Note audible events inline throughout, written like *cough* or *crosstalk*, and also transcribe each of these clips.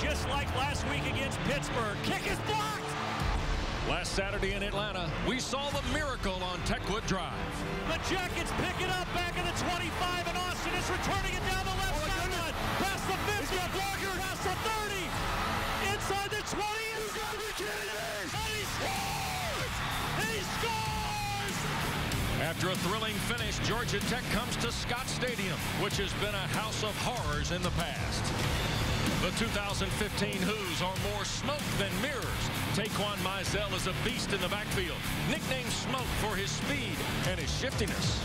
just like last week against Pittsburgh. Kick is blocked. Last Saturday in Atlanta, we saw the miracle on Techwood Drive. The Jackets pick it up back at the 25, and Austin is returning it down the left oh, sideline. Past the 50, a blocker, past the 30, inside the 20. You gotta be kidding me! And he scores! He scores! After a thrilling finish, Georgia Tech comes to Scott Stadium, which has been a house of horrors in the past. The 2015 Hoos are more smoke than mirrors. Taquan Mizzell is a beast in the backfield, nicknamed Smoke for his speed and his shiftiness.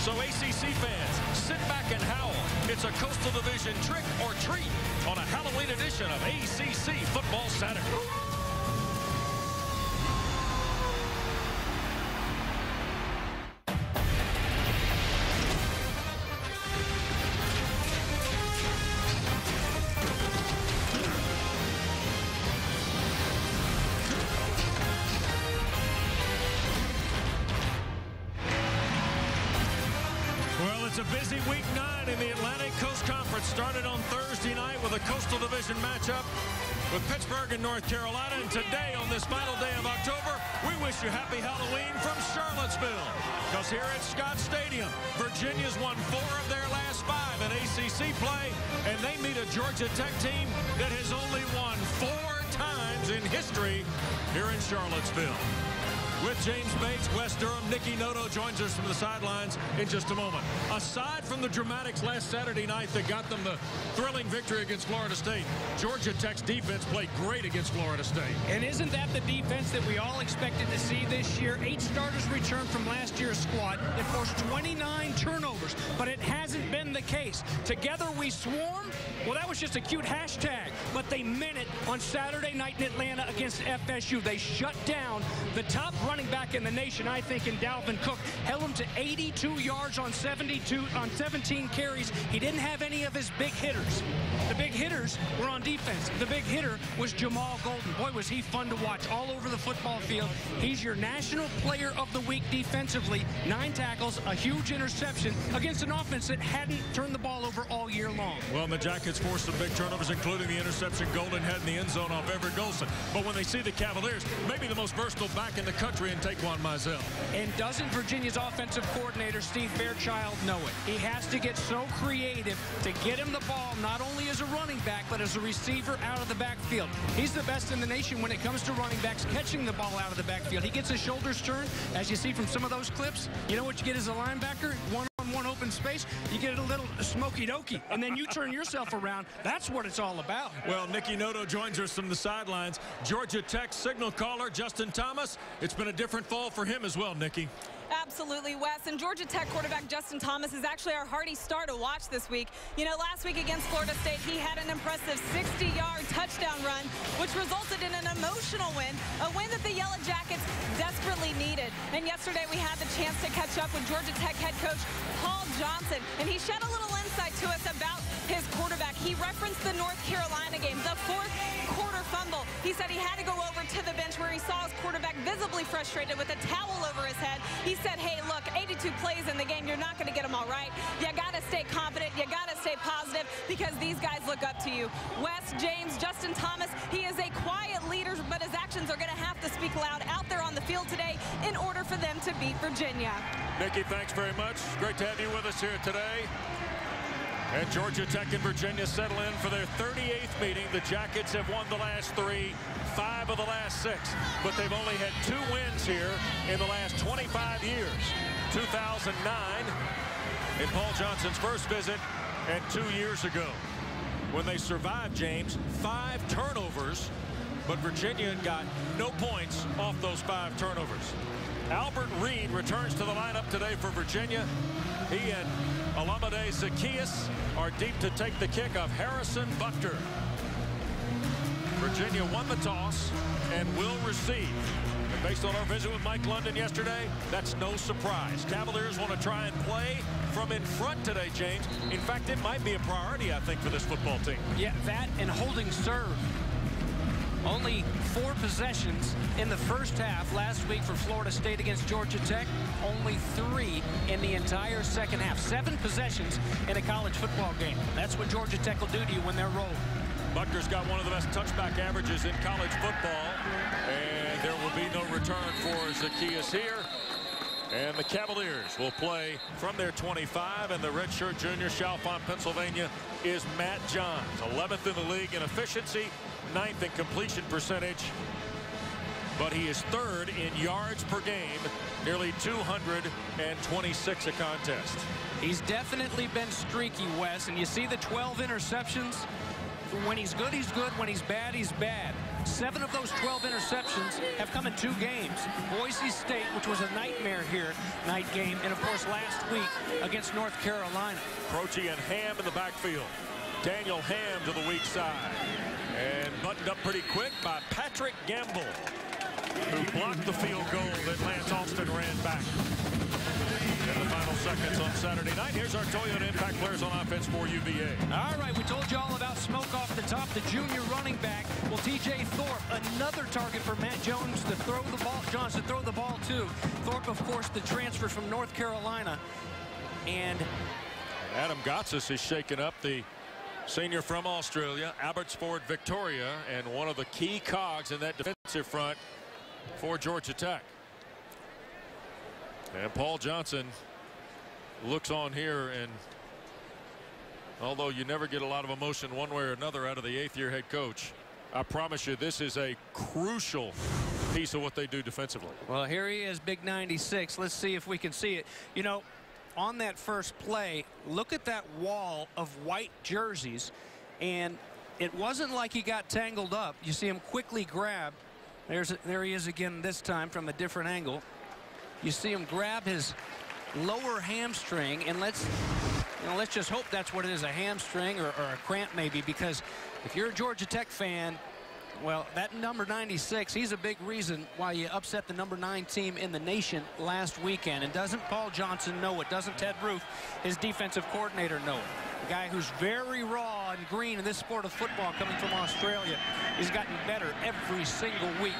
So ACC fans, sit back and howl. It's a Coastal Division trick or treat on a Halloween edition of ACC Football Saturday. Started on Thursday night with a Coastal Division matchup with Pittsburgh and North Carolina. And today, on this final day of October, we wish you happy Halloween from Charlottesville. Because here at Scott Stadium, Virginia's won four of their last five in ACC play, and they meet a Georgia Tech team that has only won four times in history here in Charlottesville. With James Bates, Wes Durham, Nicky Noto joins us from the sidelines in just a moment. Aside from the dramatics last Saturday night that got them the thrilling victory against Florida State, Georgia Tech's defense played great against Florida State. And isn't that the defense that we all expected to see this year? Eight starters returned from last year's squad. It forced 29 turnovers, but it hasn't been the case. Together we swarm. Well, that was just a cute hashtag, but they meant it on Saturday night in Atlanta against FSU. They shut down the top running back in the nation, I think, in Dalvin Cook. Held him to 82 yards on 72 on 17 carries. He didn't have any of his big hitters. The big hitters were on defense. The big hitter was Jamal Golden. Boy, was he fun to watch all over the football field. He's your National Player of the Week defensively. Nine tackles, a huge interception against an offense that hadn't turned the ball over all year long. Well, the Jackets forced some big turnovers, including the interception Golden had in the end zone off Everett Golson. But when they see the Cavaliers, maybe the most versatile back in the country in Taquan Mizzell. And doesn't Virginia's offensive coordinator, Steve Fairchild, know it? He has to get so creative to get him the ball, not only as a running back, but as a receiver out of the backfield. He's the best in the nation when it comes to running backs catching the ball out of the backfield. He gets his shoulders turned, as you see from some of those clips. You know what you get as a linebacker? One on one open space, you get a little smoky dokey, and then you turn yourself around. That's what it's all about. Well, Nicky Noto joins us from the sidelines. Georgia Tech signal caller Justin Thomas. It's been a different fall for him as well, Nicky. Absolutely, Wes. And Georgia Tech quarterback Justin Thomas is actually our hearty star to watch this week. You know, last week against Florida State, he had an impressive 60-yard touchdown run, which resulted in an emotional win, a win that the Yellow Jackets desperately needed. And yesterday we had the chance to catch up with Georgia Tech head coach Paul Johnson, and he shed a little insight to us about his quarterback. He referenced the North Carolina game, the fourth fumble. He said he had to go over to the bench where he saw his quarterback visibly frustrated with a towel over his head. He said, hey, look, 82 plays in the game, you're not going to get them all right. You got to stay confident. You got to stay positive because these guys look up to you. Wes James, Justin Thomas, he is a quiet leader, but his actions are going to have to speak loud out there on the field today in order for them to beat Virginia. Nicky, thanks very much. Great to have you with us here today. And Georgia Tech and Virginia settle in for their 38th meeting. The Jackets have won the last three, five of the last six. But they've only had two wins here in the last 25 years. 2009 in Paul Johnson's first visit and two years ago when they survived, James, five turnovers, but Virginia got no points off those five turnovers. Albert Reed returns to the lineup today for Virginia. He and Olamide Zaccheaus are deep to take the kick of Harrison Butker. Virginia won the toss and will receive. And based on our visit with Mike London yesterday, that's no surprise. Cavaliers want to try and play from in front today, James. In fact, it might be a priority, I think, for this football team. Yeah, that and holding serve. Only four possessions in the first half last week for Florida State against Georgia Tech. Only three in the entire second half. Seven possessions in a college football game. That's what Georgia Tech will do to you when they're rolling. Butker's got one of the best touchback averages in college football. And there will be no return for Zaccheaus here. And the Cavaliers will play from their 25. And the redshirt junior, Chalfont, Pennsylvania, is Matt Johns. 11th in the league in efficiency, 9th in completion percentage. But he is third in yards per game, nearly 226 a contest. He's definitely been streaky, Wes. And you see the 12 interceptions. When he's good, he's good. When he's bad, he's bad. Seven of those 12 interceptions have come in two games. Boise State, which was a nightmare here, night game, and of course last week against North Carolina. Croce and Hamm in the backfield. Daniel Hamm to the weak side. And buttoned up pretty quick by Patrick Gamble, who blocked the field goal that Lance Austin ran back in the final seconds on Saturday night. Here's our Toyota Impact players on offense for UVA. All right, we told you all about smoke off the top, the junior running back. Well, TJ Thorpe, another target for Matt Jones to throw the ball, Johns to throw the ball to. Thorpe, of course, the transfer from North Carolina. And Adam Gotsis is shaking up the senior from Australia, Abbotsford, Victoria, and one of the key cogs in that defensive front for Georgia Tech. And Paul Johnson looks on here and although you never get a lot of emotion one way or another out of the eighth year head coach I promise you this is a crucial piece of what they do defensively. Well here he is big 96 let's see if we can see it you know on that first play look at that wall of white jerseys and it wasn't like he got tangled up. You see him quickly grab. There's there he is again this time from a different angle. You see him grab his lower hamstring and let's you know let's just hope that's what it is a hamstring or, or, a cramp maybe because if you're a Georgia Tech fan well that number 96 he's a big reason why you upset the number nine team in the nation last weekend and doesn't Paul Johnson know it doesn't Ted Roof his defensive coordinator know it a guy who's very raw and green in this sport of football coming from Australia he's gotten better every single week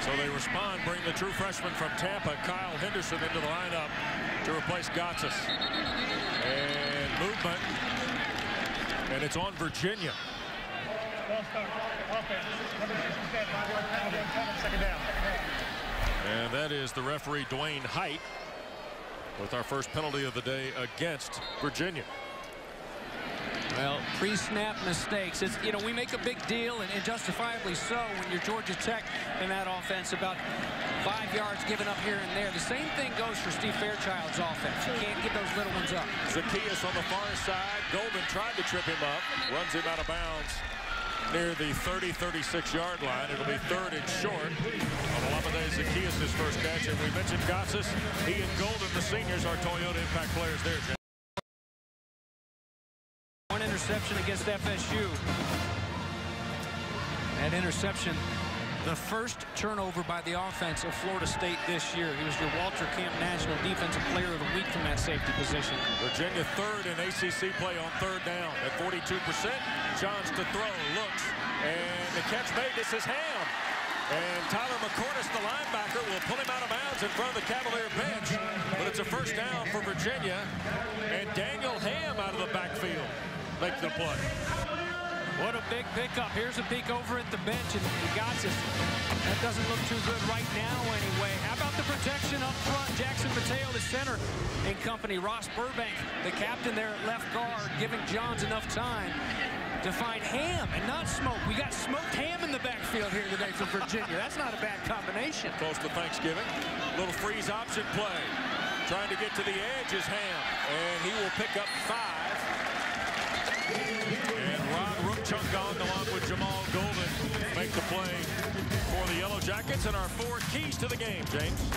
so they respond, bring the true freshman from Tampa, Kyle Henderson, into the lineup to replace Gotsis. And movement. And it's on Virginia. And that is the referee, Dwayne Height, with our first penalty of the day against Virginia. Well, pre-snap mistakes. It's, you know, we make a big deal, and, and, justifiably so, when you're Georgia Tech in that offense about five yards given up here and there. The same thing goes for Steve Fairchild's offense. You can't get those little ones up. Zaccheaus on the far side. Golden tried to trip him up. Runs him out of bounds near the 30, 36 yard line. It'll be third and short on Olamide Zaccheaus' first catch. And we mentioned Gotsis. He and Golden, the seniors, are Toyota Impact players there, Jim. One interception against FSU. That interception, the first turnover by the offense of Florida State this year. He was your Walter Camp National Defensive Player of the Week from that safety position. Virginia third in ACC play on third down at 42%. Johns to throw, looks, and the catch made. This is Hamm. And Tyler Marcordes, the linebacker, will pull him out of bounds in front of the Cavalier bench. But it's a first down for Virginia. And Daniel Hamm out of the backfield make the play. What a big pickup. Here's a peek over at the bench, and he got it. That doesn't look too good right now anyway. How about the protection up front? Jackson Matteo, the center, and company. Ross Burbank, the captain there at left guard, giving Johns enough time to find Hamm and not Smoke. We got smoked Ham in the backfield here today for Virginia. That's not a bad combination. Close to Thanksgiving. Little freeze option play. Trying to get to the edge is Hamm, and he will pick up five. And Ron Rook-Chungong along with Jamal Golden make the play for the Yellow Jackets and our four keys to the game, James.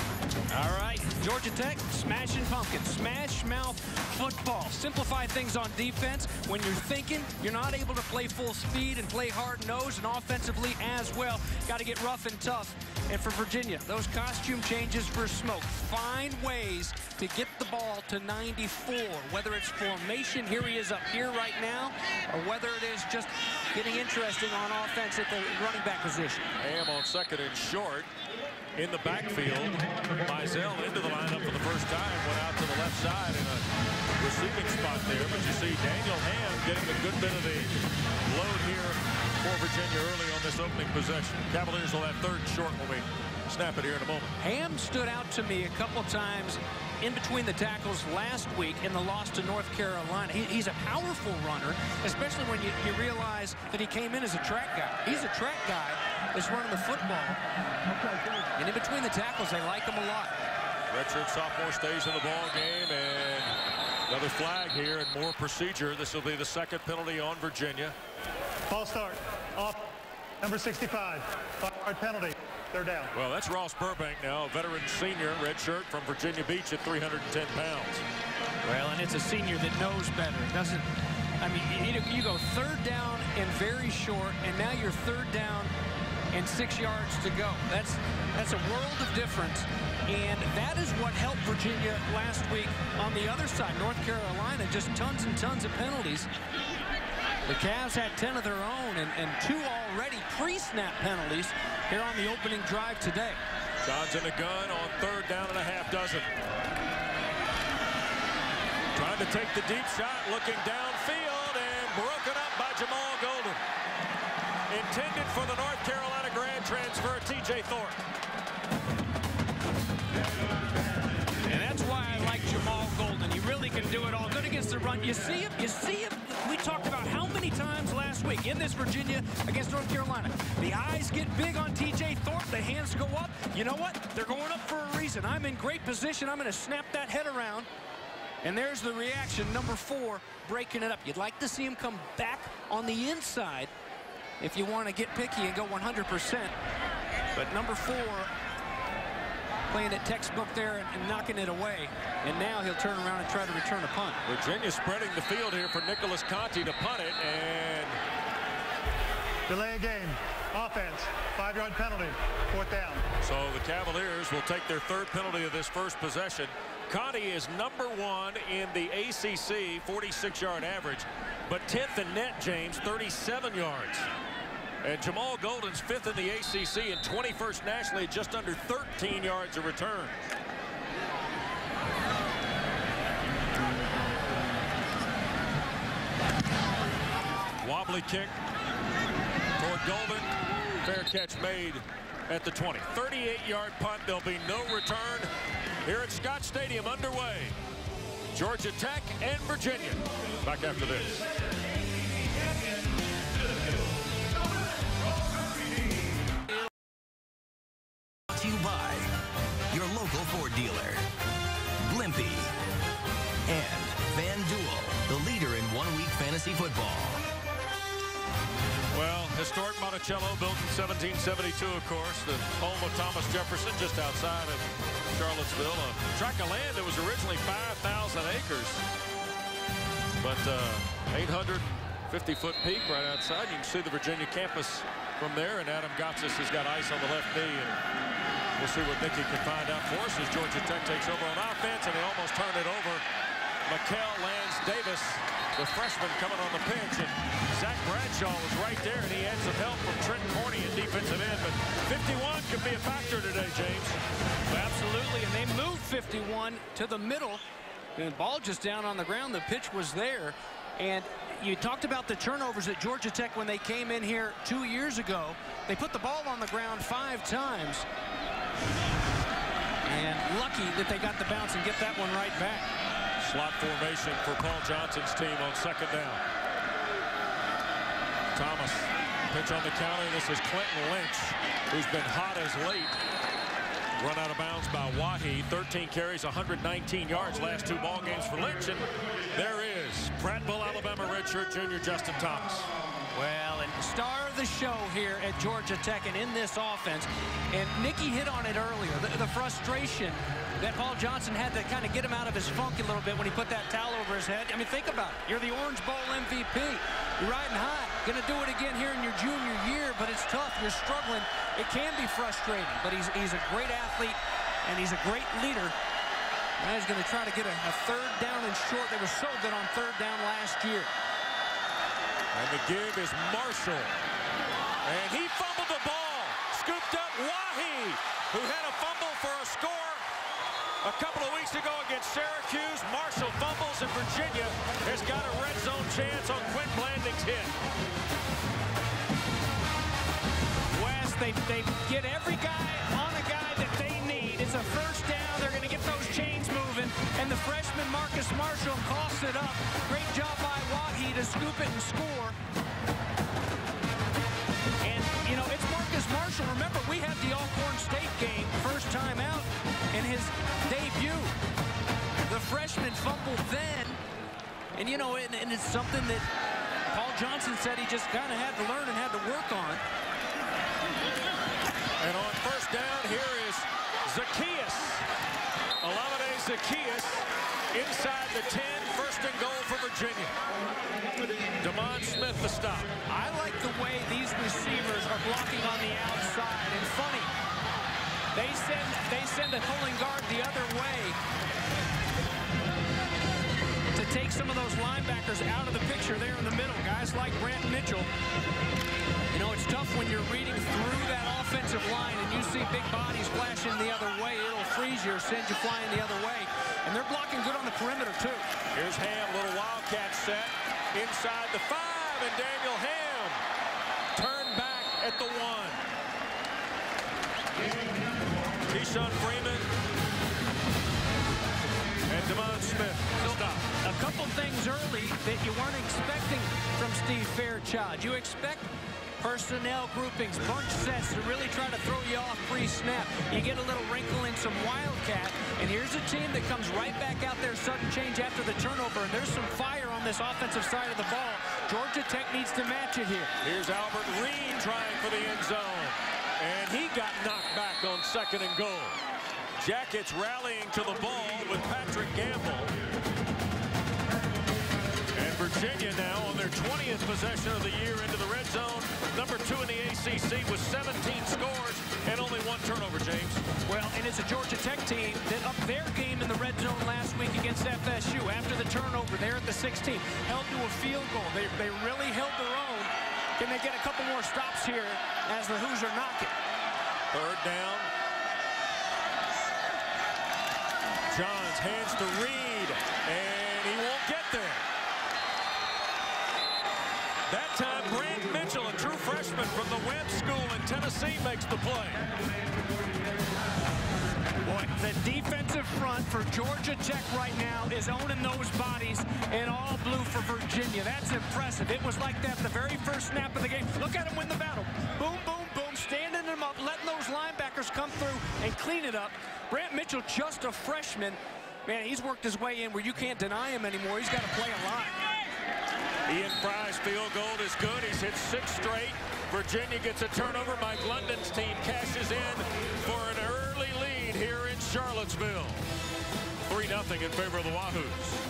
All right, Georgia Tech, smashing pumpkins, smash mouth football. Simplify things on defense. When you're thinking, you're not able to play full speed and play hard nose and offensively as well. Got to get rough and tough. And for Virginia, those costume changes for Smoke. Find ways to get the ball to 94, whether it's formation, here he is up here right now, or whether it is just getting interesting on offense at the running back position. Hamm on second and short in the backfield. Mizzell into the lineup for the first time, went out to the left side in a receiving spot there, but you see Daniel Hamm getting a good bit of the load here for Virginia early on this opening possession. Cavaliers will have third and short when we snap it here in a moment. Hamm stood out to me a couple times in between the tackles last week in the loss to North Carolina. He, he's a powerful runner, especially when you, you realize that he came in as a track guy. He's a track guy that's running the football. And in between the tackles, they like him a lot. Redshirt sophomore stays in the ball game and another flag here and more procedure. This will be the second penalty on Virginia. Ball start. Off. Number 65. Five penalty. They're down. Well, that's Ross Burbank now, veteran senior, redshirt from Virginia Beach at 310 pounds. Well, and it's a senior that knows better. Doesn't, I mean, you, you go third down and very short, and now you're third down and six yards to go. That's that's a world of difference. And that is what helped Virginia last week on the other side. North Carolina, just tons and tons of penalties. The Cavs had 10 of their own and, and two already pre-snap penalties here on the opening drive today. Johns in the gun on third down and a half dozen. Trying to take the deep shot, looking downfield, and broken up by Jamal Golden. Intended for the North Carolina grad transfer, T.J. Thorpe. And that's why I like Jamal Golden. He really can do it all. Good against the run. You see him. You see him. We talked about how many times last week in this Virginia against North Carolina. The eyes get big on T.J. Thorpe. The hands go up. You know what? They're going up for a reason. I'm in great position. I'm going to snap that head around. And there's the reaction, number four, breaking it up. You'd like to see him come back on the inside if you want to get picky and go 100%. But number four, playing it textbook there and, and, knocking it away. And now he'll turn around and try to return a punt. Virginia spreading the field here for Nicholas Conti to punt it and delay a game. Offense, five-yard penalty, fourth down. So the Cavaliers will take their third penalty of this first possession. Conti is number one in the ACC, 46-yard average, but 10th in net, James, 37 yards. And Jamal Golden's fifth in the ACC and 21st nationally, just under 13 yards of return. Wobbly kick toward Golden. Fair catch made at the 20. 38-yard punt. There'll be no return here at Scott Stadium underway. Georgia Tech and Virginia. Back after this. To you by your local Ford dealer, Blimpie, and FanDuel, the leader in one-week fantasy football. Well, historic Monticello, built in 1772, of course, the home of Thomas Jefferson, just outside of Charlottesville. A tract of land that was originally 5,000 acres, but uh, 850-foot peak right outside. You can see the Virginia campus from there, and Adam Gotsis has got ice on the left knee. And we'll see what Nicky can find out for us as Georgia Tech takes over on offense, and they almost turn it over. Mikel Lance Davis, the freshman coming on the pinch, and Zach Bradshaw was right there, and he had some help from Trent Corney in defensive end, but 51 could be a factor today, James. Absolutely, and they moved 51 to the middle, and the ball just down on the ground. The pitch was there, and you talked about the turnovers at Georgia Tech when they came in here two years ago. They put the ball on the ground five times, and lucky that they got the bounce and get that one right back. Slot formation for Paul Johnson's team on second down. Thomas, pitch on the counter. This is Clinton Lynch, who's been hot as late. Run out of bounds by Wahi. 13 carries, 119 yards last two ball games for Lynch. And Prattville, Alabama redshirt junior Justin Thomas. Well, and star of the show here at Georgia Tech and in this offense. And Nicky hit on it earlier, the, the frustration that Paul Johnson had to kind of get him out of his funk a little bit when he put that towel over his head. I mean, think about it. You're the Orange Bowl MVP. You're riding high. Going to do it again here in your junior year, but it's tough. You're struggling. It can be frustrating, but he's, he's a great athlete, and he's a great leader. Now he's going to try to get a, a third down and short. They were so good on third down last year. And the give is Marshall. And he fumbled the ball. Scooped up Wahi, who had a fumble for a score. A couple of weeks ago against Syracuse, Marshall fumbles and Virginia has got a red zone chance on Quinn Blanding's hit. West, they, they get every guy on a guy that they need. It's a first And the freshman Marcus Marshall coughs it up. Great job by Wahi to scoop it and score. And, you know, it's Marcus Marshall. Remember, we had the Alcorn State game first time out in his debut. The freshman fumbled then. And, you know, and, and it's something that Paul Johnson said he just kind of had to learn and had to work on. And on first down, here is Zaccheaus. Zaccheaus inside the 10, first and goal for Virginia. Demond Smith the stop. I like the way these receivers are blocking on the outside. And funny, they send they send a pulling guard the other way to take some of those linebackers out of the picture there in the middle. Guys like Brant Mitchell. It's tough when you're reading through that offensive line and you see big bodies flashing the other way. It'll freeze you or send you flying the other way. And they're blocking good on the perimeter, too. Here's Hamm, little wildcat set inside the five, and Daniel Hamm turned back at the one. KeShun Freeman and Demond Smith. Stop. A couple things early that you weren't expecting from Steve Fairchild. You expect personnel groupings, bunch sets to really try to throw you off pre-snap. You get a little wrinkle in some wildcat, and here's a team that comes right back out there, sudden change after the turnover, and there's some fire on this offensive side of the ball. Georgia Tech needs to match it here. Here's Albert Reed trying for the end zone, and he got knocked back on second and goal. Jackets rallying to the ball with Patrick Gamble. And Virginia now on their 20th possession of the year into the. Number two in the ACC with 17 scores and only one turnover, James. Well, and it's a Georgia Tech team that upped their game in the red zone last week against FSU. After the turnover, they're at the 16, held to a field goal. They, they really held their own. Can they get a couple more stops here as the Hoosier knock it? Third down. Johns hands to Reed, and he won't get there. That time, Brant Mitchell, a true freshman from the Webb School in Tennessee, makes the play. Boy, the defensive front for Georgia Tech right now is owning those bodies in all blue for Virginia. That's impressive. It was like that the very first snap of the game. Look at him win the battle. Boom, boom, boom, standing them up, letting those linebackers come through and clean it up. Brant Mitchell, just a freshman. Man, he's worked his way in where you can't deny him anymore. He's got to play a lot. Ian Frye's field goal is good. He's hit six straight. Virginia gets a turnover. Mike London's team cashes in for an early lead here in Charlottesville. 3-0 in favor of the Wahoos.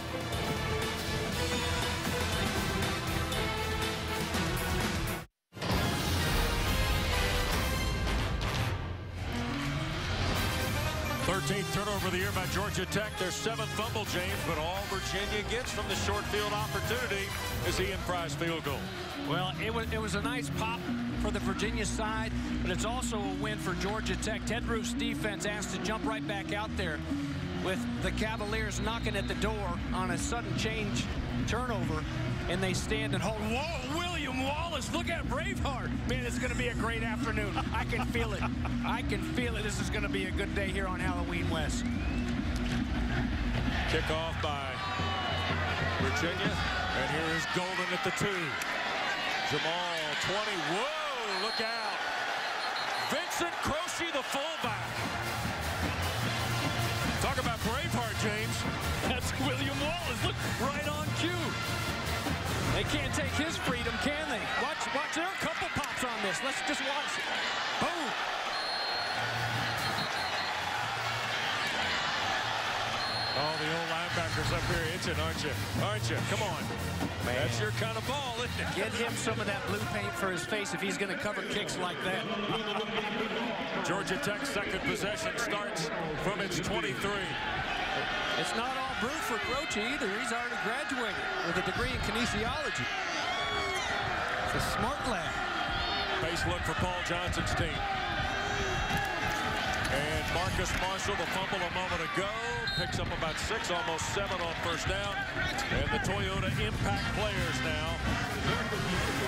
Thirteenth turnover of the year by Georgia Tech. Their seventh fumble, James, but all Virginia gets from the short field opportunity is Ian Frye's field goal. Well, it was, it was a nice pop for the Virginia side, but it's also a win for Georgia Tech. Ted Roof's defense asked to jump right back out there with the Cavaliers knocking at the door on a sudden change turnover, and they stand and hold. Whoa, William Wallace, look at Braveheart. Man, it's going to be a great afternoon. I can feel it. I can feel it. This is going to be a good day here on Halloween West. Kickoff by Virginia, and here is Golden at the two. Jamal 20. Whoa, look out. Vincent Croce, the fullback. Can't take his freedom, can they? Watch, watch. There are a couple pops on this. Let's just watch. Boom. Oh, the old linebackers up here itching, aren't you? Aren't you? Come on. Man. That's your kind of ball, isn't it? Get him some of that blue paint for his face if he's going to cover kicks like that. Georgia Tech's second possession starts from its 23. It's not all blue for Croce either. He's already graduated with a degree in kinesiology. It's a smart lad. Base look for Paul Johnson's team. And Marcus Marshall, the fumble a moment ago, picks up about six, almost seven on first down. And the Toyota impact players now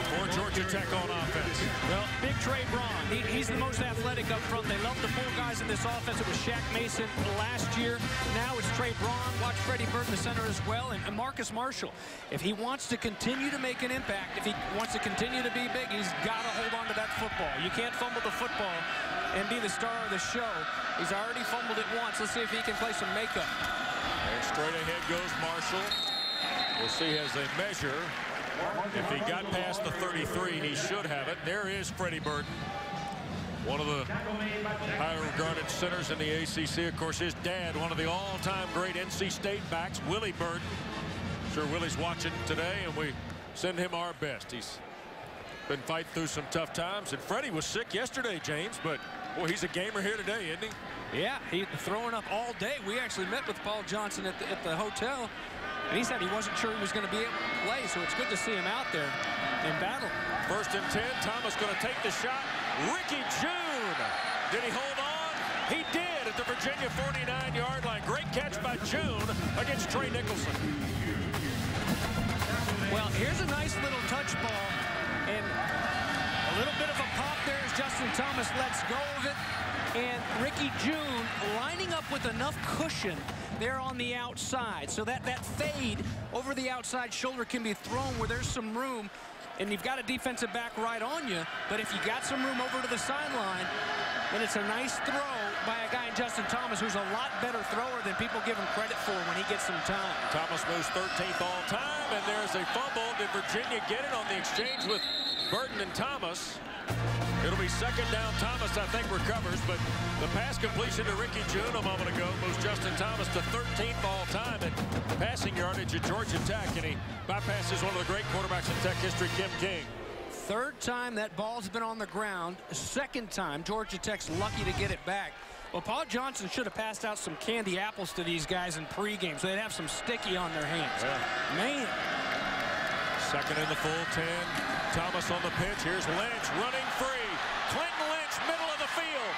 for Georgia Tech on offense. Well, big Trey Braun. He, he's the most athletic up front. They love the four guys in this offense. It was Shaq Mason last year. Now it's Trey Braun. Watch Freddie Burton, the center as well. And, and Marcus Marshall. If he wants to continue to make an impact, if he wants to continue to be big, he's got to hold on to that football. You can't fumble the football and be the star of the show. He's already fumbled it once. Let's see if he can play some makeup. And straight ahead goes Marshall. We'll see as they measure. If he got past the 33, he should have it. There is Freddie Burton. One of the higher regarded centers in the ACC. Of course, his dad, one of the all-time great NC State backs, Willie Burton. Sure Willie's watching today, and we send him our best. He's been fighting through some tough times. And Freddie was sick yesterday, James, but boy, he's a gamer here today, isn't he? Yeah, he's throwing up all day. We actually met with Paul Johnson at the, at the hotel, and he said he wasn't sure he was going to be able to play, so it's good to see him out there in battle. First and 10, Thomas going to take the shot. Ricky Jeune. Did he hold on? He did at the Virginia 49-yard line. Great catch by Jeune against Trey Nicholson. Well, here's a nice little touch ball, and a little bit of a pop there as Justin Thomas lets go of it. And Ricky Jeune lining up with enough cushion there on the outside. So that, that fade over the outside shoulder can be thrown where there's some room and you've got a defensive back right on you. But if you got some room over to the sideline, then it's a nice throw by a guy in Justin Thomas who's a lot better thrower than people give him credit for when he gets some time. Thomas moves 13th all time, and there's a fumble. Did Virginia get it on the exchange with Burton and Thomas? It'll be second down. Thomas, I think, recovers, but the pass completion to Ricky Jeune a moment ago moves Justin Thomas to 13th all time in passing yardage at Georgia Tech, and he bypasses one of the great quarterbacks in Tech history, Kim King. Third time that ball's been on the ground. Second time, Georgia Tech's lucky to get it back. Well, Paul Johnson should have passed out some candy apples to these guys in pregame so they'd have some sticky on their hands. Yeah. Man. Second in the full 10. Thomas on the pitch. Here's Lynch running free. Clinton Lynch, middle of the field.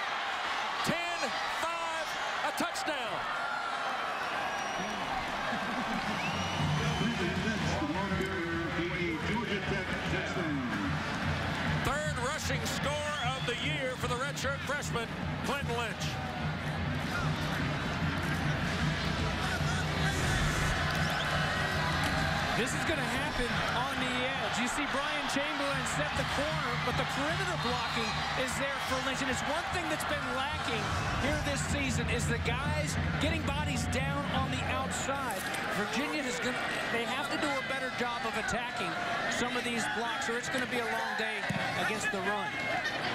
10, 5, a touchdown. Third rushing score of the year for the redshirt freshman, Clinton Lynch. This is going to happen on the edge. You see Brian Chamberlain set the corner, but the perimeter blocking is there for Lynch. And it's one thing that's been lacking here this season is the guys getting bodies down on the outside. Virginia is going to, they have to do a better job of attacking some of these blocks or it's going to be a long day against the run.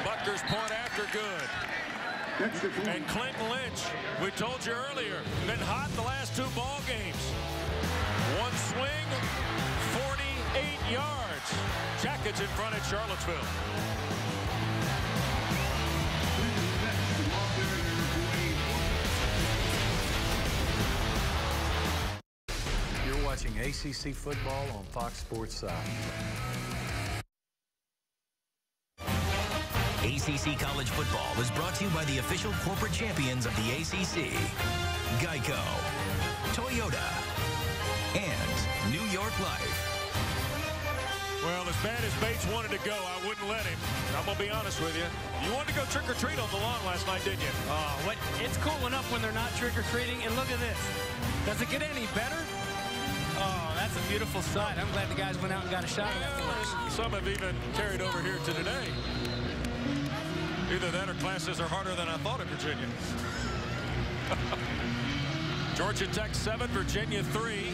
Butker's point after good. And Clinton Lynch, we told you earlier, been hot the last two ball games. One swing, 48 yards. Jackets in front at Charlottesville. You're watching ACC football on Fox Sports South. ACC College Football is brought to you by the official corporate champions of the ACC, Geico, Toyota, and New York Life. Well, as bad as Bates wanted to go, I wouldn't let him. I'm going to be honest with you. You wanted to go trick-or-treat on the lawn last night, didn't you? Oh, what? It's cool enough when they're not trick-or-treating. And look at this. Does it get any better? Oh, that's a beautiful sight. I'm glad the guys went out and got a shot at that Some have even carried over here to today. Either that or classes are harder than I thought in Virginia. *laughs* Georgia Tech 7, Virginia 3.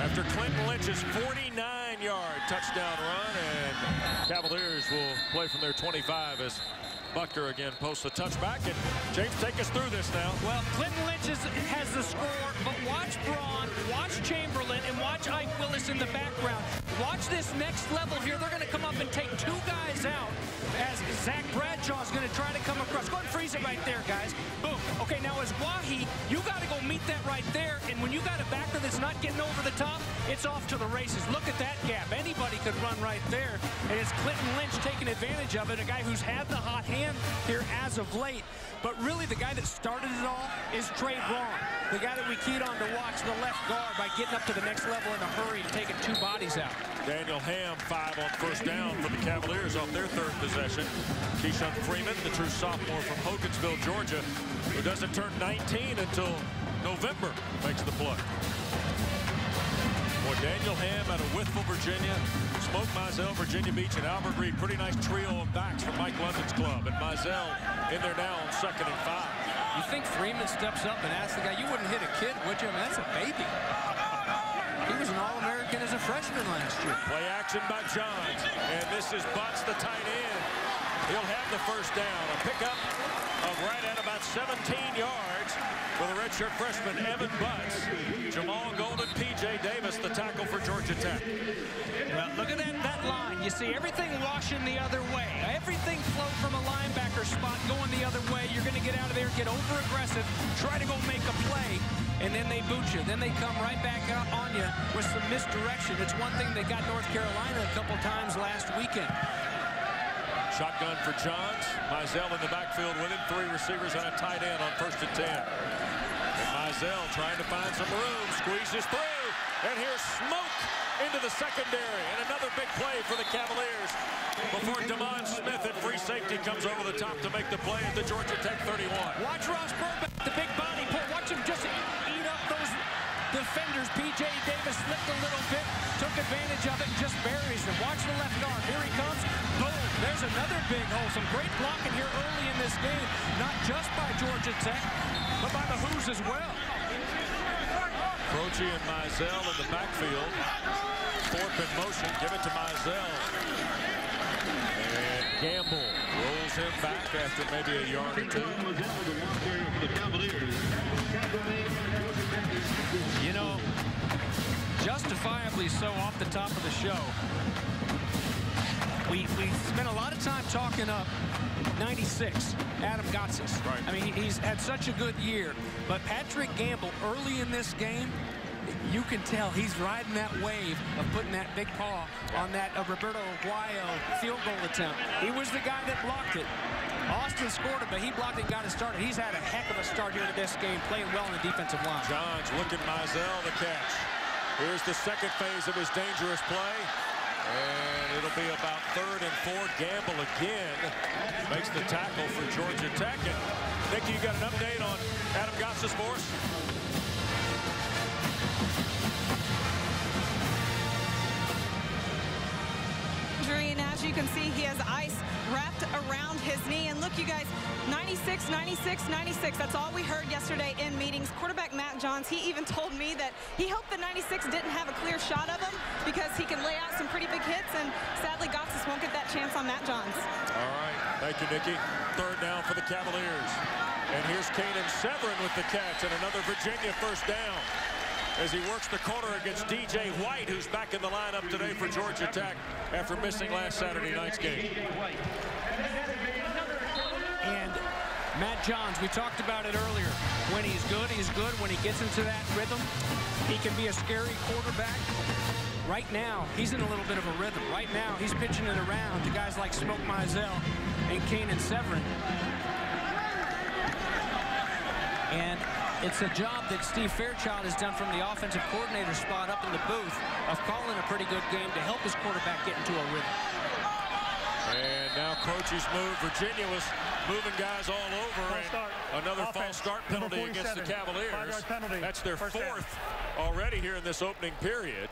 After Clinton Lynch's 49-yard touchdown run, and Cavaliers will play from their 25 as Butker again posts the touchback. And James, take us through this now. Well, Clinton Lynch is, has the score, but watch Braun, watch Chamberlain, and watch Ike Willis in the background. Watch this next level here. They're going to come up and take two guys out as Zach Bradshaw is going to try to come across. Go ahead and freeze it right there, guys. Boom. Okay, now as Wahi, you got to go meet that right there. And when you got a backer that's not getting over the top, it's off to the races. Look at that gap. Anybody could run right there. And it's Clinton Lynch taking advantage of it, a guy who's had the hot hand here as of late. But really, the guy that started it all is Trey Braun, the guy that we keyed on to watch the left guard by getting up to the next level in a hurry and taking two bodies out. Daniel Hamm, five on first down for the Cavaliers off their third possession. KeShun Freeman, the true sophomore from Hogansville, Georgia, who doesn't turn 19 until November, makes the play. Daniel Hamm out of Wytheville, Virginia, Smoke Mizzell, Virginia Beach, and Albert Reed. Pretty nice trio of backs from Mike London's club. And Mizzell in there now on second and five. You think Freeman steps up and asks the guy, you wouldn't hit a kid, would you? I mean, that's a baby. He was an All-American as a freshman last year. Play action by Johns. And this is Butts, the tight end. He'll have the first down. A pickup of right at about 17 yards for the redshirt freshman Evan Butts. Jamal Golden, P.J. Davis, the tackle for Georgia Tech. Well, look at that, that line. You see everything washing the other way. Everything flow from a linebacker spot going the other way. You're going to get out of there, get over-aggressive, try to go make a play, and then they boot you. Then they come right back on you with some misdirection. It's one thing they got North Carolina a couple times last weekend. Shotgun for Johns. Mizzell in the backfield with him. Three receivers and a tight end on first and ten. And Mizzell trying to find some room. Squeezes through. And here's Smoke into the secondary. And another big play for the Cavaliers before Demond Smith at free safety comes over the top to make the play at the Georgia Tech 31. Watch Ross Burbank, the big body pull. Watch him just eat up those defenders. P.J. Davis slipped a little bit, took advantage of it, and just buries them. Watch There's another big hole. Some great blocking here early in this game, not just by Georgia Tech, but by the Hoos as well. Croce and Mizzell in the backfield. Thorpe in motion. Give it to Mizzell. And Gamble rolls him back after maybe a yard or two. You know, justifiably so off the top of the show. We, we spent a lot of time talking up 96, Adam Gotsis. Right. I mean, he's had such a good year. But Patrick Gamble, early in this game, you can tell he's riding that wave of putting that big paw on that uh, Roberto Aguayo field goal attempt. He was the guy that blocked it. Austin scored it, but he blocked it and got it started. He's had a heck of a start here to this game, playing well in the defensive line. Johns looking Mizzell the catch. Here's the second phase of his dangerous play. And it'll be about third and four. Gamble again makes the tackle for Georgia Tech. And Nicky, you got an update on Adam Gotsis for us? Injury, and as you can see, he has ice wrapped around his knee. And look, you guys, 96, 96, 96. That's all we heard yesterday in meetings. Quarterback Matt Johns, he even told me that he hoped the 96 didn't have a clear shot of him because he can lay out some pretty big hits. And sadly, Gotsis won't get that chance on Matt Johns. All right. Thank you, Nikki. Third down for the Cavaliers. And here's Canaan Severin with the catch and another Virginia first down as he works the corner against DJ White, who's back in the lineup today for Georgia Tech after missing last Saturday night's game. And Matt Johns, we talked about it earlier. When he's good, he's good. When he gets into that rhythm, he can be a scary quarterback. Right now, he's in a little bit of a rhythm. Right now, he's pitching it around to guys like Smoke Mizzell and Canaan Severin. And it's a job that Steve Fairchild has done from the offensive coordinator spot up in the booth of calling a pretty good game to help his quarterback get into a rhythm. And now Croce's move. Virginia was moving guys all over. False and start. Another Offense. false start penalty against the Cavaliers. That's their First down. fourth already here in this opening period.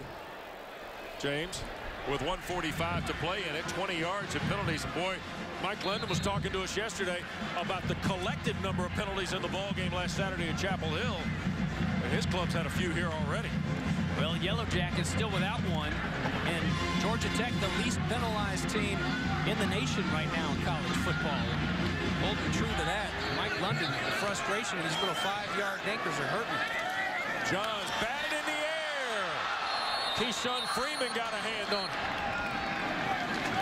James, with 145 to play in it, 20 yards and penalties. And boy, Mike London was talking to us yesterday about the collective number of penalties in the ball game last Saturday in Chapel Hill. And his club's had a few here already. Well, Yellow Jackets still without one, and Georgia Tech, the least penalized team in the nation right now in college football. Holding true to that, Mike London, the frustration of these little five-yard anchors are hurting. Johns batted in the air. KeShun Freeman got a hand on it.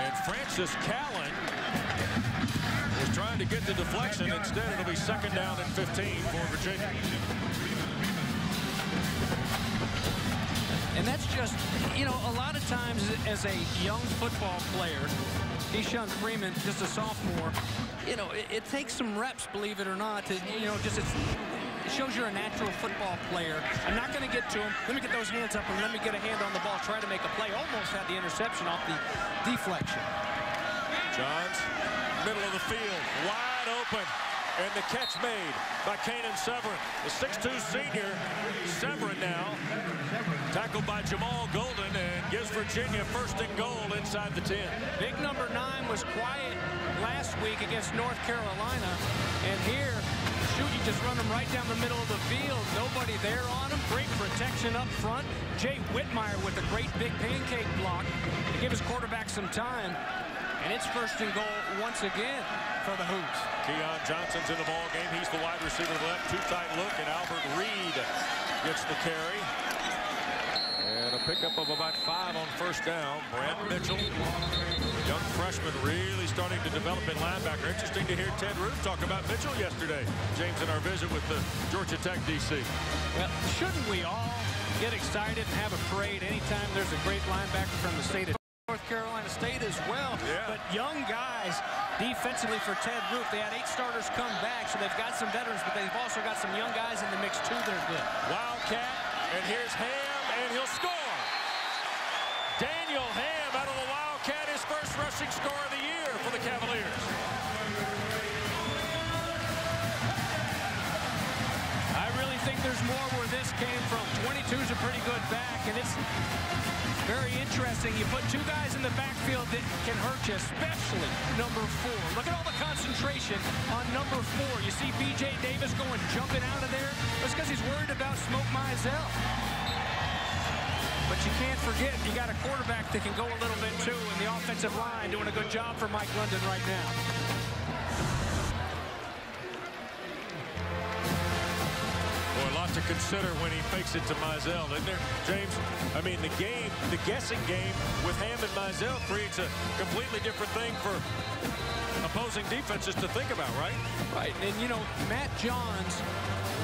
And Francis Callen was trying to get the deflection. Instead, it'll be second down and 15 for Virginia. And that's just, you know, a lot of times as a young football player, Deshaun Freeman, just a sophomore, you know, it, it takes some reps, believe it or not, to, you know, just it's, it shows you're a natural football player. I'm not going to get to him. Let me get those hands up and let me get a hand on the ball, try to make a play. Almost had the interception off the deflection. Johns, middle of the field, wide open. And the catch made by Canaan Severin. The 6'2 senior, Severin now, tackled by Jamal Golden and gives Virginia first and goal inside the 10. Big number nine was quiet last week against North Carolina. And here, shoot, you just run them right down the middle of the field. Nobody there on him. Great protection up front. Jay Whitmire with a great big pancake block to give his quarterback some time. And it's first and goal once again for the Hoops. Keeon Johnson's in the ball game. He's the wide receiver left. Two tight look, and Albert Reed gets the carry. And a pickup of about five on first down. Brant Mitchell, young freshman, really starting to develop in linebacker. Interesting to hear Ted Roof talk about Mitchell yesterday. James, in our visit with the Georgia Tech DC. Well, shouldn't we all get excited and have a parade anytime there's a great linebacker from the state of North Carolina State as well. Yeah. But young guys defensively for Ted Roof. They had eight starters come back, so they've got some veterans, but they've also got some young guys in the mix too that are good. Wildcat, and here's Hamm, and he'll score. Daniel Hamm out of the Wildcat, his first rushing score of the year for the Cavaliers. I really think there's more where this came from. 22 is a pretty good back, and it's very interesting. You put two guys in the backfield that can hurt you, especially number four. Look at all the concentration on number four. You see B.J. Davis going jumping out of there. That's because he's worried about Smoke Mizzell. But you can't forget, you got a quarterback that can go a little bit too, and the offensive line doing a good job for Mike London right now. Lot to consider when he fakes it to Mizzell, isn't there, James? I mean, the game, the guessing game with Hamm and Mizzell creates a completely different thing for opposing defenses to think about, right? Right, and you know, Matt Johns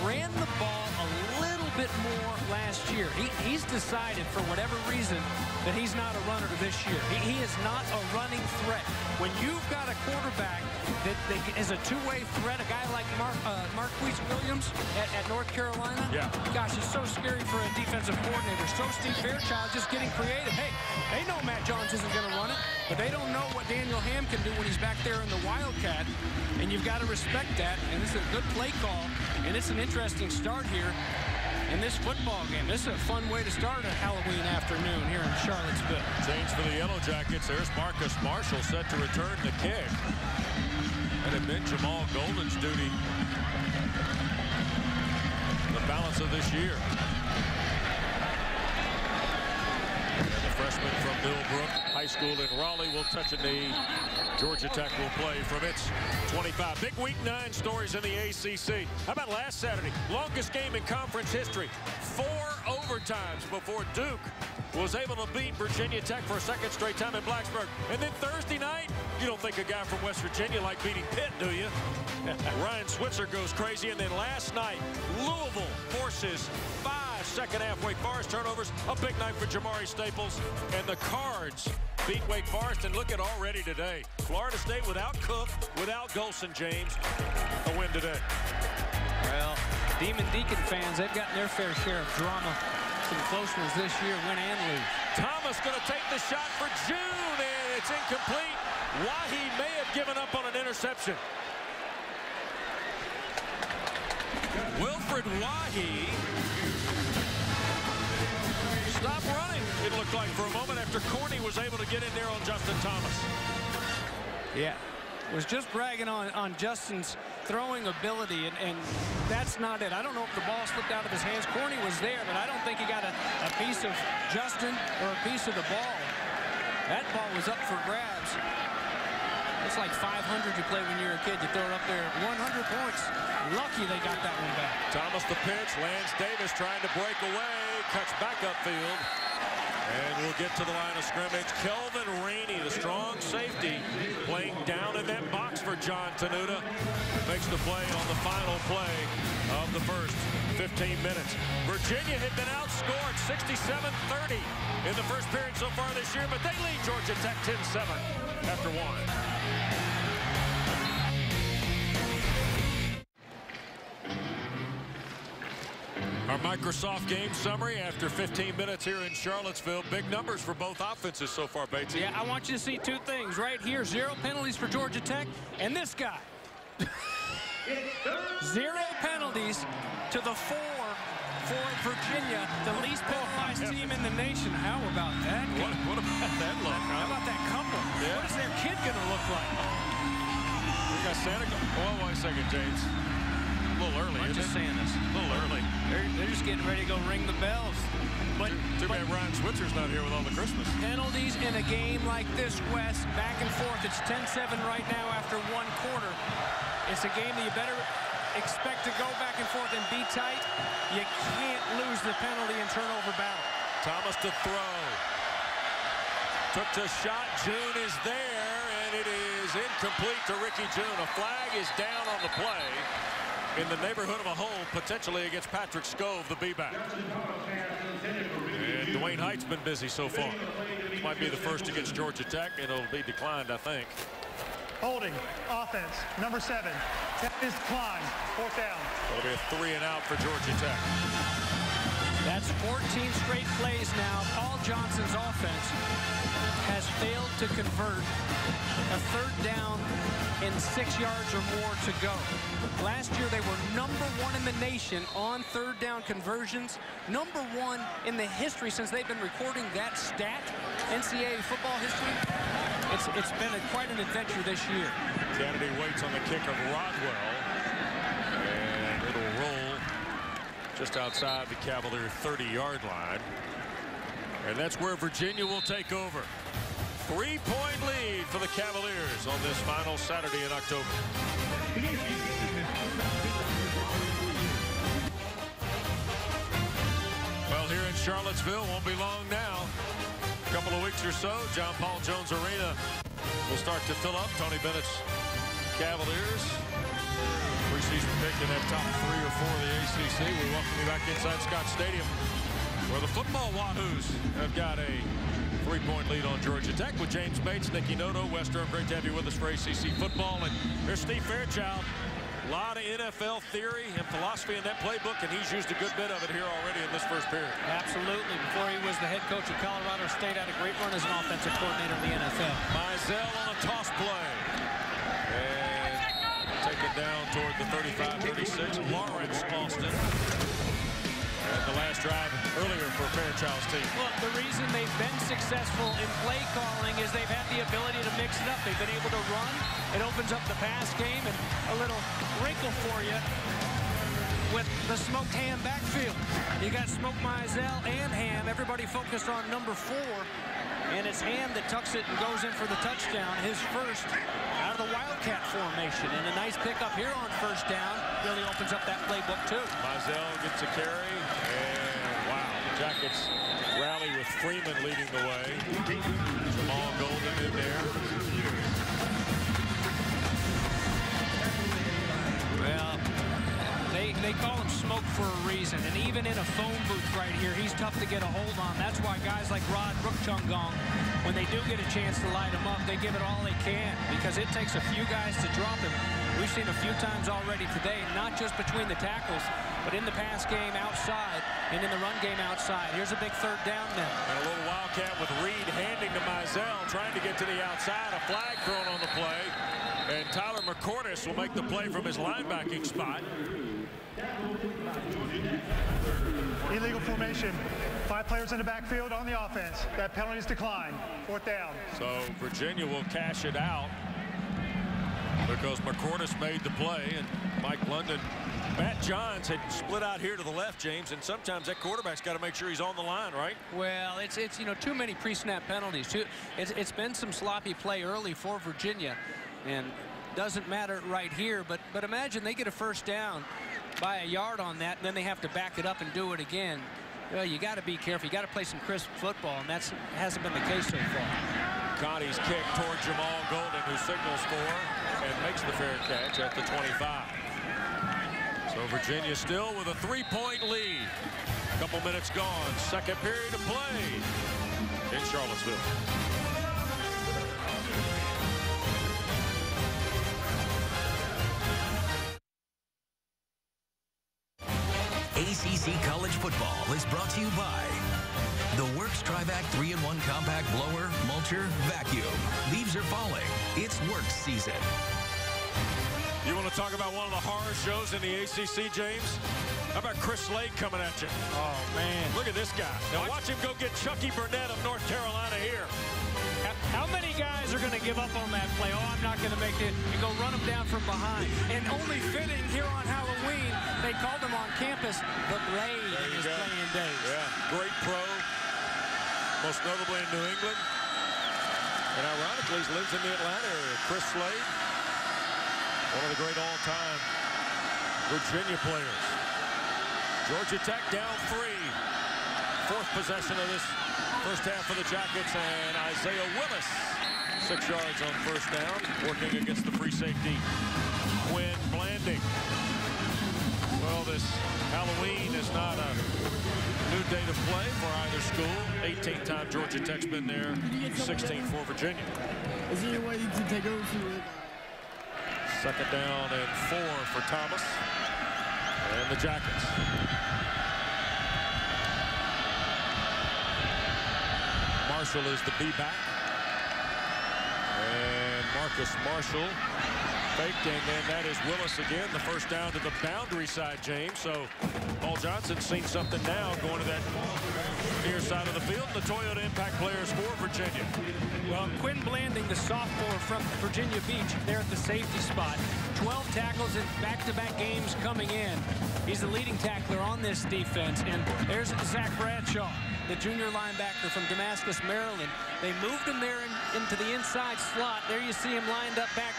ran the ball a little bit more last year. He, he's decided, for whatever reason, that he's not a runner this year. He, he is not a running threat. When you've got a quarterback that, that is a two-way threat, a guy like Mark, uh, Marquise Williams at, at North Carolina, Yeah. gosh, it's so scary for a defensive coordinator. So Steve Fairchild just getting creative. Hey, they know Matt Johns isn't going to run it, but they don't know what Daniel Hamm can do when he's back there in the Wildcat, and you've got to respect that, and this is a good play call, and it's an interesting start here in this football game. This is a fun way to start a Halloween afternoon here in Charlottesville. Change for the Yellow Jackets. There's Marcus Marshall set to return the kick. And it been Jamal Golden's duty the balance of this year. And the freshman from Millbrook High School in Raleigh will touch a knee. Georgia Tech will play from its 25. Big week nine stories in the ACC. How about last Saturday? Longest game in conference history. Four overtimes before Duke was able to beat Virginia Tech for a second straight time in Blacksburg. And then Thursday night, you don't think a guy from West Virginia like beating Pitt, do you? *laughs* Ryan Switzer goes crazy. And then last night, Louisville forces five second half Wake Forest turnovers. A big night for Jamari Staples. And the Cards beat Wake Forest. And look at already today. Florida State without Cook, without Golson James. A win today. Well, Demon Deacon fans, they've gotten their fair share of drama. Some close ones this year, win and lose. Thomas going to take the shot for Jeune, and it's incomplete. Wahee may have given up on an interception. Wilfred Wahee it looked like, for a moment after Corney was able to get in there on Justin Thomas. Yeah. Was just bragging on, on Justin's throwing ability, and, and that's not it. I don't know if the ball slipped out of his hands. Corney was there, but I don't think he got a, a piece of Justin or a piece of the ball. That ball was up for grabs. It's like 500 you play when you're a kid. You throw it up there. 100 points. Lucky they got that one back. Thomas the pitch. Lance Davis trying to break away. Cuts back upfield. And we'll get to the line of scrimmage. Kelvin Rainey, the strong safety, playing down in that box for John Tenuta. Makes the play on the final play of the first 15 minutes. Virginia had been outscored 67-30 in the first period so far this year, but they lead Georgia Tech 10-7 after one. Our Microsoft game summary after 15 minutes here in Charlottesville. Big numbers for both offenses so far, Batesy. Yeah, I want you to see two things right here. Zero penalties for Georgia Tech, and this guy. Zero penalties to the four for Virginia, the least penalized team in the nation. How about that? What, what about that look, huh? How about that couple? Yeah. What is their kid going to look like? We got Santa. Oh, wait a second, James. A little early, I'm just it? saying this. A little early. They're, they're just getting ready to go ring the bells. But, Too but bad Ryan Switzer's not here with all the Christmas. penalties in a game like this, Wes, back and forth. It's 10-7 right now after one quarter. It's a game that you better expect to go back and forth and be tight. You can't lose the penalty and turnover battle. Thomas to throw. Took the shot. Jeune is there, and it is incomplete to Ricky Jeune. A flag is down on the play in the neighborhood of a hole, potentially against Patrick Skov, the B-back. And Dwayne Height's been busy so far. This might be the first against Georgia Tech, and it'll be declined, I think. Holding. Offense. Number seven. Tech is declined. Fourth down. It'll be a three and out for Georgia Tech. That's 14 straight plays now. Paul Johnson's offense has failed to convert a third down in six yards or more to go. Last year, they were number one in the nation on third down conversions. Number one in the history since they've been recording that stat, NCAA football history. It's, it's been a, quite an adventure this year. Canady waits on the kick of Rodwell. And it'll roll just outside the Cavalier 30-yard line. And that's where Virginia will take over. Three-point lead for the Cavaliers on this final Saturday in October. Well, here in Charlottesville, won't be long now. A couple of weeks or so, John Paul Jones Arena will start to fill up. Tony Bennett's Cavaliers. Preseason pick in that top three or four of the ACC. We welcome you back inside Scott Stadium, where the football Wahoos have got a three-point lead on Georgia Tech with James Bates, Nicky Noto, Wes Durham. Great to have you with us for ACC football. And there's Steve Fairchild. A lot of NFL theory and philosophy in that playbook, and he's used a good bit of it here already in this first period. Absolutely. Before he was the head coach of Colorado State, had a great run as an offensive coordinator in the NFL. Mizzell on a toss play. And taken down toward the 35-36. Lawrence Austin. The last drive earlier for Fairchild's team. Look, the reason they've been successful in play calling is they've had the ability to mix it up. They've been able to run. It opens up the pass game and a little wrinkle for you with the smoked ham backfield. You got smoked Mizzell and ham. Everybody focused on number four. And it's Hamm that tucks it and goes in for the touchdown. His first out of the Wildcat formation. And a nice pickup here on first down. Really opens up that playbook, too. Mizzell gets a carry. Jackets rally with Freeman leading the way. Jamal Golden in there. They, call him smoke for a reason. And even in a phone booth right here, he's tough to get a hold on. That's why guys like Rod Rook-Chungong, when they do get a chance to light him up, they give it all they can because it takes a few guys to drop him. We've seen a few times already today, not just between the tackles, but in the pass game outside and in the run game outside. Here's a big third down now. And a little wildcat with Reed handing to Mizzell, trying to get to the outside. A flag thrown on the play. And Tyler Marcordes will make the play from his linebacking spot. Illegal formation. Five players in the backfield on the offense. That penalty is declined. Fourth down. So Virginia will cash it out because Marcordes made the play and Mike London. Matt Johns had split out here to the left, James, and sometimes that quarterback's got to make sure he's on the line, right? Well, it's it's you know too many pre-snap penalties. Too, it's it's been some sloppy play early for Virginia, and doesn't matter right here. But but imagine they get a first down by a yard on that, and then they have to back it up and do it again. Well, you got to be careful. You got to play some crisp football, and that hasn't been the case so far. Conte's kick toward Jamal Golden, who signals for and makes the fair catch at the 25. So Virginia still with a three-point lead. A Couple minutes gone. Second period of play in Charlottesville. ACC College Football is brought to you by the WORX TriVac 3-in-1 Compact Blower, Mulcher, Vacuum. Leaves are falling. It's Works season. You want to talk about one of the horror shows in the ACC, James? How about Chris Slade coming at you? Oh, man. Look at this guy. Now watch him go get Chucky Burnett of North Carolina here. How many guys are going to give up on that play? Oh, I'm not going to make it. And go run him down from behind. And only fitting here on Halloween, they called him on campus the Blade in his go. playing days. Yeah, great pro, most notably in New England. And ironically, he lives in the Atlanta area. Chris Slade, one of the great all-time Virginia players. Georgia Tech down three. Fourth possession of this first half for the Jackets, and Isaiah Willis, six yards on first down, working against the free safety, Quin Blanding. Well, this Halloween is not a new day to play for either school. 18th time Georgia Tech's been there, 16th for Virginia. Is there a way to take over it? Second down and four for Thomas and the Jackets. Marshall is the B-back. And Marcus Marshall faked, and then that is Willis again. The first down to the boundary side, James. So Paul Johnson's seen something now going to that near side of the field. The Toyota Impact players for Virginia. Well, Quin Blanding, the sophomore from Virginia Beach, there at the safety spot. 12 tackles in back-to-back -back games coming in. He's the leading tackler on this defense. And there's Zach Bradshaw the junior linebacker from Damascus, Maryland. They moved him there in, into the inside slot. There you see him lined up back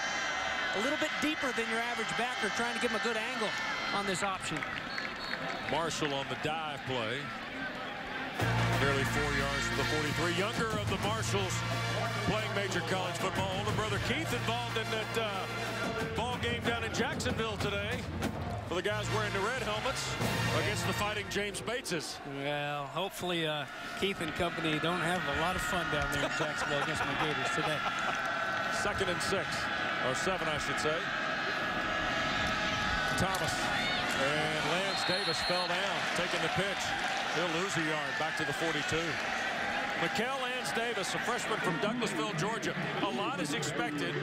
a little bit deeper than your average backer, trying to give him a good angle on this option. Marshall on the dive play. Nearly four yards from the 43. Younger of the Marshalls playing major college football. Older brother Keith involved in that uh, ball game down in Jacksonville today for the guys wearing the red helmets against the fighting James Bateses. Well, hopefully uh, Keith and company don't have a lot of fun down there in Jacksonville against my Gators today. Second and six, or seven, I should say. Thomas and Lance Davis fell down, taking the pitch. He'll lose a yard back to the 42. Mikel Lance Davis, a freshman from Douglasville, Georgia. A lot is expected.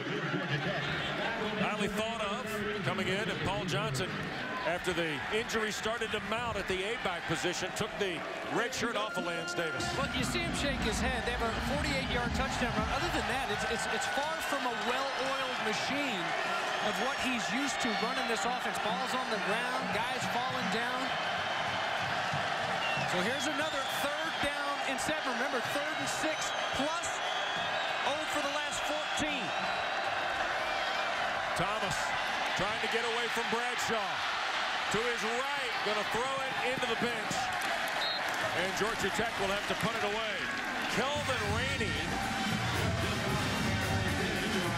Highly thought of coming in, and Paul Johnson, after the injury started to mount at the A-back position, took the red shirt off of Lance Davis. Well, you see him shake his head. They have a 48-yard touchdown run. Other than that, it's, it's, it's far from a well-oiled machine of what he's used to running this offense. Balls on the ground, guys falling down. So here's another third down and seven. Remember, third and six plus 0 for the last 14. Thomas trying to get away from Bradshaw. To his right, going to throw it into the bench. And Georgia Tech will have to punt it away. Kelvin Rainey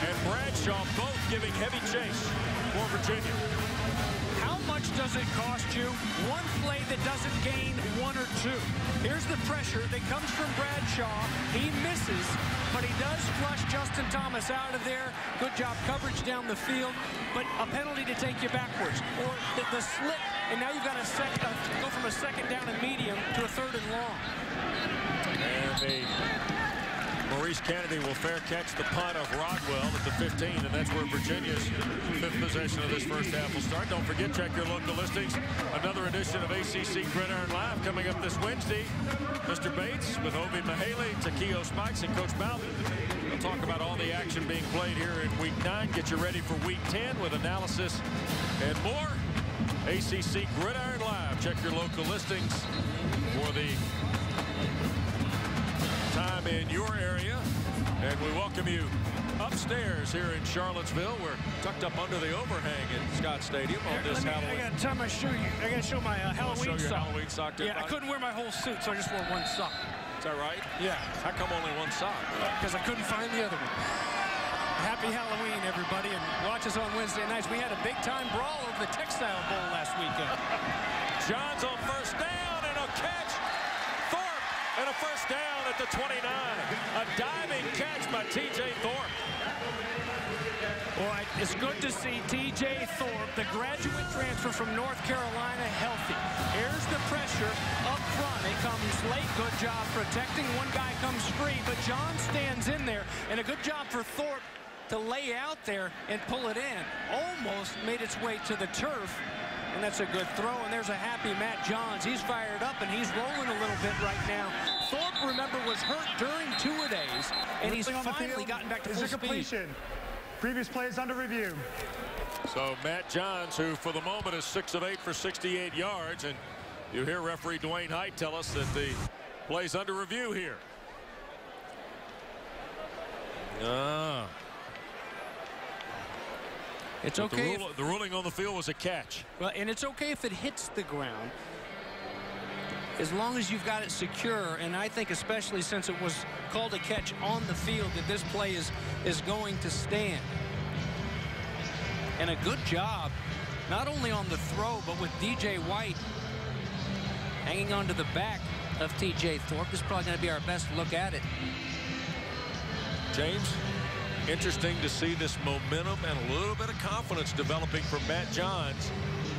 and Bradshaw both giving heavy chase for Virginia How much does it cost you? One play that doesn't gain one or two. Here's the pressure that comes from Bradshaw. He misses, but he does flush Justin Thomas out of there. Good job coverage down the field, but a penalty to take you backwards. Or the, the slip, and now you've got to uh, go from a second down and medium to a third and long. And Maurice Canady will fair catch the punt of Rodwell at the 15, and that's where Virginia's fifth possession of this first half will start. Don't forget, check your local listings. Another edition of ACC Gridiron Live coming up this Wednesday. Mr. Bates with Obi Mahaley, Takeo Spikes, and Coach Bowden. We'll talk about all the action being played here in Week 9. Get you ready for Week 10 with analysis and more. ACC Gridiron Live. Check your local listings for the time in your area. And we welcome you upstairs here in Charlottesville. We're tucked up under the overhang at Scott Stadium on Here, this me, Halloween. I got to tie my shoe. I got to show my uh, Halloween show sock. Halloween sock Yeah, I couldn't wear my whole suit, so I just wore one sock. Is that right? Yeah, How come only one sock? because I couldn't find the other one. Happy Halloween, everybody, and watch us on Wednesday nights. We had a big-time brawl over the Textile Bowl last weekend. *laughs* Johns on first down and a catch. Thorpe and a first down at the 29. A diving catch by T.J. Thorpe. Boy, it's good to see T.J. Thorpe, the graduate transfer from North Carolina, healthy. Here's the pressure up front. It comes late. Good job protecting. One guy comes free, but John stands in there. And a good job for Thorpe to lay out there and pull it in. Almost made its way to the turf. And that's a good throw. And there's a happy Matt Johns. He's fired up and he's rolling a little bit right now. Thorpe, remember, was hurt during two-a-days. And he's Everything finally gotten back to is full a speed. completion. Previous plays under review. So Matt Johns, who for the moment is 6 of 8 for 68 yards. And you hear referee Dwayne Height tell us that the play's under review here. Ah. It's But okay. The, rule, the ruling on the field was a catch. Well, and it's okay if it hits the ground as long as you've got it secure. And I think especially since it was called a catch on the field that this play is, is going to stand. And a good job, not only on the throw, but with DJ White hanging onto the back of TJ Thorpe. This is probably going to be our best look at it. James, interesting to see this momentum and a little bit of confidence developing from Matt Johns.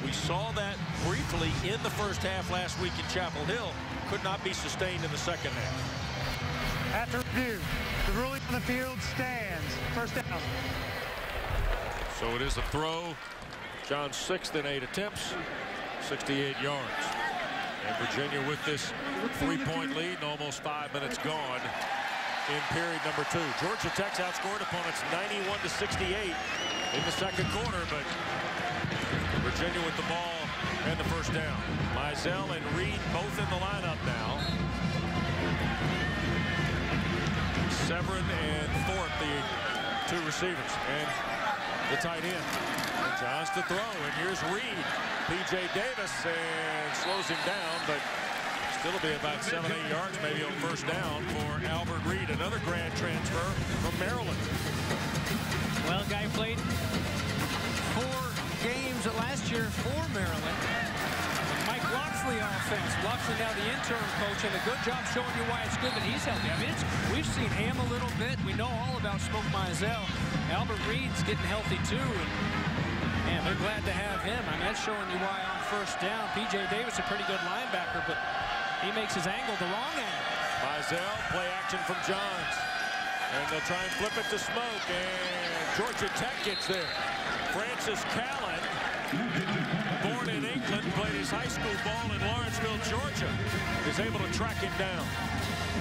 We saw that briefly in the first half last week in Chapel Hill. Could not be sustained in the second half. After review, the ruling on the field stands. First down. So it is a throw. Johns sixth in eight attempts, 68 yards. And Virginia with this three-point lead and almost five minutes gone in period number two. Georgia Tech's outscored opponents 91 to 68 in the second quarter, but Virginia with the ball and the first down. Mizzell and Reed both in the lineup now. Severin and Thorpe, the two receivers, and the tight end. Johns to throw, and here's Reed. P.J. Davis and slows him down, but will be about seven, eight yards maybe on first down for Albert Reed, another grad transfer from Maryland. Well, guy played four games last year for Maryland. Mike Locksley offense. Locksley now the interim coach, and a good job showing you why it's good that he's healthy. I mean, we've seen him a little bit. We know all about Smoke Mizzell. Albert Reed's getting healthy too, and they're glad to have him. I mean, that's showing you why on first down. P.J. Davis, a pretty good linebacker, but he makes his angle the wrong angle. Mizell, play action from Johns. And they'll try and flip it to Smoke, and Georgia Tech gets there. Francis Kallon, born in England, played his high school ball in Lawrenceville, Georgia, is able to track him down.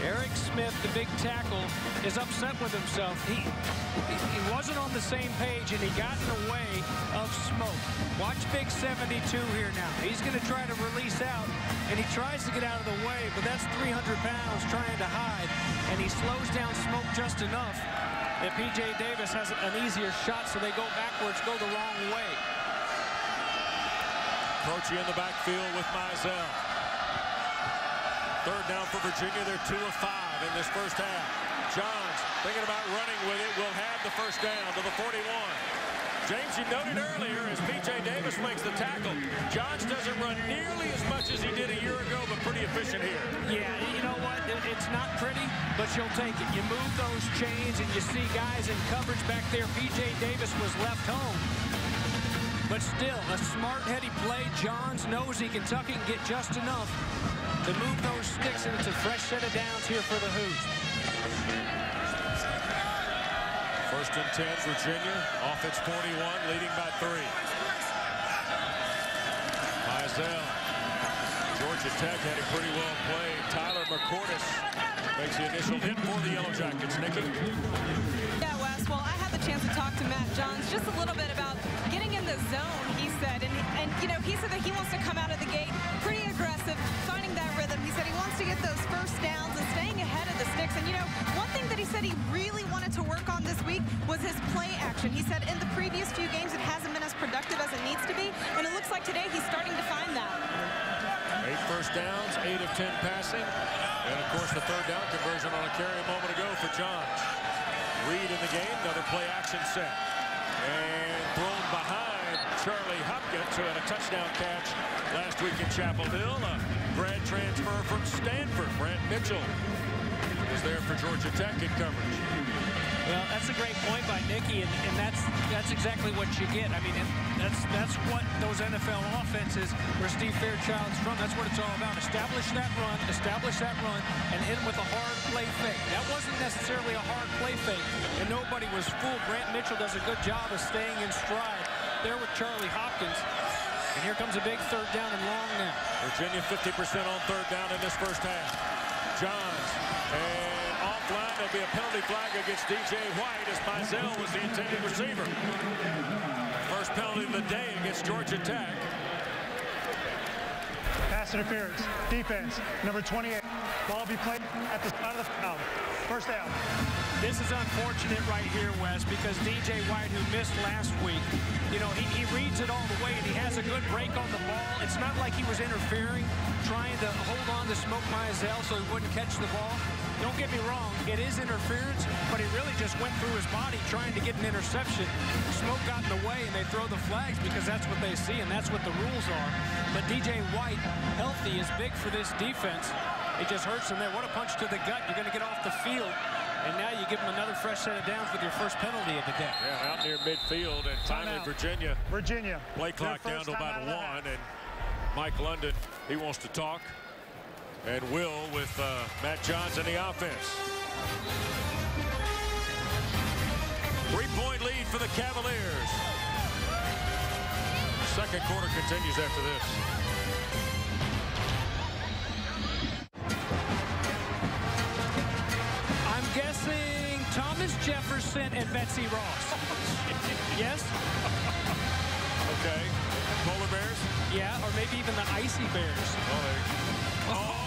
Eric Smith, the big tackle, is upset with himself. He, he, wasn't on the same page, and he got in the way of Smoke. Watch Big 72 here now. He's going to try to release out, and he tries to get out of the way, but that's 300 pounds trying to hide, and he slows down Smoke just enough that P.J. Davis has an easier shot, so they go backwards, go the wrong way. Croce in the backfield with Mizzell. Third down for Virginia. They're two of five in this first half. Johns thinking about running with it. Will have the first down to the 41. James, you noted earlier as P.J. Davis makes the tackle, Johns doesn't run nearly as much as he did a year ago, but pretty efficient here. Yeah, you know what? It's not pretty, but you'll take it. You move those chains, and you see guys in coverage back there. P.J. Davis was left home. But still, a smart, heady play. Johns knows he can tuck it and get just enough to move those sticks, and it's a fresh set of downs here for the Hoos. First and 10, Virginia. Offense 41, leading by three. Mizzell. Georgia Tech had it pretty well played. Tyler Marcordes makes the initial hit for the Yellow Jackets. Nikki? Yeah, Wes. Well, I had the chance to talk to Matt Johns just a little bit about getting in the zone, he said. And, and you know, he said that he wants to come out of the gate pretty aggressive, finding that rhythm. He said he wants to get those first downs and staying ahead of the sticks. And, you know, one thing that he said he really wanted to work on this week was his play action. He said in the previous few games it hasn't been as productive as it needs to be, and it looks like today he's starting to find that. Eight first downs, eight of ten passing, and of course the third down conversion on a carry a moment ago for Johns. Reed in the game, another play action set. And thrown behind who had a touchdown catch last week in Chapel Hill. A grad transfer from Stanford, Brant Mitchell, is there for Georgia Tech in coverage. Well, that's a great point by Nicky, and, and that's that's exactly what you get. I mean, that's that's what those NFL offenses where Steve Fairchild's from, that's what it's all about. Establish that run, establish that run, and hit with a hard play fake. That wasn't necessarily a hard play fake, and nobody was fooled. Brant Mitchell does a good job of staying in stride there with Charlie Hopkins. And here comes a big third down and long now. Virginia 50% on third down in this first half. Johns and offline. There'll be a penalty flag against D.J. White as Mizzell was the intended receiver. First penalty of the day against Georgia Tech. Pass interference. Defense, number 28. Ball be played at the spot of the foul. First down. This is unfortunate right here, Wes, because D.J. White, who missed last week, you know, he, he reads it all the way, and he has a good break on the ball. It's not like he was interfering, trying to hold on to Smoke Mizzell so he wouldn't catch the ball. Don't get me wrong, it is interference, but he really just went through his body trying to get an interception. Smoke got in the way, and they throw the flags because that's what they see, and that's what the rules are. But D.J. White, healthy, is big for this defense. It just hurts him there. What a punch to the gut. You're going to get off the field. And now you give him another fresh set of downs with your first penalty of the day. Yeah, out near midfield and time finally Virginia. Virginia. Play clock down to about one. And Mike London, he wants to talk. And will with uh, Matt Johns in the offense. Three-point lead for the Cavaliers. Second quarter continues after this. Jefferson and Betsy Ross. *laughs* yes? Okay. Polar Bears? Yeah, or maybe even the Icy Bears. Oh, *laughs* oh.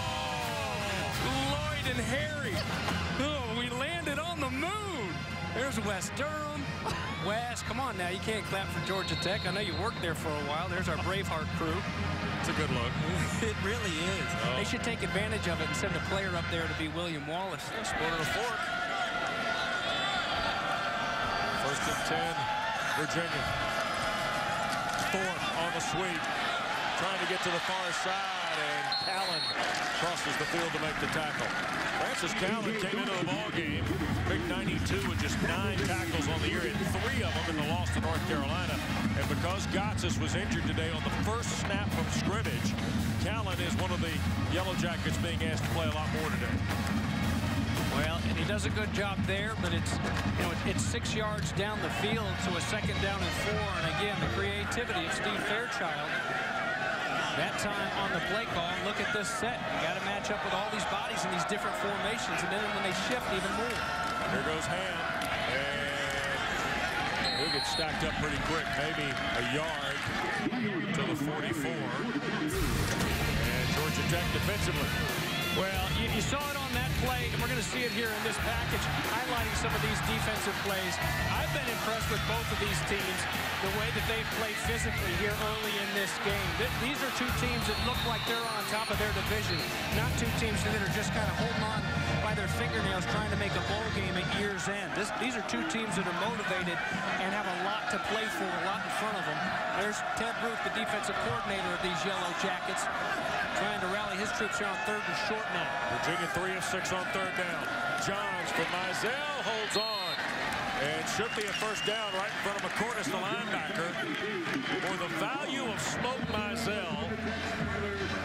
Lloyd and Harry. Oh, we landed on the moon. There's Wes Durham. Wes, come on now. You can't clap for Georgia Tech. I know you worked there for a while. There's our Braveheart crew. It's a good look. *laughs* it really is. Oh. They should take advantage of it and send a player up there to be William Wallace. Split a fork. First and 10, Virginia. Thorne on the sweep. Trying to get to the far side, and Kallon crosses the field to make the tackle. Francis Kallon came into the ball game, big 92 with just nine tackles on the year, and three of them in the loss to North Carolina. And because Gotsis was injured today on the first snap from scrimmage, Kallon is one of the Yellow Jackets being asked to play a lot more today. Well, and he does a good job there, but it's you know it's six yards down the field to a second down and four. And again, the creativity of Steve Fairchild. That time on the play call, look at this set. You got to match up with all these bodies in these different formations, and then when they shift even more. Here goes Hamm, and he'll get stacked up pretty quick, maybe a yard to the 44. And Georgia Tech defensively. Well, you, you, saw it on play, and we're going to see it here in this package, highlighting some of these defensive plays. I've been impressed with both of these teams, the way that they've played physically here early in this game. Th these are two teams that look like they're on top of their division, not two teams that are just kind of holding on by their fingernails trying to make a bowl game at year's end. This, these are two teams that are motivated and have a lot to play for, a lot in front of them. There's Ted Roof, the defensive coordinator of these Yellow Jackets, trying to rally his troops here on third and short now. Virginia three of six on third down. Johns for Mizzell holds on. And should be a first down right in front of Marcordes, the linebacker. For the value of Smoke Mizzell.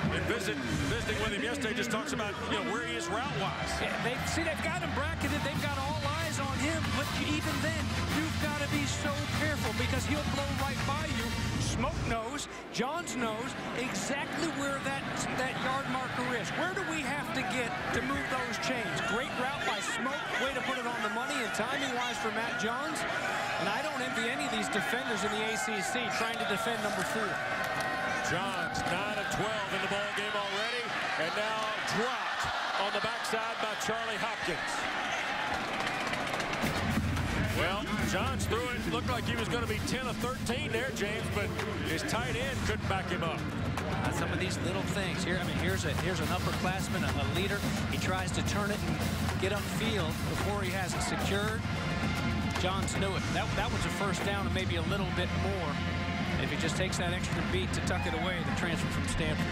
And visit, visiting with him yesterday just talks about you know where he is route-wise. Yeah, they see they've got him bracketed. They've got all eyes on him. But even then, you've got to be so careful because he'll blow right by you. Smoke knows, Johns knows exactly where that, that yard marker is. Where do we have to get to move those chains? Great route by Smoke, way to put it on the money and timing-wise for Matt Johns. And I don't envy any of these defenders in the ACC trying to defend number four. Johns, 9 of 12 in the ball game already, and now dropped on the backside by Charlie Hopkins. Johns threw it. Looked like he was going to be 10 of 13 there, James, but his tight end couldn't back him up. Uh, some of these little things here. I mean, here's a here's an upperclassman, a, a leader. He tries to turn it and get upfield before he has it secured. Johns knew it. That that was a first down and maybe a little bit more. If he just takes that extra beat to tuck it away, the transfer from Stanford.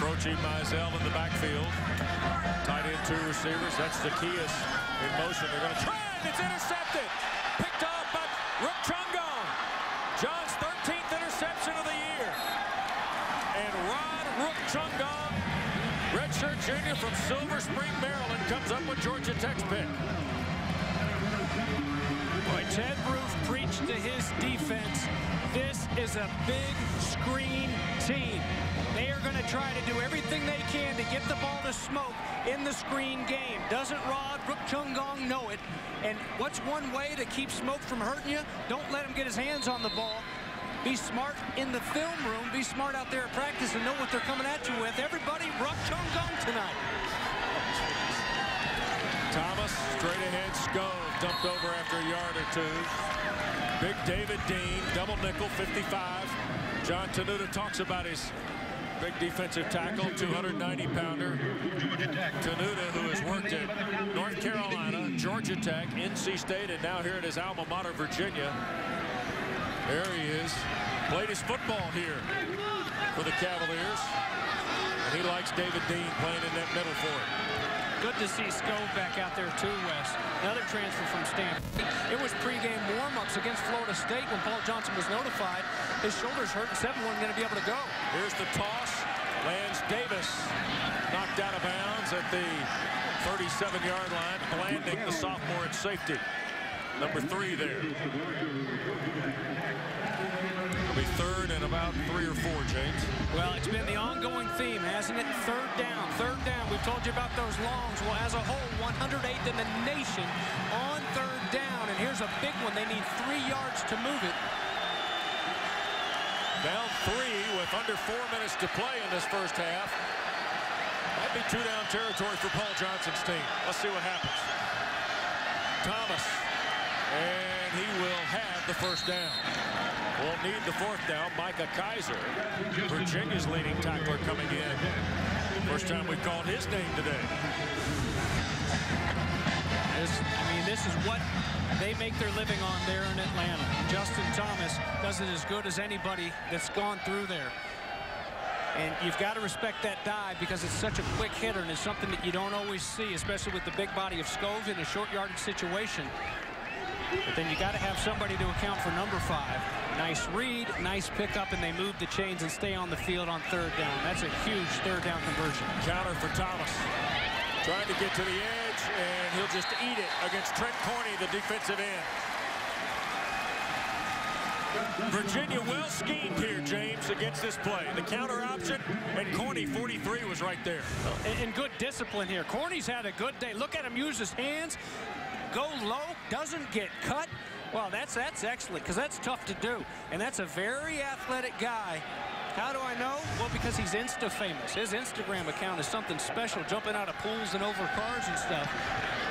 Croce Mizzell in the backfield. Tight end two receivers. That's Zaccheaus in motion. They're going to try it. It's intercepted. Picked off by Rook Chungong. John's 13th interception of the year. And Ron Rook Chungong, redshirt junior from Silver Spring, Maryland, comes up with Georgia Tech's pick. Boy, Ted Roof preached to his defense. This is a big screen team. They are going to try to do everything they can to get the ball to smoke in the screen game. Doesn't Rod Rook Chungong know it? And what's one way to keep smoke from hurting you? Don't let him get his hands on the ball. Be smart in the film room. Be smart out there at practice and know what they're coming at you with. Everybody, Rook Chungong tonight. Thomas, straight ahead, Skov, dumped over after a yard or two. Big David Dean, double nickel, 55. John Tenuta talks about his big defensive tackle, 290-pounder. Tenuta, who has worked at North Carolina, Georgia Tech, NC State, and now here at his alma mater, Virginia. There he is. Played his football here for the Cavaliers. And he likes David Dean playing in that middle for him. Good to see Skov back out there too, Wes. Another transfer from Stanford. It was pregame warm-ups against Florida State when Paul Johnson was notified. His shoulder's hurt and Seven wasn't going to be able to go. Here's the toss. Lance Davis knocked out of bounds at the 37-yard line, Blanding the sophomore at safety. Number three there. It'll be third and about three or four, James. Well, it's been the ongoing theme, hasn't it? Third down, third down. We've told you about those longs. Well, as a whole, 108th in the nation on third down. And here's a big one. They need three yards to move it. Down three with under four minutes to play in this first half. Might be two-down territory for Paul Johnson's team. Let's see what happens. Thomas. And he will have the first down. Won't need the fourth down. Micah Kaiser, Virginia's leading tackler coming in. First time we've called his name today. This, I mean, this is what they make their living on there in Atlanta. Justin Thomas does it as good as anybody that's gone through there. And you've got to respect that dive because it's such a quick hitter and it's something that you don't always see, especially with the big body of Skov in a short yardage situation. But then you got to have somebody to account for number five. Nice read, nice pickup, and they move the chains and stay on the field on third down. That's a huge third down conversion. Counter for Thomas. Trying to get to the edge, he'll just eat it against Trent Corney, the defensive end. Virginia well schemed here, James, against this play. The counter option, and Corney, 43, was right there. And good discipline here. Corney's had a good day. Look at him use his hands, go low, doesn't get cut. Well, that's that's excellent because that's tough to do. And that's a very athletic guy. How do I know? Well, because he's Insta famous. His Instagram account is something special, jumping out of pools and over cars and stuff.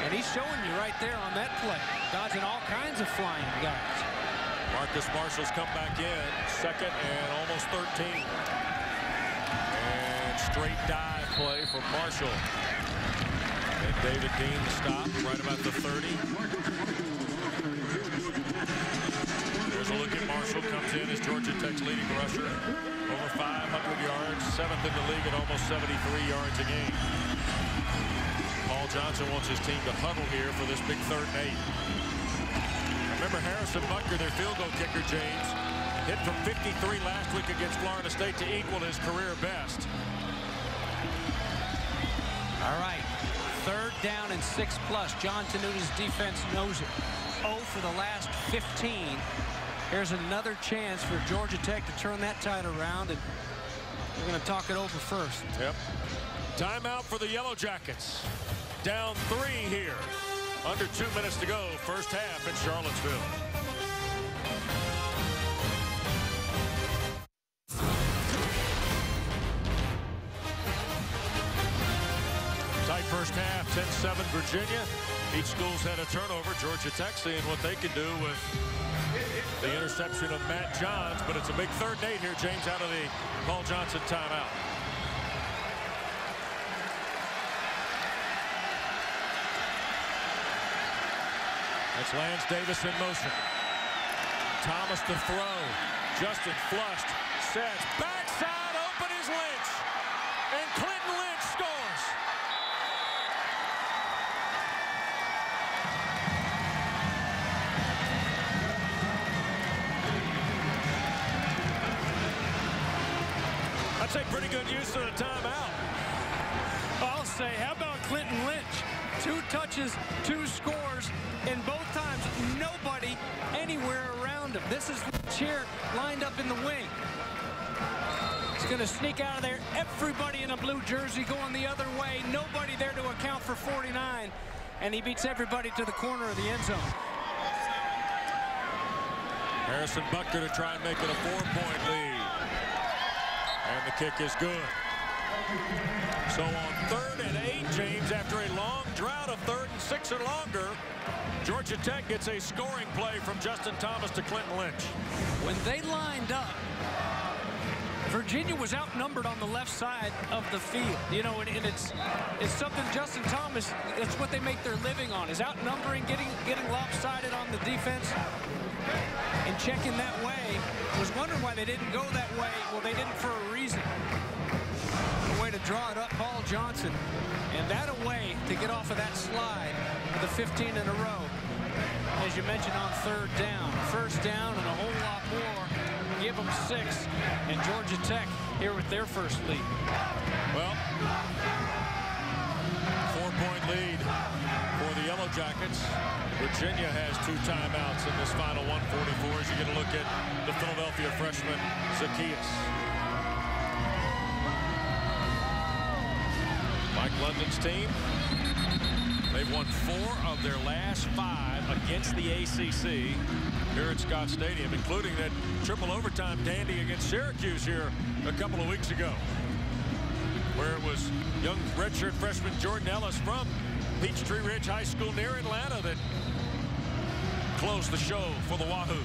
And he's showing you right there on that play, dodging all kinds of flying guys. Marcus Marshall's come back in, second and almost 13. And straight dive play for Marshall. And David Dean the stop right about the 30. There's a look at Marshall, comes in as Georgia Tech's leading rusher. Over 500 yards, seventh in the league at almost 73 yards a game. Paul Johnson wants his team to huddle here for this big third and eight. Remember Harrison Butker, their field goal kicker, James, hit from 53 last week against Florida State to equal his career best. All right, third down and six plus. John Tenuta's defense knows it. 0 for the last 15. Here's another chance for Georgia Tech to turn that tide around, and we're going to talk it over first. Yep. Timeout for the Yellow Jackets. Down three here. Under two minutes to go, first half in Charlottesville. First half, 10-7 Virginia. Each school's had a turnover. Georgia Tech seeing what they can do with the interception of Matt Johns, but it's a big third and eight here. James out of the Paul Johnson timeout. That's Lance Davis in motion. Thomas to throw. Justin flushed. Sets. Backside the timeout. I'll say, how about Clinton Lynch? Two touches, two scores, and both times nobody anywhere around him. This is Lynch here lined up in the wing. He's going to sneak out of there. Everybody in a blue jersey going the other way. Nobody there to account for 49. And he beats everybody to the corner of the end zone. Harrison Butker to try and make it a four-point lead. Kick is good. So on third and eight, James, after a long drought of third and six or longer, Georgia Tech gets a scoring play from Justin Thomas to Clinton Lynch. When they lined up, Virginia was outnumbered on the left side of the field. You know, and, and, it's it's something Justin Thomas, it's what they make their living on, is outnumbering, getting getting lopsided on the defense and checking that way. Was wondering why they didn't go that way. Well, they didn't for a reason. A way to draw it up, Paul Johnson. And that a way to get off of that slide for the 15 in a row. As you mentioned on third down. First down and a whole lot more. Give them six. And Georgia Tech here with their first lead. Well, four-point lead Yellow Jackets. Virginia has two timeouts in this final 144 as you get a look at the Philadelphia freshman, Zaccheaus. Mike London's team, they've won four of their last five against the ACC here at Scott Stadium, including that triple overtime dandy against Syracuse here a couple of weeks ago, where it was young redshirt freshman Jordan Ellis from Peachtree Ridge High School near Atlanta that closed the show for the Wahoos.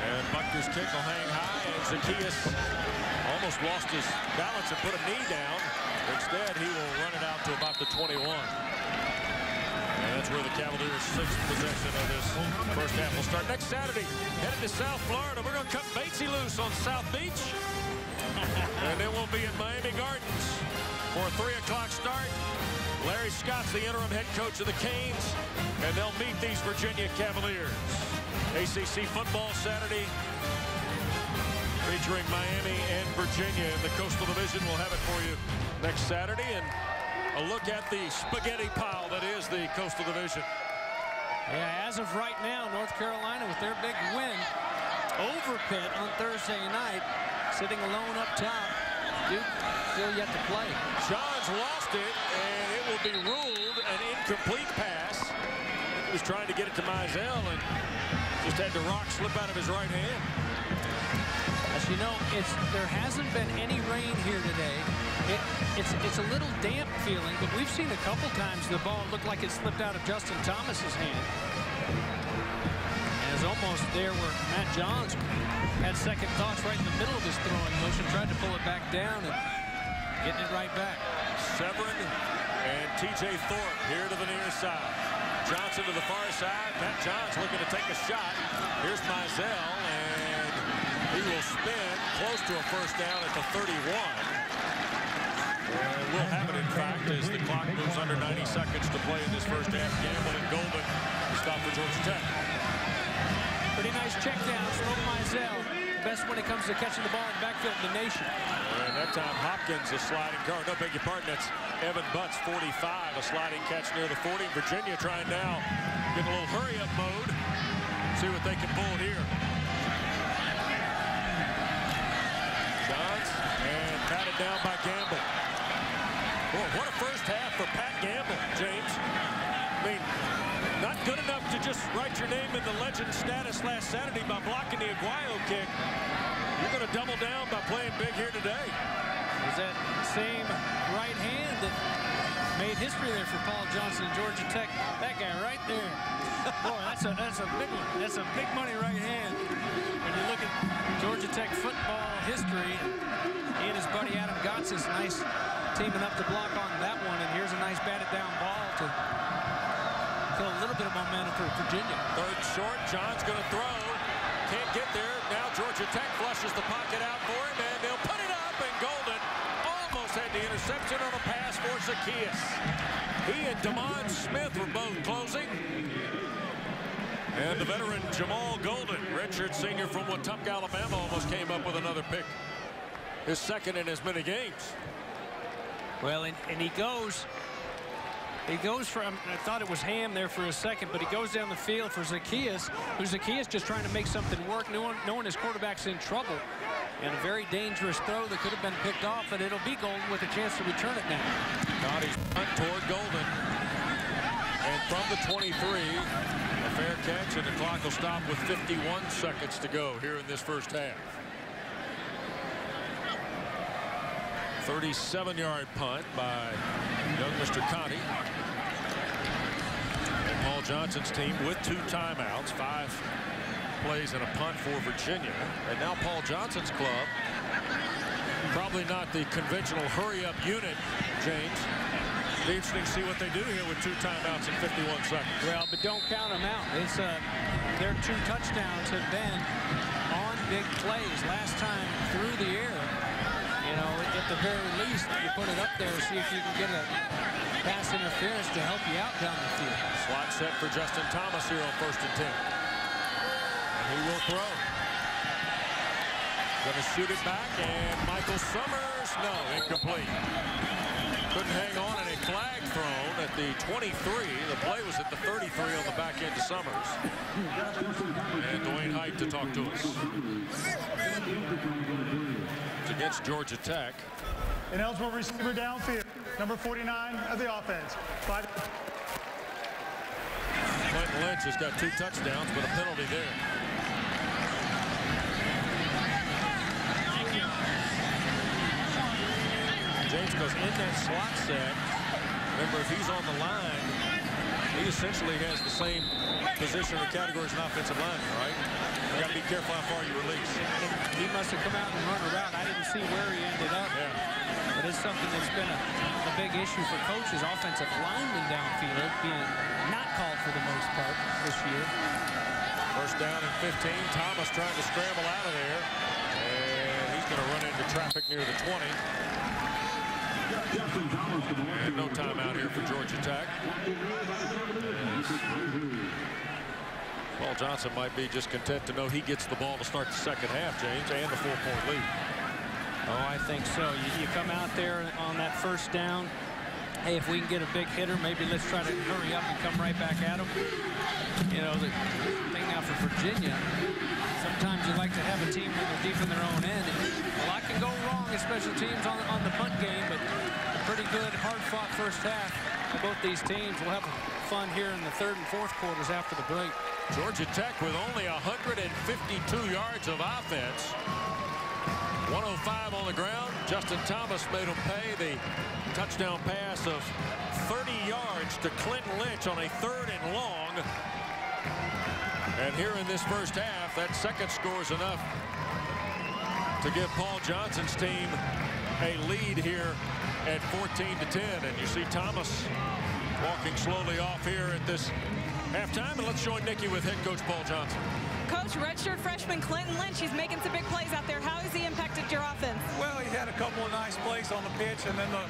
And Butker's kick will hang high, and Zaccheaus almost lost his balance and put a knee down. Instead, he will run it out to about the 21. And that's where the Cavaliers' sixth possession of this first half will start. Next Saturday, headed to South Florida. We're going to cut Batesy loose on South Beach. And then we'll be in Miami Gardens for a 3 o'clock start. Larry Scott's the interim head coach of the Canes, and they'll meet these Virginia Cavaliers. ACC football Saturday featuring Miami and Virginia in the Coastal Division. We'll have it for you next Saturday. And a look at the spaghetti pile that is the Coastal Division. Yeah, as of right now, North Carolina with their big win over Pitt on Thursday night, sitting alone up top. Duke still yet to play. Johns lost it, and it will be ruled an incomplete pass. He was trying to get it to Mizzell and just had the rock slip out of his right hand. As you know, it's there hasn't been any rain here today. It, it's it's a little damp feeling, but we've seen a couple times the ball looked like it slipped out of Justin Thomas's hand. And it's almost there where Matt Johns had second thoughts right in the middle of his throwing motion, tried to pull it back down and getting it right back. Severin and TJ Thorpe here to the near side. Johnson to the far side. Matt Johns looking to take a shot. Here's Mizzell, and he will spin close to a first down at the 31. And we'll have it, in fact, as the clock moves under 90 seconds to play in this first half. Gamble and Golden stop for Georgia Tech. Nice check from Mizzell. Best when it comes to catching the ball in backfield in the nation. And that time Hopkins a sliding guard. No, beg your pardon. That's Evan Butts, 45, a sliding catch near the 40. Virginia trying now get a little hurry-up mode. See what they can pull here. Johns and patted down by Gamble. Boy, what a first half for Pat Gamble, James. I mean, not good enough to just write legend status last Saturday by blocking the Aguayo kick. You're going to double down by playing big here today. was that same right hand that made history there for Paul Johnson and Georgia Tech. That guy right there. Boy, that's a that's a big one. That's a big money right hand. When you look at Georgia Tech football history, he and his buddy Adam Gotsis, nice teaming up to block on that one. And here's a nice batted down ball to kill a little bit of momentum for Virginia. Third short, Johns going to throw. Can't get there. Now Georgia Tech flushes the pocket out for him, and they'll put it up, and Golden almost had the interception on a pass for Zaccheaus. He and Demond Smith were both closing. And the veteran Jamal Golden, Richard senior from Wetumpka, Alabama, almost came up with another pick. His second in as many games. Well, and, and he goes he goes from, I thought it was Hamm there for a second, but he goes down the field for Zaccheaus, who Zaccheaus just trying to make something work, knowing, knowing his quarterback's in trouble. And a very dangerous throw that could have been picked off, and it'll be Golden with a chance to return it now. Conte's punt toward Golden. And from the 23, a fair catch, and the clock will stop with 51 seconds to go here in this first half. 37-yard punt by young Mr. Conte. And Paul Johnson's team with two timeouts, five plays and a punt for Virginia. And now Paul Johnson's club, probably not the conventional hurry-up unit, James. Be interesting to see what they do here with two timeouts in 51 seconds. Well, but don't count them out. It's uh, their two touchdowns have been on big plays. Last time through the air, at the very least, you put it up there, see if you can get a pass interference to help you out down the field. Slot set for Justin Thomas here on first and 10. And he will throw. Going to shoot it back, and Michael Summers, no, incomplete. Couldn't hang on, and a flag thrown at the 23. The play was at the 33 on the back end to Summers. And Duane Heydt to talk to us. It's against Georgia Tech. An eligible receiver downfield, number 49 of the offense. Five. Clinton Lynch has got two touchdowns, but a penalty there. James goes in that slot set. Remember, if he's on the line, he essentially has the same position or category as an offensive lineman, right? You got to be careful how far you release. He must have come out and run around. I didn't see where he ended up. Yeah. But it's something that's been a, a big issue for coaches, offensive linemen downfield being not called for the most part this year. First down and 15. Thomas trying to scramble out of there. And he's going to run into traffic near the 20. And no timeout here for Georgia Tech. Paul Johnson might be just content to know he gets the ball to start the second half, James, and the four-point lead. Oh, I think so. You, you come out there on that first down. Hey, if we can get a big hitter, maybe let's try to hurry up and come right back at them. You know, the thing now for Virginia, sometimes you like to have a team when they're deep in their own end. A lot can go wrong in special teams on, on the punt game, but pretty good, hard-fought first half both these teams. We'll have fun here in the third and fourth quarters after the break. Georgia Tech with only 152 yards of offense. 105 on the ground. Justin Thomas made him pay the touchdown pass of 30 yards to Clinton Lynch on a third and long. And here in this first half, that second score is enough to give Paul Johnson's team a lead here at 14 to 10. And you see Thomas walking slowly off here at this halftime. And let's join Nikki with head coach Paul Johnson. Coach, redshirt freshman Clinton Lynch, he's making some big plays out there. How has he impacted your offense? Well, he had a couple of nice plays on the pitch and then the,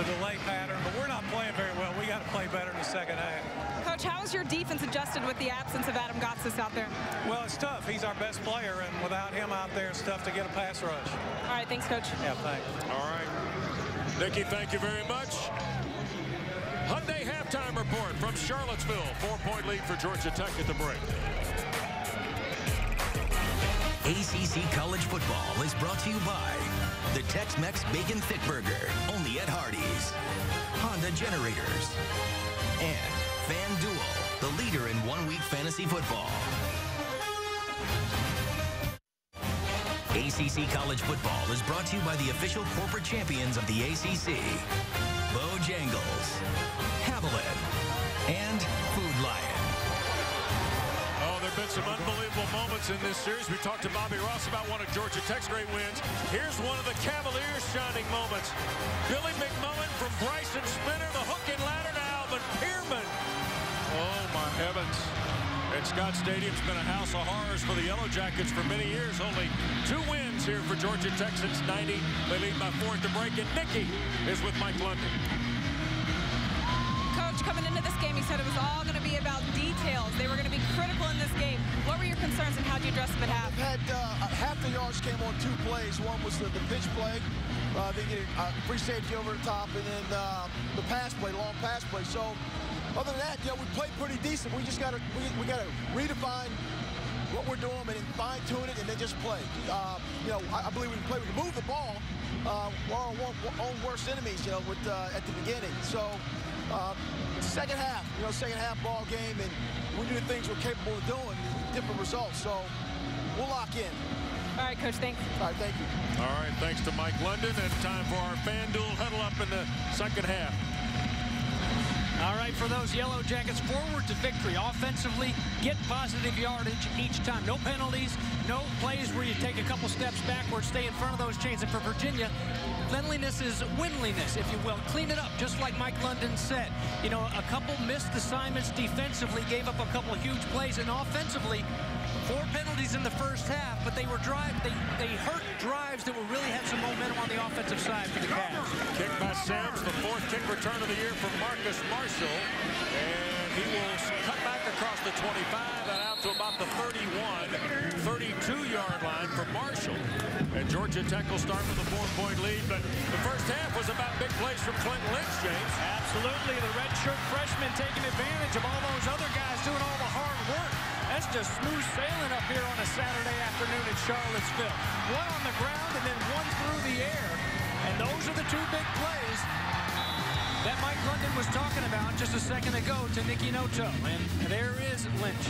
the delay pattern, but we're not playing very well. We got to play better in the second half. Coach, how has your defense adjusted with the absence of Adam Gotsis out there? Well, it's tough. He's our best player, and without him out there, it's tough to get a pass rush. All right, thanks, Coach. Yeah, thanks. All right. Nikki, thank you very much. Hyundai halftime report from Charlottesville. Four-point lead for Georgia Tech at the break. ACC College Football is brought to you by the Tex-Mex Bacon Thick Burger, only at Hardee's, Honda Generators, and FanDuel, the leader in one-week fantasy football. ACC College Football is brought to you by the official corporate champions of the ACC, Bojangles, Haviland, and some unbelievable moments in this series. We talked to Bobby Ross about one of Georgia Tech's great wins. Here's one of the Cavaliers' shining moments. Billy McMullen from Bryson Spinner, the hook and ladder to Alvin Pearman. Oh, my heavens. And Scott Stadium's been a house of horrors for the Yellow Jackets for many years. Only two wins here for Georgia Tech since 90. They lead by four at the break, and Nicky is with Mike London. Coming into this game, he said it was all going to be about details. They were going to be critical in this game. What were your concerns and how did you address them at half? Had uh, half the yards came on two plays. One was the, the pitch play. Uh, they get a uh, free safety over the top, and then uh, the pass play, long pass play. So other than that, yeah, we played pretty decent. We just got to we, we got to redefine what we're doing and fine tune it, and then just play. Uh, you know, I, I, believe we can play. We can move the ball. Uh, we're our own worst enemies, you know, with uh, at the beginning. So. Uh, second half, you know, second half ball game, and we do the things we're capable of doing, different results. So we'll lock in. All right, Coach, thanks. All right, thank you. All right, thanks to Mike London, and time for our FanDuel huddle up in the second half. All right, for those Yellow Jackets, forward to victory. Offensively, get positive yardage each time. No penalties, no plays where you take a couple steps backward, stay in front of those chains. And for Virginia, cleanliness is winliness, if you will. Clean it up, just like Mike London said. You know, a couple missed assignments defensively, gave up a couple huge plays, and offensively, Four penalties in the first half, but they were drive they they hurt drives that were really had some momentum on the offensive side for the Cavs. Kick by Sims, the fourth kick return of the year for Marcus Marshall. And he will cut back across the 25 and out to about the 31, 32-yard line for Marshall. Georgia Tech will start with a four-point lead, but the first half was about big plays from Clinton Lynch, James. Absolutely. The redshirt freshman taking advantage of all those other guys doing all the hard work. That's just smooth sailing up here on a Saturday afternoon in Charlottesville. One on the ground and then one through the air. And those are the two big plays that Mike London was talking about just a second ago to Nicky Noto. And there is Lynch.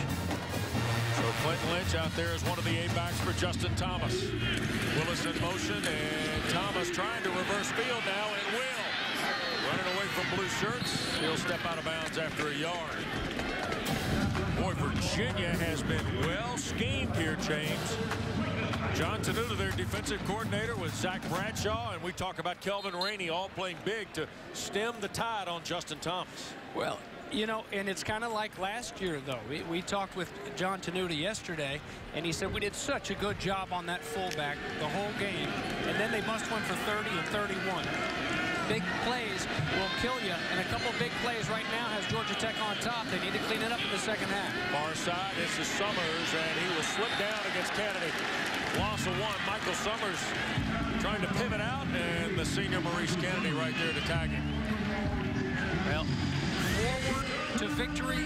So Clinton Lynch out there is one of the A-backs for Justin Thomas. Willis in motion, and Thomas trying to reverse field now, and will. Running away from blue shirts. He'll step out of bounds after a yard. Boy, Virginia has been well schemed here, James. John Tenuta, their defensive coordinator, with Zach Bradshaw, and we talk about Kelvin Rainey all playing big to stem the tide on Justin Thomas. Well, you know, and it's kind of like last year, though. We, we talked with John Tenuta yesterday, and he said we did such a good job on that fullback the whole game, and then they must win for 30 and 31 big plays will kill you. And a couple big plays right now has Georgia Tech on top. They need to clean it up in the second half. Far side, this is Summers, and he will slip down against Canady. Loss of one. Michael Summers trying to pivot out, and the senior Maurice Canady right there to tag him. Well, forward to victory.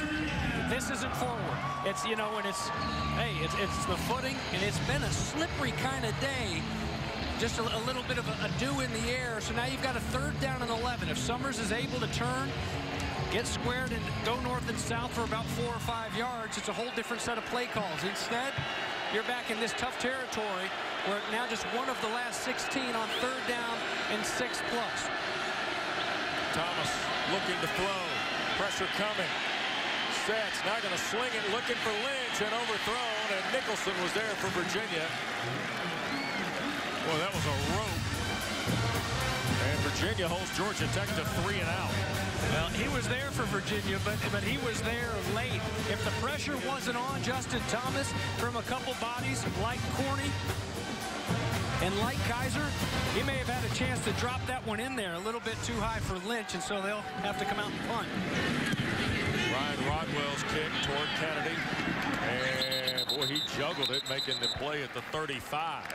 This isn't forward. It's, you know, and it's, hey, it's, it's the footing, and it's been a slippery kind of day just a, a little bit of a, a, dew in the air. So now you've got a third down and 11. If Summers is able to turn, get squared, and go north and south for about four or five yards, it's a whole different set of play calls. Instead, you're back in this tough territory where now just one of the last 16 on third down and six plus. Thomas looking to throw. Pressure coming. Sets. Now going to sling it, looking for Lynch, and overthrown. And Nicholson was there for Virginia. Well, that was a rope. And Virginia holds Georgia Tech to three and out. Well, he was there for Virginia, but but he was there late. If the pressure wasn't on Justin Thomas from a couple bodies like Corney and like Kiser, he may have had a chance to drop that one in there a little bit too high for Lynch, and so they'll have to come out and punt. Ryan Rodwell's kick toward Canady. And, boy, he juggled it, making the play at the 35.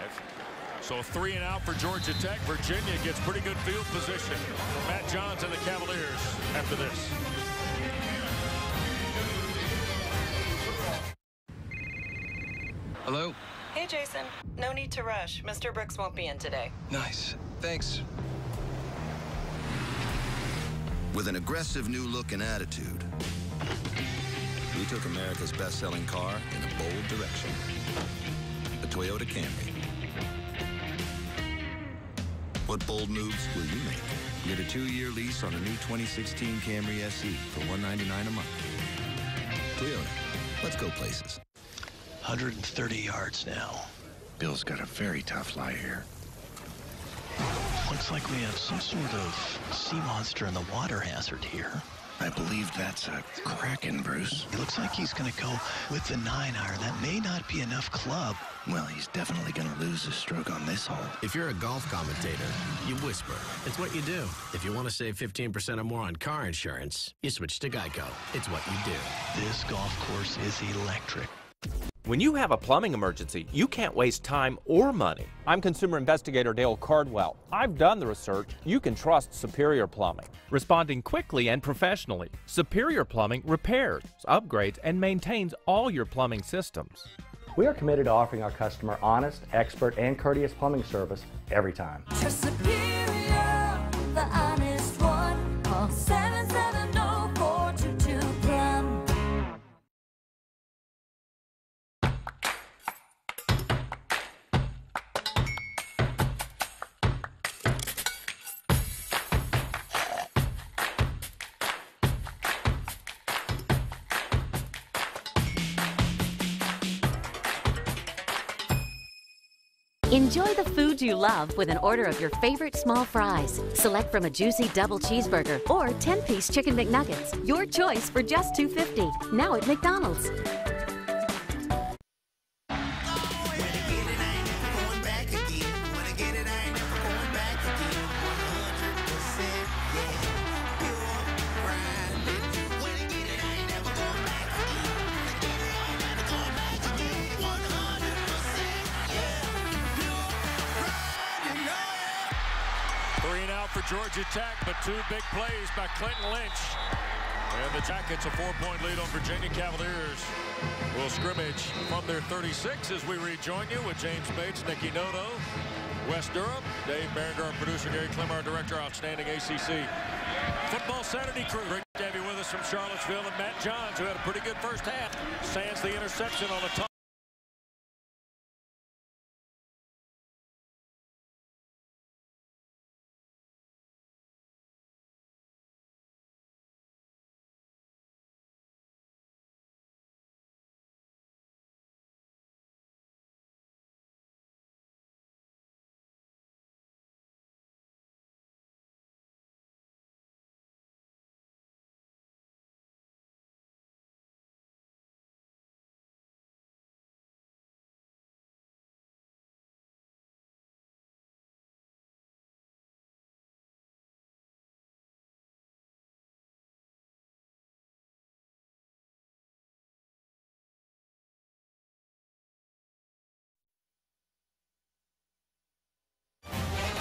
So three and out for Georgia Tech. Virginia gets pretty good field position. Matt Johns and the Cavaliers after this. Need to rush. Mr. Brooks won't be in today. Nice. Thanks. With an aggressive new look and attitude, we took America's best-selling car in a bold direction. The Toyota Camry. What bold moves will you make? Get a two-year lease on a new 2016 Camry SE for 199 a month. Toyota. Let's go places. 130 yards now. Bill's got a very tough lie here. Looks like we have some sort of sea monster in the water hazard here. I believe that's a kraken, Bruce. It looks like he's going to go with the nine iron. That may not be enough club. Well, he's definitely going to lose a stroke on this hole. If you're a golf commentator, you whisper. It's what you do. If you want to save 15% or more on car insurance, you switch to Geico. It's what you do. This golf course is electric. When you have a plumbing emergency, you can't waste time or money. I'm consumer investigator Dale Cardwell. I've done the research. You can trust Superior Plumbing. Responding quickly and professionally, Superior Plumbing repairs, upgrades, and maintains all your plumbing systems. We are committed to offering our customer honest, expert, and courteous plumbing service every time. Superior, the honest one. Call 770 Enjoy the food you love with an order of your favorite small fries. Select from a juicy double cheeseburger or 10-piece chicken McNuggets. Your choice for just $2.50. Now at McDonald's. Clinton Lynch. And the Jackets a four-point lead on Virginia Cavaliers. Will scrimmage from their 36 as we rejoin you with James Bates, Nicky Noto, Wes Durham, Dave Berenger, our producer, Gary Clemmer, our director, outstanding ACC. Football Saturday crew. Great to have you with us from Charlottesville and Matt Johns, who had a pretty good first half. Sands the interception on the top.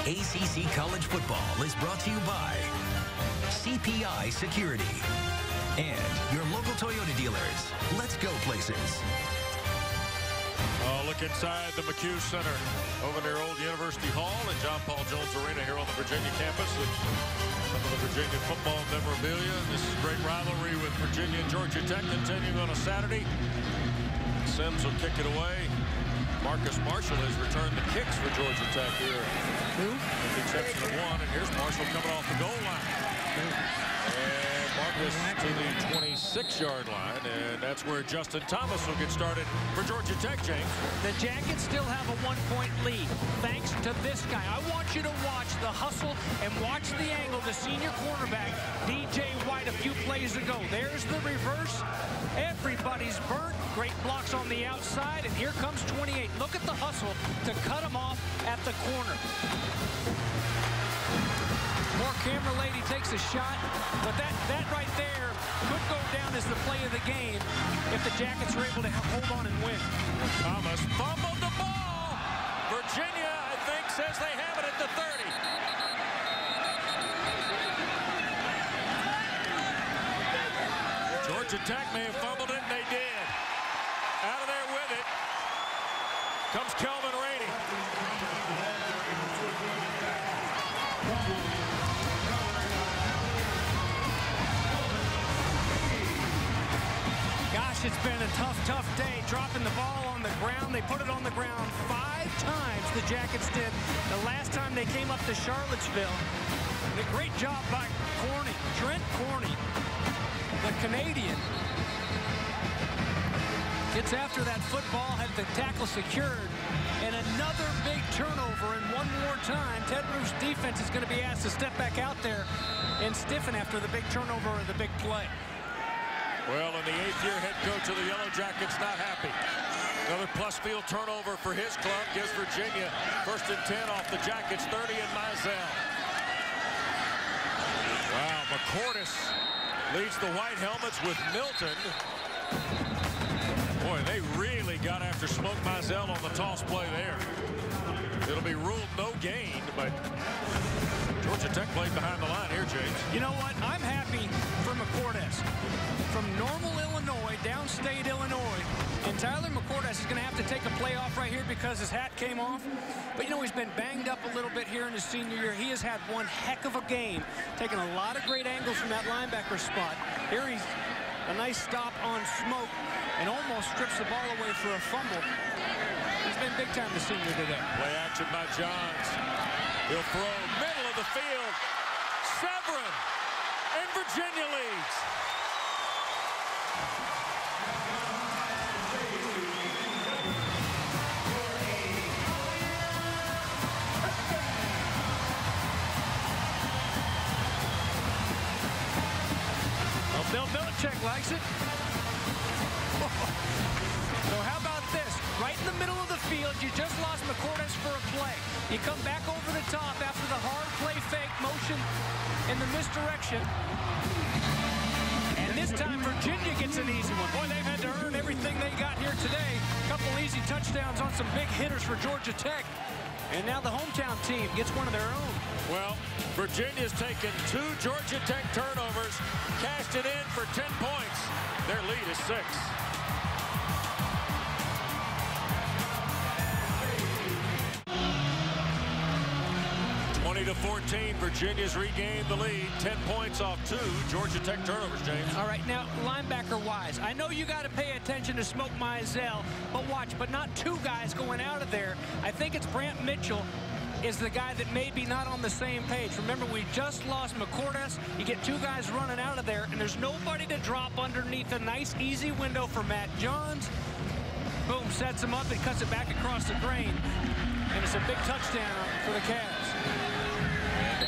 ACC College Football is brought to you by CPI Security and your local Toyota dealers. Let's go places. Oh, look inside the McCue Center over near Old University Hall and John Paul Jones Arena here on the Virginia campus. Some of the Virginia football memorabilia. This is great rivalry with Virginia and Georgia Tech continuing on a Saturday. Sims will kick it away. Marcus Marshall has returned the kicks for Georgia Tech here. Who? With the exception of one. And here's Marshall coming off the goal line. And Marcus to the 26-yard line. And that's where Justin Thomas will get started for Georgia Tech, James. The Jackets still have a one-point lead thanks to this guy. I want you to watch the hustle and watch the angle. The senior quarterback, DJ White, a few plays ago. There's the reverse. Everybody's burnt. Great blocks on the outside, and here comes 28. Look at the hustle to cut him off at the corner. More camera lady takes a shot, but that, that right there could go down as the play of the game if the Jackets are able to hold on and win. Thomas fumbled the ball. Virginia, I think, says they have it at the 30. Georgia Tech may have fumbled it, and they did. Out of there with it comes Kelvin Rainey. Been a tough, tough day dropping the ball on the ground. They put it on the ground five times, the Jackets did, the last time they came up to Charlottesville. a great job by Corney, Trent Corney, the Canadian. Gets after that football, had the tackle secured, and another big turnover. And one more time, Ted Roof's defense is going to be asked to step back out there and stiffen after the big turnover or the big play. Well, and the eighth-year head coach of the Yellow Jackets not happy. Another plus field turnover for his club gives Virginia first and 10 off the Jackets, 30 and Mizzell. Wow, Marcordes leads the White Helmets with Milton. Boy, they really got after Smoke Mizzell on the toss play there. It'll be ruled no gain, but Georgia Tech played behind the line here, James. You know what? I'm happy for Marcordes from Normal, Illinois, downstate Illinois. And Tyler Marcordes is going to have to take a play off right here because his hat came off. But, you know, he's been banged up a little bit here in his senior year. He has had one heck of a game, taking a lot of great angles from that linebacker spot. Here he's a nice stop on Smoke and almost strips the ball away for a fumble. He's been big time the senior today. Play action by Johns. He'll throw middle of the field. Severin and Virginia leads. Likes it. *laughs* so how about this? Right in the middle of the field, you just lost Marcordes for a play. You come back over the top after the hard play fake motion in the misdirection. And this time, Virginia gets an easy one. Boy, they've had to earn everything they got here today. A couple easy touchdowns on some big hitters for Georgia Tech. And now the hometown team gets one of their own. Well, Virginia's taken two Georgia Tech turnovers, cashed it in for 10 points. Their lead is six. To 14, Virginia's regained the lead. 10 points off two Georgia Tech turnovers, James. All right, now, linebacker-wise, I know you got to pay attention to Smoke Mizzell, but watch, but not two guys going out of there. I think it's Brant Mitchell is the guy that may be not on the same page. Remember, we just lost Marcordes. You get two guys running out of there, and there's nobody to drop underneath a nice, easy window for Matt Johns. Boom, sets him up and cuts it back across the grain. And it's a big touchdown for the Cavs.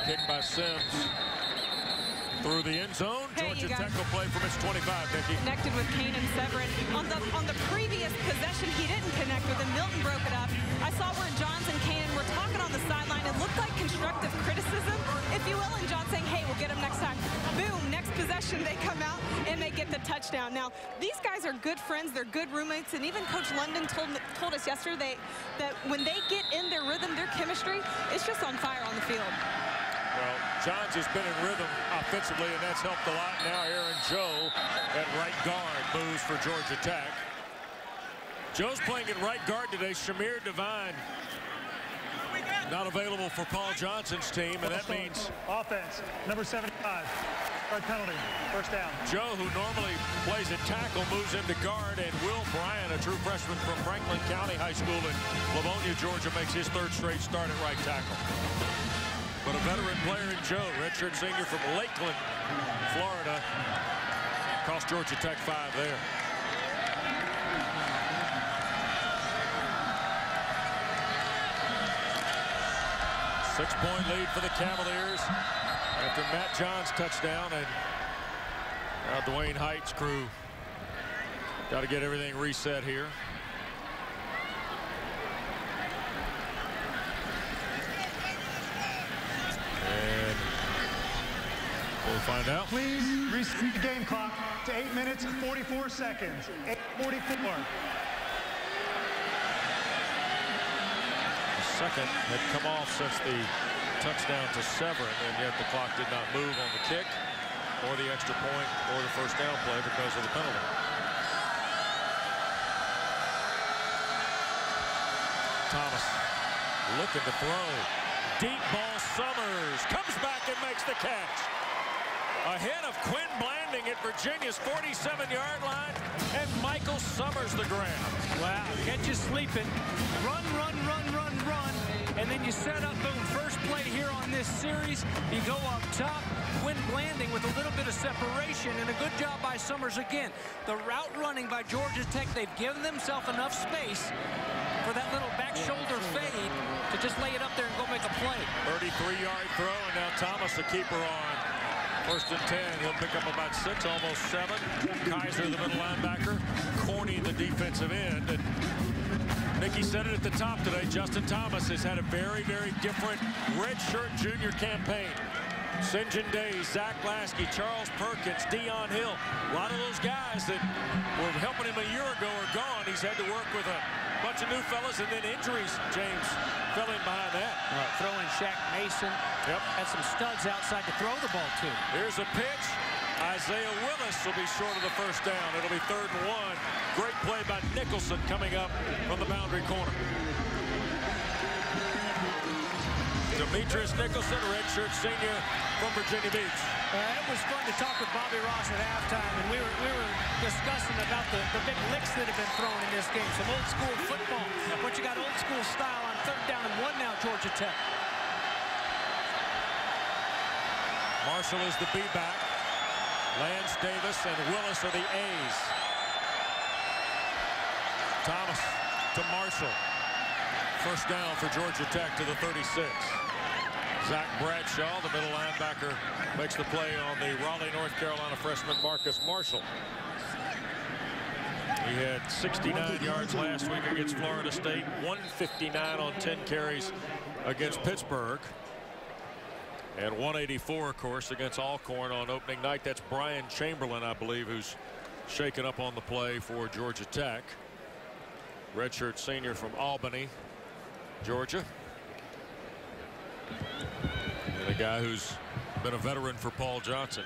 Kick by Sims through the end zone. Hey, Georgia Tech will play from its 25, Nikki. Connected with Canaan Severin. On the on the previous possession, he didn't connect with him. Milton broke it up. I saw where Johns and Canaan were talking on the sideline. It looked like constructive criticism, if you will, and John saying, hey, we'll get him next time. Boom, next possession, they come out and they get the touchdown. Now, these guys are good friends. They're good roommates. And even Coach London told, told us yesterday that when they get in their rhythm, their chemistry, it's just on fire on the field. Well, Johns has been in rhythm offensively, and that's helped a lot. Now Errin Joe at right guard moves for Georgia Tech. Joe's playing at right guard today. Shamire Devine not available for Paul Johnson's team, and that means... Offense, number 75. Red penalty, first down. Joe, who normally plays at tackle, moves into guard, and Will Bryan, a true freshman from Franklin County High School in Lavonia, Georgia, makes his third straight start at right tackle. But a veteran player in Joe, redshirt senior from Lakeland, Florida, cost Georgia Tech five there. Six-point lead for the Cavaliers after Matt Johns' touchdown, and now Duane Heydt's crew got to get everything reset here. And we'll find out. Please reset the game clock to 8 minutes and 44 seconds. 8.44. The second had come off since the touchdown to Severin, and yet the clock did not move on the kick or the extra point or the first down play because of the penalty. Thomas looking to throw. Deep ball Summers comes back and makes the catch. ahead of Quin Blanding at Virginia's 47-yard line, and Michael Summers the grab. Wow, catch you sleeping. Run, run, run, run, run. And then you set up, boom, first play here on this series. You go up top, Quin Blanding with a little bit of separation, and a good job by Summers again. The route running by Georgia Tech, they've given themselves enough space for that little back shoulder fade just lay it up there and go make a play. 33-yard throw, and now Thomas, the keeper, on. First and 10. He'll pick up about six, almost seven. Kiser, the middle linebacker. Corney, the defensive end. And Nicky said it at the top today. Justin Thomas has had a very, very different redshirt junior campaign. Synjyn Days, Zach Laskey, Charles Perkins, Deon Hill. A lot of those guys that were helping him a year ago are gone. He's had to work with a bunch of new fellas and then injuries, James, fell in behind that. Right, throw in Shaq Mason. Yep. Had some studs outside to throw the ball to. Here's a pitch. Isaiah Willis will be short of the first down. It'll be third and one. Great play by Nicholson coming up from the boundary corner. Demetrious Nicholson, redshirt senior from Virginia Beach. Uh, it was fun to talk with Bobby Ross at halftime, and we were we were discussing about the, the big licks that have been thrown in this game. Some old school football, but you got old school style on third down and one now, Georgia Tech. Marshall is the B-back. Lance Davis and Willis are the A's. Thomas to Marshall. First down for Georgia Tech to the 36. Zach Bradshaw, the middle linebacker, makes the play on the Raleigh, North Carolina freshman Marcus Marshall. He had 69 yards last week against Florida State, 159 on 10 carries against Pittsburgh. And 184, of course, against Alcorn on opening night. That's Bryan Chamberlain, I believe, who's shaken up on the play for Georgia Tech. Redshirt senior from Albany, Georgia. And a guy who's been a veteran for Paul Johnson.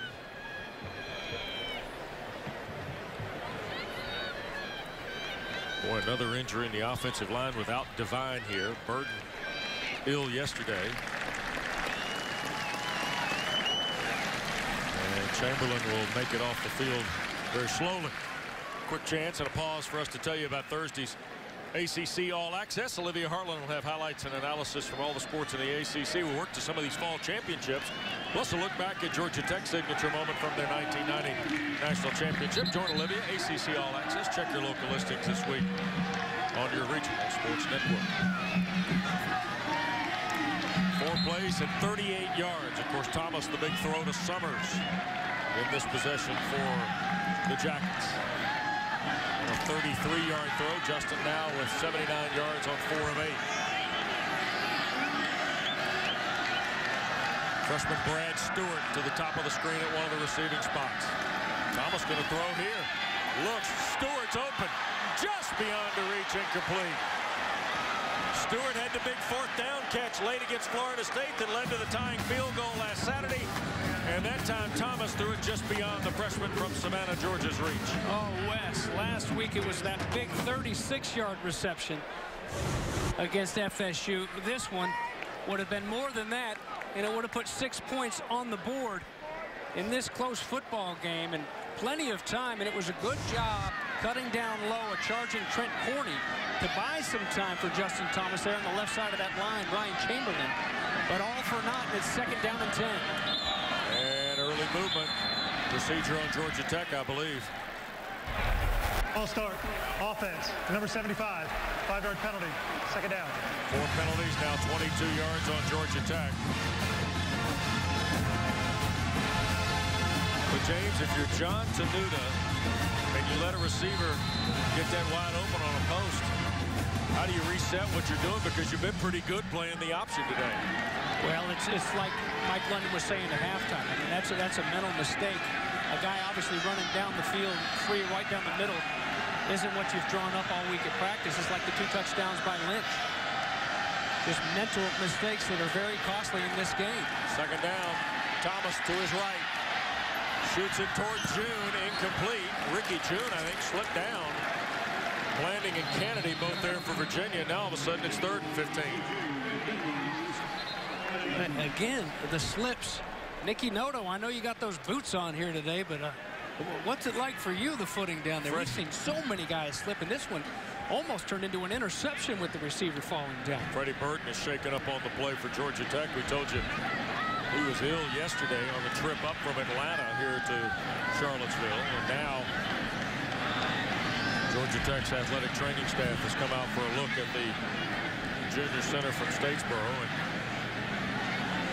Boy, another injury in the offensive line without Devine here. Burton ill yesterday. And Chamberlain will make it off the field very slowly. Quick chance and a pause for us to tell you about Thursday's ACC All Access. Olivia Harlan will have highlights and analysis from all the sports in the ACC. We'll work to some of these fall championships. Plus a look back at Georgia Tech's signature moment from their 1990 National Championship. Join Olivia, ACC All Access. Check your local listings this week on your regional sports network. Four plays and 38 yards. Of course, Thomas, the big throw to Summers in this possession for the Jackets. A 33-yard throw. Justin now with 79 yards on four of eight. Freshman Brad Stewart to the top of the screen at one of the receiving spots. Thomas going to throw here. Looks, Stewart's open. Just beyond the reach, incomplete. Stewart had the big fourth down catch late against Florida State that led to the tying field goal last Saturday. And that time Thomas threw it just beyond the freshman from Savannah, Georgia's reach. Oh, Wes, last week it was that big 36-yard reception against FSU. This one would have been more than that, and it would have put six points on the board in this close football game and plenty of time, and it was a good job cutting down low, a charging Trent Corney to buy some time for Justin Thomas there on the left side of that line, Ryan Chamberlain. But all for naught, and it's second down and 10. And early movement. Procedure on Georgia Tech, I believe. All start. Offense. Number 75. Five-yard penalty. Second down. Four penalties, now 22 yards on Georgia Tech. But James, if you're John Tenuta and you let a receiver get that wide open on a post, how do you reset what you're doing? Because you've been pretty good playing the option today. Well, it's it's like Mike London was saying at halftime. I mean, that's a, that's a mental mistake. A guy obviously running down the field free right down the middle isn't what you've drawn up all week at practice. It's like the two touchdowns by Lynch. Just mental mistakes that are very costly in this game. Second down. Thomas to his right. Shoots it toward Jeune. Incomplete. Ricky Jeune, I think, slipped down. Landing and Canady both there for Virginia. Now all of a sudden it's third and 15. Again, the slips Nicky Noto, I know you got those boots on here today, but uh, what's it like for you, the footing down there? We've seen so many guys slip, and this one almost turned into an interception with the receiver falling down. Freddie Burton is shaking up on the play for Georgia Tech. We told you he was ill yesterday on the trip up from Atlanta here to Charlottesville. And now Georgia Tech's athletic training staff has come out for a look at the junior center from Statesboro. And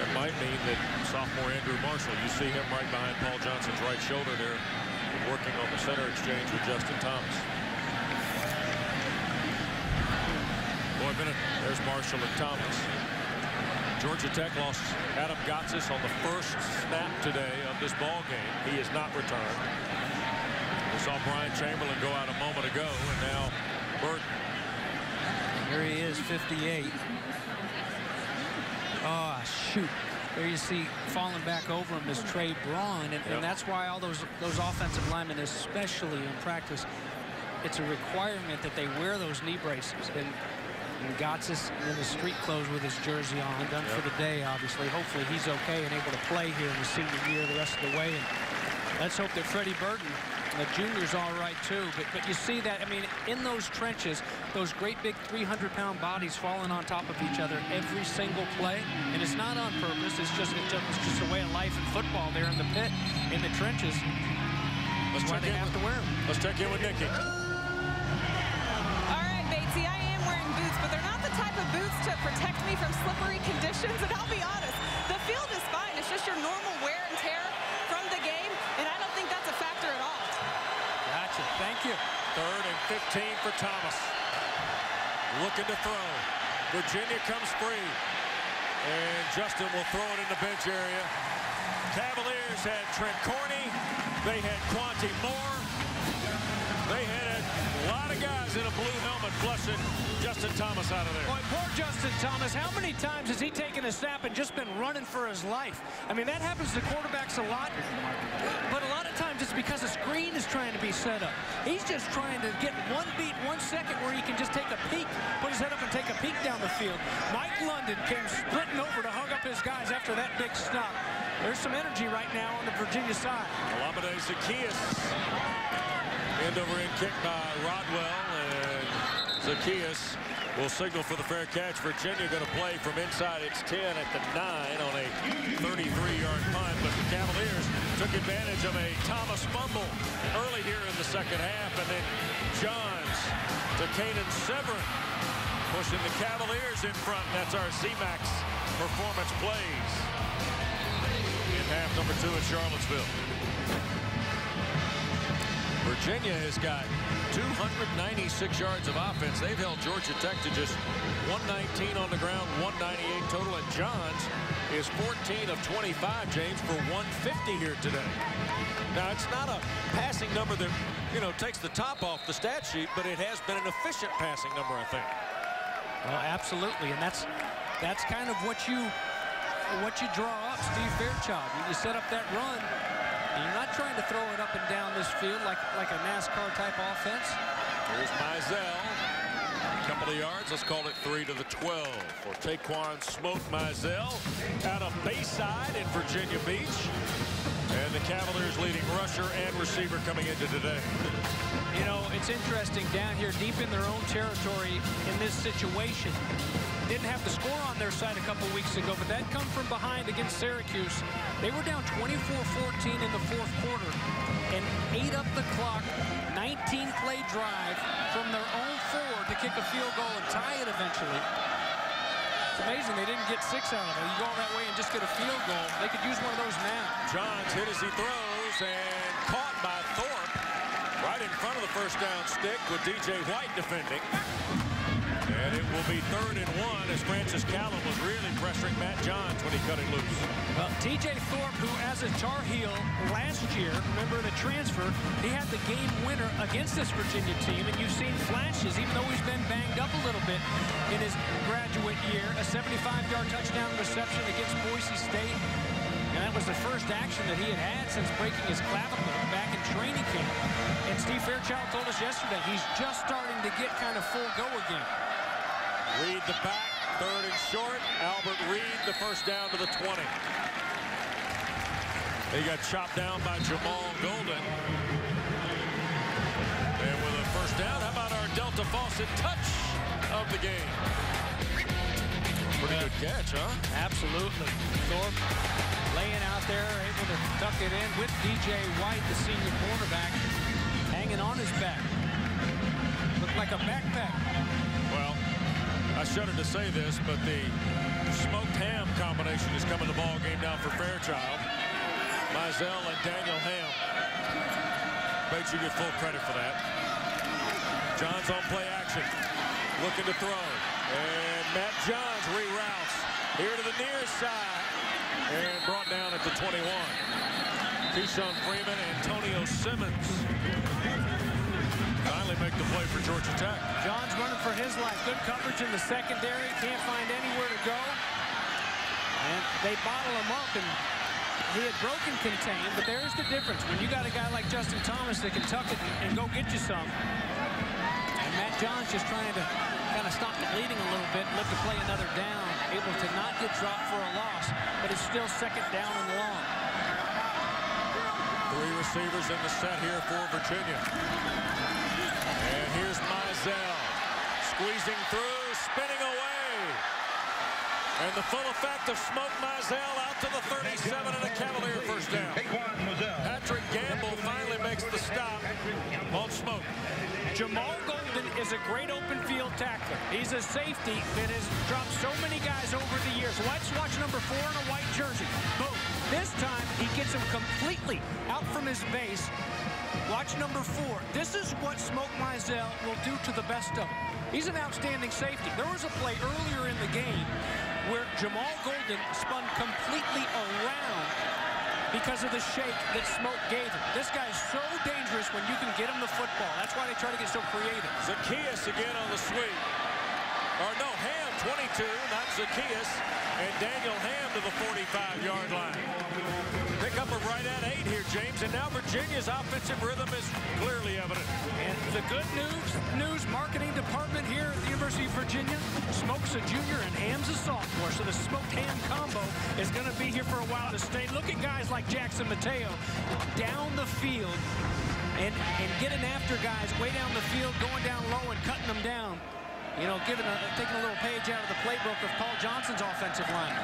that might mean that sophomore Andrew Marshall, you see him right behind Paul Johnson's right shoulder there, working on the center exchange with Justin Thomas. Boy, there's Marshall and Thomas. Georgia Tech lost Adam Gotsis on the first snap today of this ball game. He has not returned. We saw Bryan Chamberlain go out a moment ago, and now Burton. There he is, 58. Oh, shoot. There you see falling back over him is Trey Braun, and, yep. and that's why all those those offensive linemen, especially in practice, it's a requirement that they wear those knee braces. And and Gotsis in the street clothes with his jersey on, done yep. for the day, obviously. Hopefully he's okay and able to play here in the senior year the rest of the way. And let's hope that Freddie Burden, the junior's all right too. But but you see that, I mean, in those trenches, those great big 300-pound bodies falling on top of each other every single play. And it's not on purpose. It's just, it's just a way of life in football there in the pit, in the trenches. That's let's why they have with, to wear them. Let's check in with Nicky. Boots but they're not the type of boots to protect me from slippery conditions. And I'll be honest, the field is fine. It's just your normal wear and tear from the game. And I don't think that's a factor at all. Gotcha. Thank you. Third and 15 for Thomas. Looking to throw. Virginia comes free. And Justin will throw it in the bench area. Cavaliers had Trent Corney. They had Quanti Moore. They had a lot of guys in a blue helmet flushing Justin Thomas out of there. Boy, poor Justin Thomas. How many times has he taken a snap and just been running for his life? I mean, that happens to quarterbacks a lot, but a lot of times it's because a screen is trying to be set up. He's just trying to get one beat, one second where he can just take a peek, put his head up and take a peek down the field. Mike London came splitting over to hug up his guys after that big stop. There's some energy right now on the Virginia side. Olamide Zaccheaus End over end kick by Rodwell and Zaccheaus will signal for the fair catch. Virginia going to play from inside its 10 at the 9 on a 33-yard punt, but the Cavaliers took advantage of a Thomas fumble early here in the second half, and then Johns to Canaan Severin pushing the Cavaliers in front. That's our ZMAX performance plays in half number two at Charlottesville. Virginia has got 296 yards of offense. They've held Georgia Tech to just 119 on the ground, 198 total. And Johns is 14 of 25, James, for 150 here today. Now, it's not a passing number that, you know, takes the top off the stat sheet, but it has been an efficient passing number, I think. Well, absolutely. And that's that's kind of what you what you draw up, Steve Fairchild. You set up that run, you're not trying to throw it up and down this field like, like a NASCAR-type offense. Here's Mizzell. A couple of yards. Let's call it 3 to the 12 for Taquan Smoke Mizzell out of Bayside in Virginia Beach. And the Cavaliers leading rusher and receiver coming into today. You know, it's interesting down here deep in their own territory in this situation. Didn't have the score on their side a couple weeks ago, but that come from behind against Syracuse. They were down 24-14 in the fourth quarter and ate up the clock. 19-play drive from their own four to kick a field goal and tie it eventually. Amazing they didn't get six out of it. You go that way and just get a field goal. They could use one of those now. Johns hit as he throws and caught by Thorpe right in front of the first down stick with D.J. White defending. And it will be third and one as Francis Kallon was really pressuring Matt Johns when he cut it loose. Well, TJ Thorpe, who as a Tar Heel last year, remember the transfer, he had the game winner against this Virginia team, and you've seen flashes, even though he's been banged up a little bit in his graduate year, a 75-yard touchdown reception against Boise State. And that was the first action that he had had since breaking his clavicle back in training camp. And Steve Fairchild told us yesterday he's just starting to get kind of full go again. Reed the back, third and short. Albert Reed the first down to the 20. He got chopped down by Jamal Golden. And with a first down, how about our Delta Faucet touch of the game? Pretty good catch, huh? Absolutely. Thorpe laying out there, able to tuck it in with DJ White, the senior cornerback, hanging on his back. Looked like a backpack. I shudder to say this, but the smoked ham combination is coming the ball game down for Fairchild. Mizzell and Daniel Hamm. Bet you get full credit for that. Johns on play action. Looking to throw. And Matt Johns reroutes. Here to the near side. And brought down at the 21. KeShun Freeman, Antonio Simmons. Finally make the play for Georgia Tech. John's running for his life. Good coverage in the secondary. Can't find anywhere to go. And they bottle him up, and he had broken contain, but there's the difference. When you got a guy like Justin Thomas that can tuck it and go get you some, and Matt John's just trying to kind of stop the bleeding a little bit, look to play another down, able to not get dropped for a loss, but it's still second down and long. Three receivers in the set here for Virginia. And here's Mizzell. Squeezing through, spinning away. And the full effect of Smoke Mizzell out to the 37 and a Cavalier first down. Patrick Gamble finally makes the stop on Smoke. Jamal Golden is a great open field tackler. He's a safety that has dropped so many guys over the years. Let's watch number four in a white jersey. Boom. This time, he gets him completely out from his base. Watch number four. This is what Smoke Mizzell will do to the best of them. He's an outstanding safety. There was a play earlier in the game where Jamal Golden spun completely around because of the shake that Smoke gave him. This guy's so dangerous when you can get him the football. That's why they try to get so creative. Zaccheaus again on the sweep. Or no, Hamm 22, not Zaccheaus. And Daniel Hamm to the 45-yard line. Pick up a right at eight here, James. And now Virginia's offensive rhythm is clearly evident. And the good news, news marketing department here at the University of Virginia, Smoke's a junior and Hamm's a sophomore. So the smoked ham combo is going to be here for a while to stay. Look at guys like Jackson Matteo down the field and, and getting after guys way down the field, going down low and cutting them down. You know, giving a, taking a little page out of the playbook of Paul Johnson's offensive line.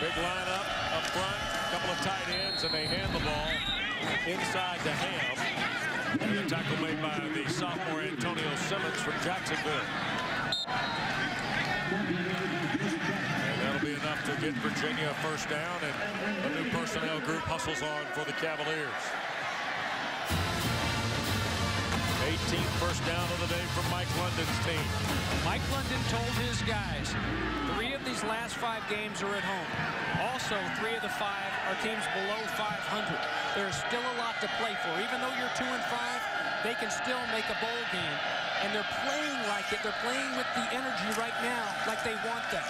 Big lineup up front, a couple of tight ends, and they hand the ball inside to Hamm. And the tackle made by the sophomore Antonio Simmons from Jacksonville. And that'll be enough to get Virginia a first down, and a new personnel group hustles on for the Cavaliers. 18th first down of the day from Mike London's team. Mike London told his guys, three of these last five games are at home. Also, three of the five are teams below 500. There's still a lot to play for. Even though you're two and five, they can still make a bowl game. And they're playing like it. They're playing with the energy right now like they want that.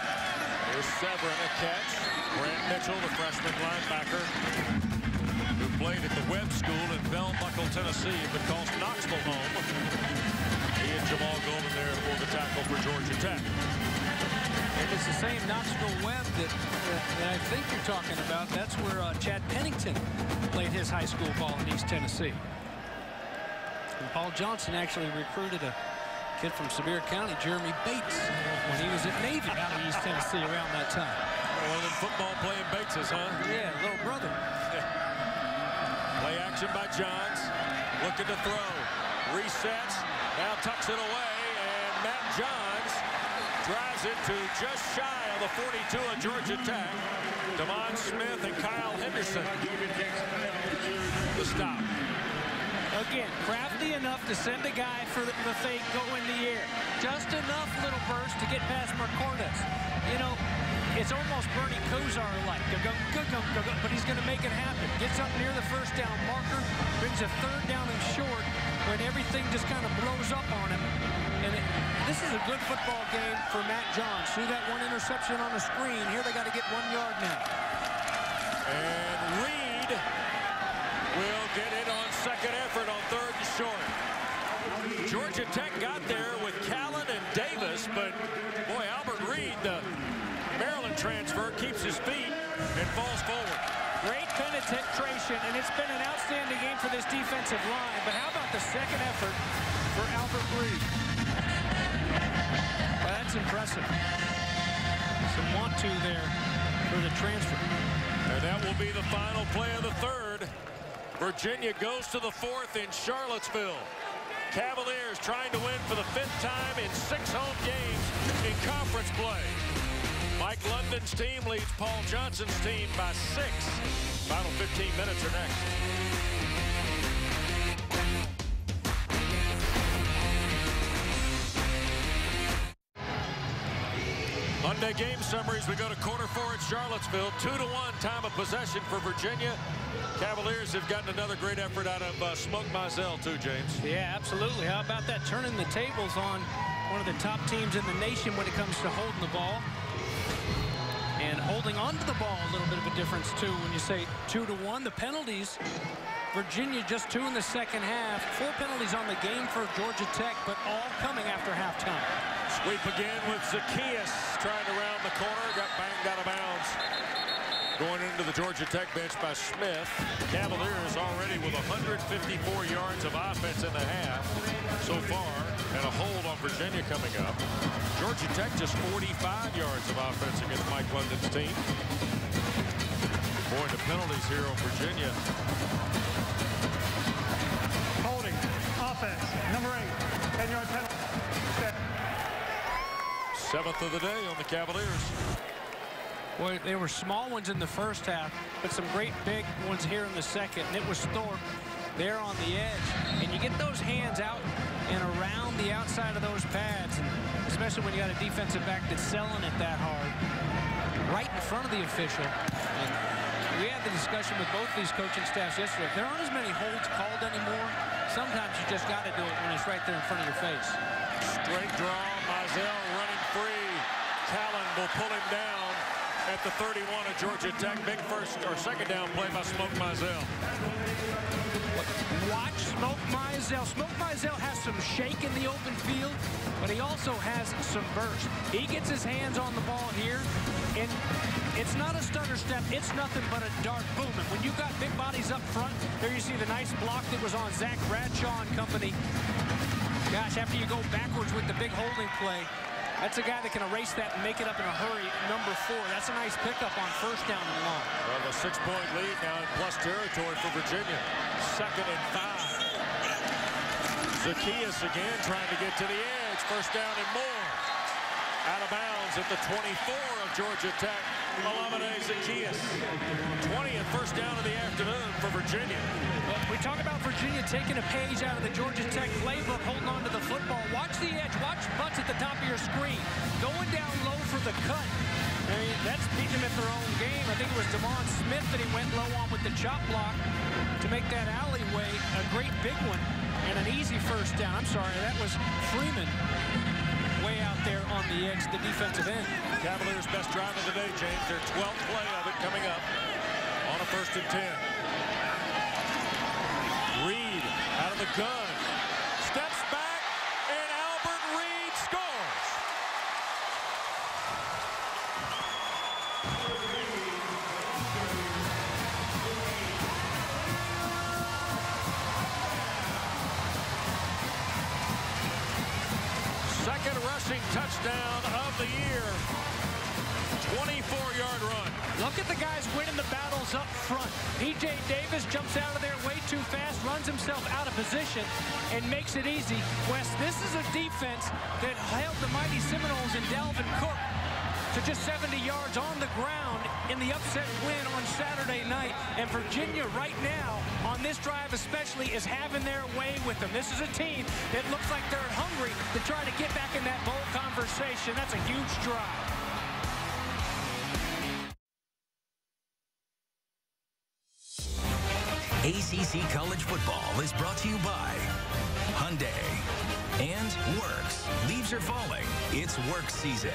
Here's Severin, a catch. Grant Mitchell, the freshman linebacker, played at the Webb School in Bell Buckle, Tennessee, but calls Knoxville home. He and Jamal Golden there for the tackle for Georgia Tech. And it's the same Knoxville Webb that, that I think you're talking about. That's where uh, Chad Pennington played his high school ball in East Tennessee. And Paul Johnson actually recruited a kid from Sevier County, Jeremy Bates, when he was at Navy out of East Tennessee around that time. One of them football playing Bateses, huh? Yeah, little brother. Play action by Johns. Looking to throw. Resets. Now tucks it away. And Matt Johns drives it to just shy of the 42 of Georgia Tech. Devon Smith and Kyle Henderson. The stop. Again, crafty enough to send a guy for the, the fake go in the air. Just enough little burst to get past Marcordes. You know, it's almost Bernie Kosar-like. But he's going to make it happen. Gets up near the first down marker, brings a third down and short when everything just kind of blows up on him. And it, this is a good football game for Matt Johns. See that one interception on the screen. Here they got to get one yard now. And Reed will get it on second effort on third and short. Georgia Tech got there with Kallon and Davis, but boy, Albert Reed, the Maryland transfer, keeps his feet and falls forward. Great penetration, and it's been an outstanding game for this defensive line. But how about the second effort for Albert Reed? Well, that's impressive. Some want-to there for the transfer. And that will be the final play of the third. Virginia goes to the fourth in Charlottesville. Cavaliers trying to win for the fifth time in six home games in conference play. Mike London's team leads Paul Johnson's team by six. Final 15 minutes are next. Monday game summaries. We go to quarter four at Charlottesville. Two to one time of possession for Virginia. Cavaliers have gotten another great effort out of uh, Smoke Mizzell too, James. Yeah, absolutely. How about that? Turning the tables on one of the top teams in the nation when it comes to holding the ball. And holding onto the ball a little bit of a difference, too, when you say two to one. The penalties, Virginia just two in the second half. Four penalties on the game for Georgia Tech, but all coming after halftime. Sweep again with Zaccheaus trying to round the corner. Got banged out of bounds. Going into the Georgia Tech bench by Smith. Cavaliers already with 154 yards of offense in the half so far. And a hold on Virginia coming up. Georgia Tech just 45 yards of offense against Mike London's team. Boy, the penalties here on Virginia. Holding. Offense. Number eight. 10-yard penalty. Seventh of the day on the Cavaliers. Boy, they were small ones in the first half, but some great big ones here in the second. And it was Thorpe there on the edge. And you get those hands out and around the outside of those pads, especially when you got a defensive back that's selling it that hard, right in front of the official. And we had the discussion with both these coaching staffs yesterday. There aren't as many holds called anymore. Sometimes you just got to do it when it's right there in front of your face. Straight draw, Mizzell running free. Kallon will pull him down at the 31 of Georgia Tech. Big first or second down play by Smoke Mizzell. Watch Smoke Mizzell. Smoke Mizzell has some shake in the open field, but he also has some burst. He gets his hands on the ball here, and it's not a stutter step. It's nothing but a dart boom. And when you've got big bodies up front, there you see the nice block that was on Zach Bradshaw and company. Gosh, after you go backwards with the big holding play, that's a guy that can erase that and make it up in a hurry. Number four. That's a nice pickup on first down and long. Well, a six-point lead now in plus territory for Virginia. Second and five. Zaccheaus again trying to get to the edge. First down and more. Out of bounds at the 24 of Georgia Tech. Olamide Zaccheaus. 20th first down of the afternoon for Virginia. We talk about Virginia taking a page out of the Georgia Tech playbook, holding on to the football. Watch the edge. Watch Butts at the top of your screen. Going down low for the cut. I mean, that's beating them at their own game. I think it was Devon Smith that he went low on with the chop block to make that alleyway a great big one and an easy first down. I'm sorry, that was Freeman way out there on the edge, the defensive end. Cavaliers' best drive of the day, James. Their 12th play of it coming up on a first and 10. Reed out of the gun. Steps back, runs himself out of position, and makes it easy. Wes, this is a defense that held the mighty Seminoles and Dalvin Cook to just 70 yards on the ground in the upset win on Saturday night. And Virginia right now, on this drive especially, is having their way with them. This is a team that looks like they're hungry to try to get back in that bowl conversation. That's a huge drive. ACC College Football is brought to you by Hyundai and WORX. Leaves are falling. It's work season.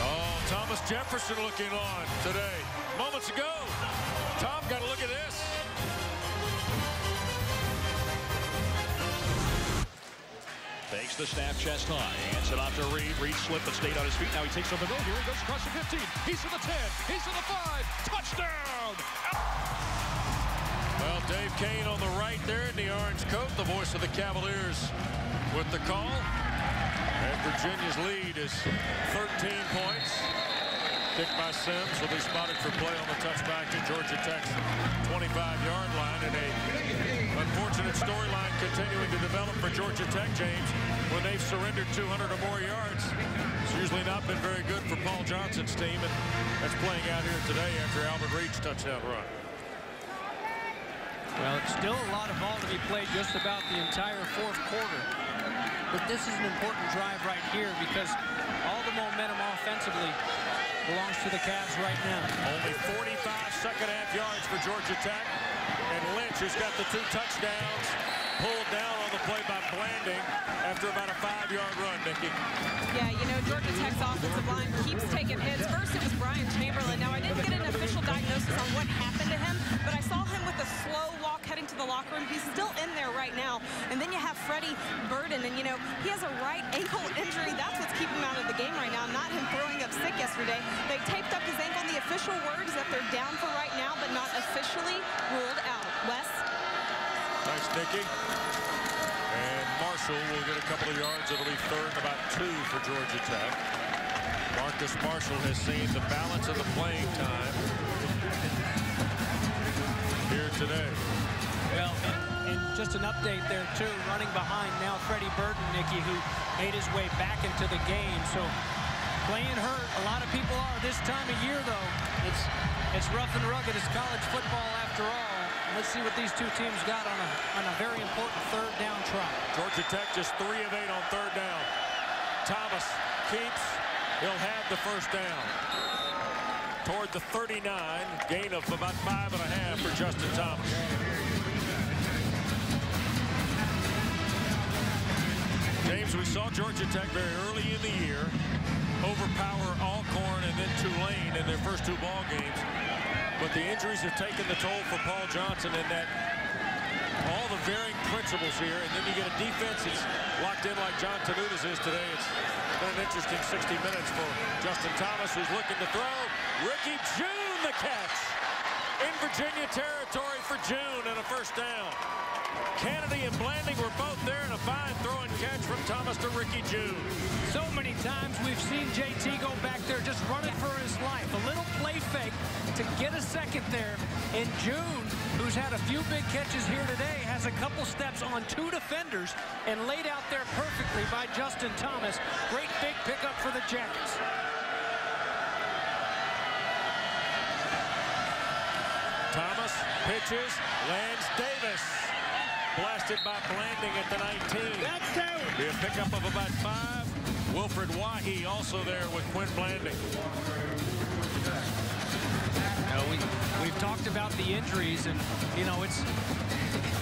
Oh, Thomas Jefferson looking on today. Moments ago. Tom, got a look at this. Takes the snap chest high. Hands it off to Reed. Reed slipped but stayed on his feet. Now he takes over the middle. Here he goes across the 15. He's to the 10. He's to the 5. Touchdown! Well, Dave Koehn on the right there in the orange coat, the voice of the Cavaliers with the call. And Virginia's lead is 13 points. Kick by Sims will be spotted for play on the touchback to Georgia Tech's 25-yard line. And a unfortunate storyline continuing to develop for Georgia Tech, James, when they've surrendered 200 or more yards. It's usually not been very good for Paul Johnson's team, and that's playing out here today after Albert Reed's touchdown run. Well, it's still a lot of ball to be played just about the entire fourth quarter. But this is an important drive right here because all the momentum offensively belongs to the Cavs right now. Only 45 second half yards for Georgia Tech. Lynch has got the two touchdowns pulled down on the play by Blanding after about a five-yard run, Nikki. Yeah, you know, Georgia Tech's offensive line keeps taking hits. First, it was Bryan Chamberlain. Now, I didn't get an official diagnosis on what happened to him, but I saw him with a slow walk heading to the locker room. He's still in there right now. And then you have Freddie Burden, and, you know, he has a right ankle injury. That's game right now, not him throwing up sick yesterday. They taped up his ankle. The official word is that they're down for right now, but not officially ruled out. Wes? Thanks, Nikki. And Marshall will get a couple of yards. It'll be third and about two for Georgia Tech. Marcus Marshall has seen the balance of the playing time here today. Well, and, just an update there, too. Running behind now Freddie Burden, Nikki, who made his way back into the game. So playing hurt, a lot of people are this time of year, though. It's, it's rough and rugged. It's college football after all. Let's see what these two teams got on a, on a very important third down try. Georgia Tech just three of eight on third down. Thomas keeps. He'll have the first down. Toward the 39, gain of about five and a half for Justin Thomas. James, we saw Georgia Tech very early in the year overpower Alcorn and then Tulane in their first two ball games. But the injuries have taken the toll for Paul Johnson and that all the varying principles here. And then you get a defense that's locked in like John Tenuta's is today. It's been an interesting 60 minutes for Justin Thomas, who's looking to throw. Ricky Jeune the catch. In Virginia territory for Jeune and a first down. Canady and Blanding were both there and a fine throw and catch from Thomas to Ricky Jeune. So many times we've seen JT go back there just running for his life. A little play fake to get a second there. And Jeune, who's had a few big catches here today, has a couple steps on two defenders and laid out there perfectly by Justin Thomas. Great big pickup for the Jackets. Thomas pitches, lands Davis. Blasted by Blanding at the 19. That's out. Be a pickup of about five. Wilfred Wahee also there with Quin Blanding. Now we, we've talked about the injuries, and, you know, it's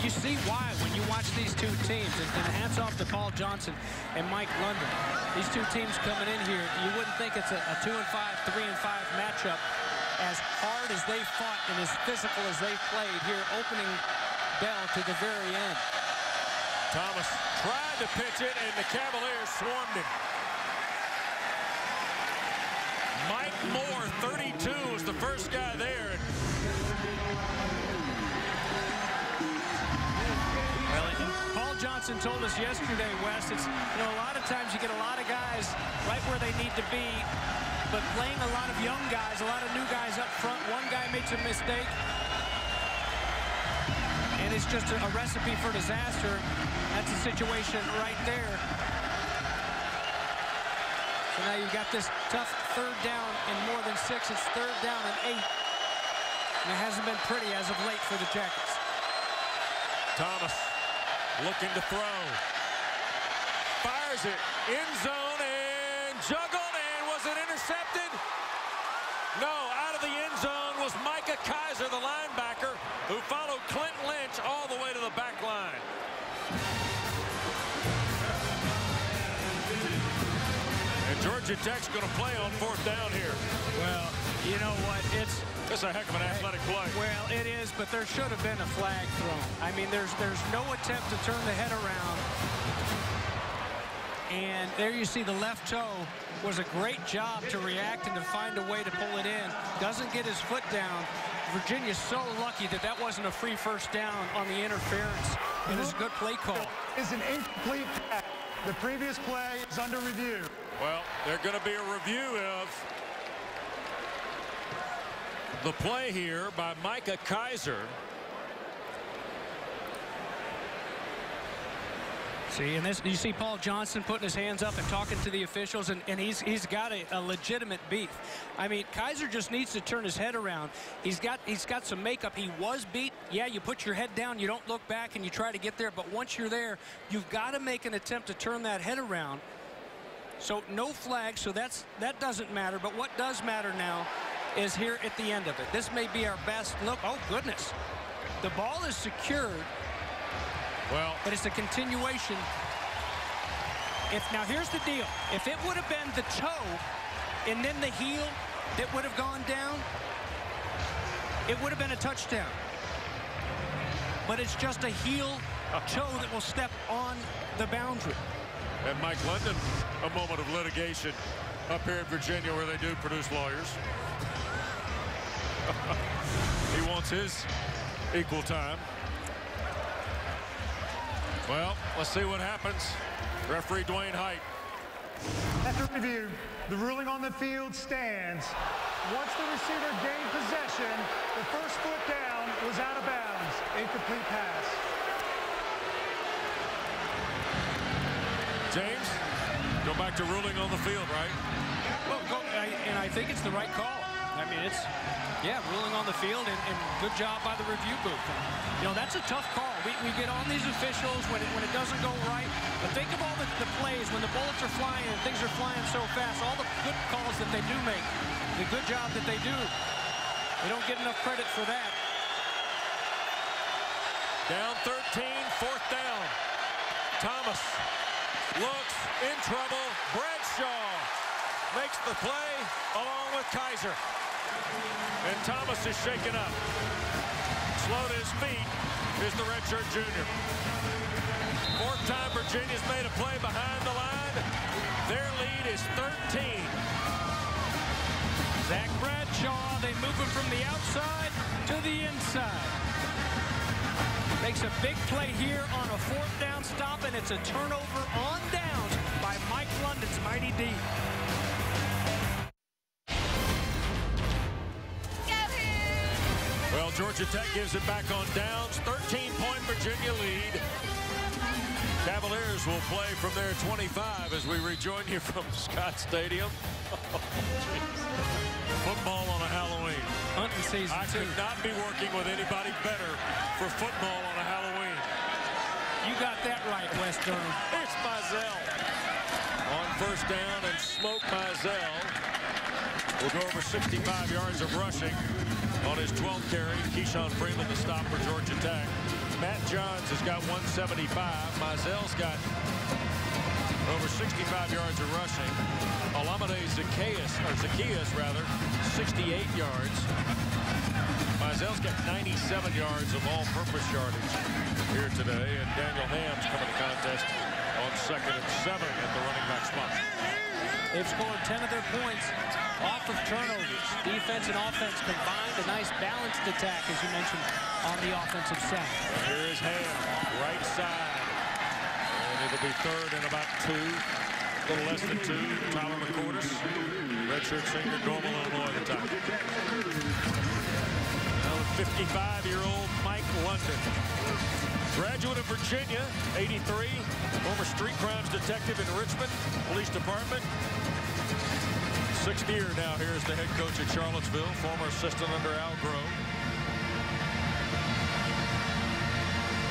you see why when you watch these two teams. And, and hats off to Paul Johnson and Mike London. These two teams coming in here, you wouldn't think it's a, a two and five, three and five matchup. As hard as they fought and as physical as they played here, opening bell to the very end. Thomas tried to pitch it, and the Cavaliers swarmed him. Mike Moore, 32, was the first guy there. Paul Johnson told us yesterday, Wes, it's, you know, a lot of times you get a lot of guys right where they need to be, but playing a lot of young guys, a lot of new guys up front. One guy makes a mistake, and it's just a, a recipe for disaster. That's a situation right there. So now you've got this tough third down and more than six. It's third down and eight. And it hasn't been pretty as of late for the Jackets. Thomas looking to throw. Fires it. End zone and juggled. And was it intercepted? Georgia Tech's going to play on fourth down here. Well, you know what? It's it's a heck of an athletic play. Well, it is, but there should have been a flag thrown. I mean, there's there's no attempt to turn the head around. And there you see the left toe was a great job to react and to find a way to pull it in. Doesn't get his foot down. Virginia's so lucky that that wasn't a free first down on the interference. It was a good play call. Is an incomplete pass. The previous play is under review. Well, they're going to be a review of the play here by Micah Kiser. See, and this you see Paul Johnson putting his hands up and talking to the officials, and, and he's he's got a, a, legitimate beef. I mean, Kiser just needs to turn his head around. He's got he's got some makeup. He was beat. Yeah, you put your head down, you don't look back, and you try to get there. But once you're there, you've got to make an attempt to turn that head around. So no flag, so that's that doesn't matter. But what does matter now is here at the end of it. This may be our best look. Oh goodness, the ball is secured. Well, but it's a continuation. If now here's the deal: if it would have been the toe and then the heel that would have gone down, it would have been a touchdown. But it's just a heel a *laughs* toe that will step on the boundary. And Mike London, a moment of litigation up here in Virginia where they do produce lawyers. *laughs* he wants his equal time. Well, let's see what happens. Referee Duane Heydt. After review, the ruling on the field stands. Once the receiver gained possession, the first foot down was out of bounds. Incomplete pass. Go back to ruling on the field, right? Well, go, I, and I think it's the right call. I mean, it's, yeah, ruling on the field, and, and good job by the review booth. You know, that's a tough call. We, we get on these officials when it, when it doesn't go right, but think of all the, the plays when the bullets are flying and things are flying so fast, all the good calls that they do make, the good job that they do. They don't get enough credit for that. Down 13, fourth down. Thomas looks in trouble. Bradshaw makes the play along with Kiser. And Thomas is shaken up. Slow to his feet is the redshirt junior. Fourth time Virginia's made a play behind the line. Their lead is 13. Zach Bradshaw, they move him from the outside to the inside. Makes a big play here on a fourth down stop, and it's a turnover on downs by Mike London's Mighty D. Well, Georgia Tech gives it back on downs. 13-point Virginia lead. Cavaliers will play from their 25 as we rejoin you from *laughs* Scott Stadium. *laughs* Football on a Halloween. Hunting season, I could not be working with anybody better for football on a Halloween. You got that right, Wes Durham. *laughs* It's Mizzell. On first down and Smoke Mizzell will go over 65 yards of rushing on his 12th carry. KeShun Freeman the stop for Georgia Tech. Matt Johns has got 175. Mizzell's got over 65 yards of rushing. Olamide Zaccheaus, or Zaccheaus rather, 68 yards. Mizzell's got 97 yards of all-purpose yardage here today, and Daniel Hamm's coming to contest on second and seven at the running back spot. They've scored 10 of their points off of turnovers. Defense and offense combined. A nice balanced attack, as you mentioned, on the offensive side. And here is Hamm, right side. It'll be third and about two. A little less than two. Tyler McCourtis, redshirt senior, Normal, Illinois, the time. 55-year-old Mike London. Graduate of Virginia, 83. Former street crimes detective in Richmond Police Department. Sixth year now here as the head coach at Charlottesville. Former assistant under Al Groh.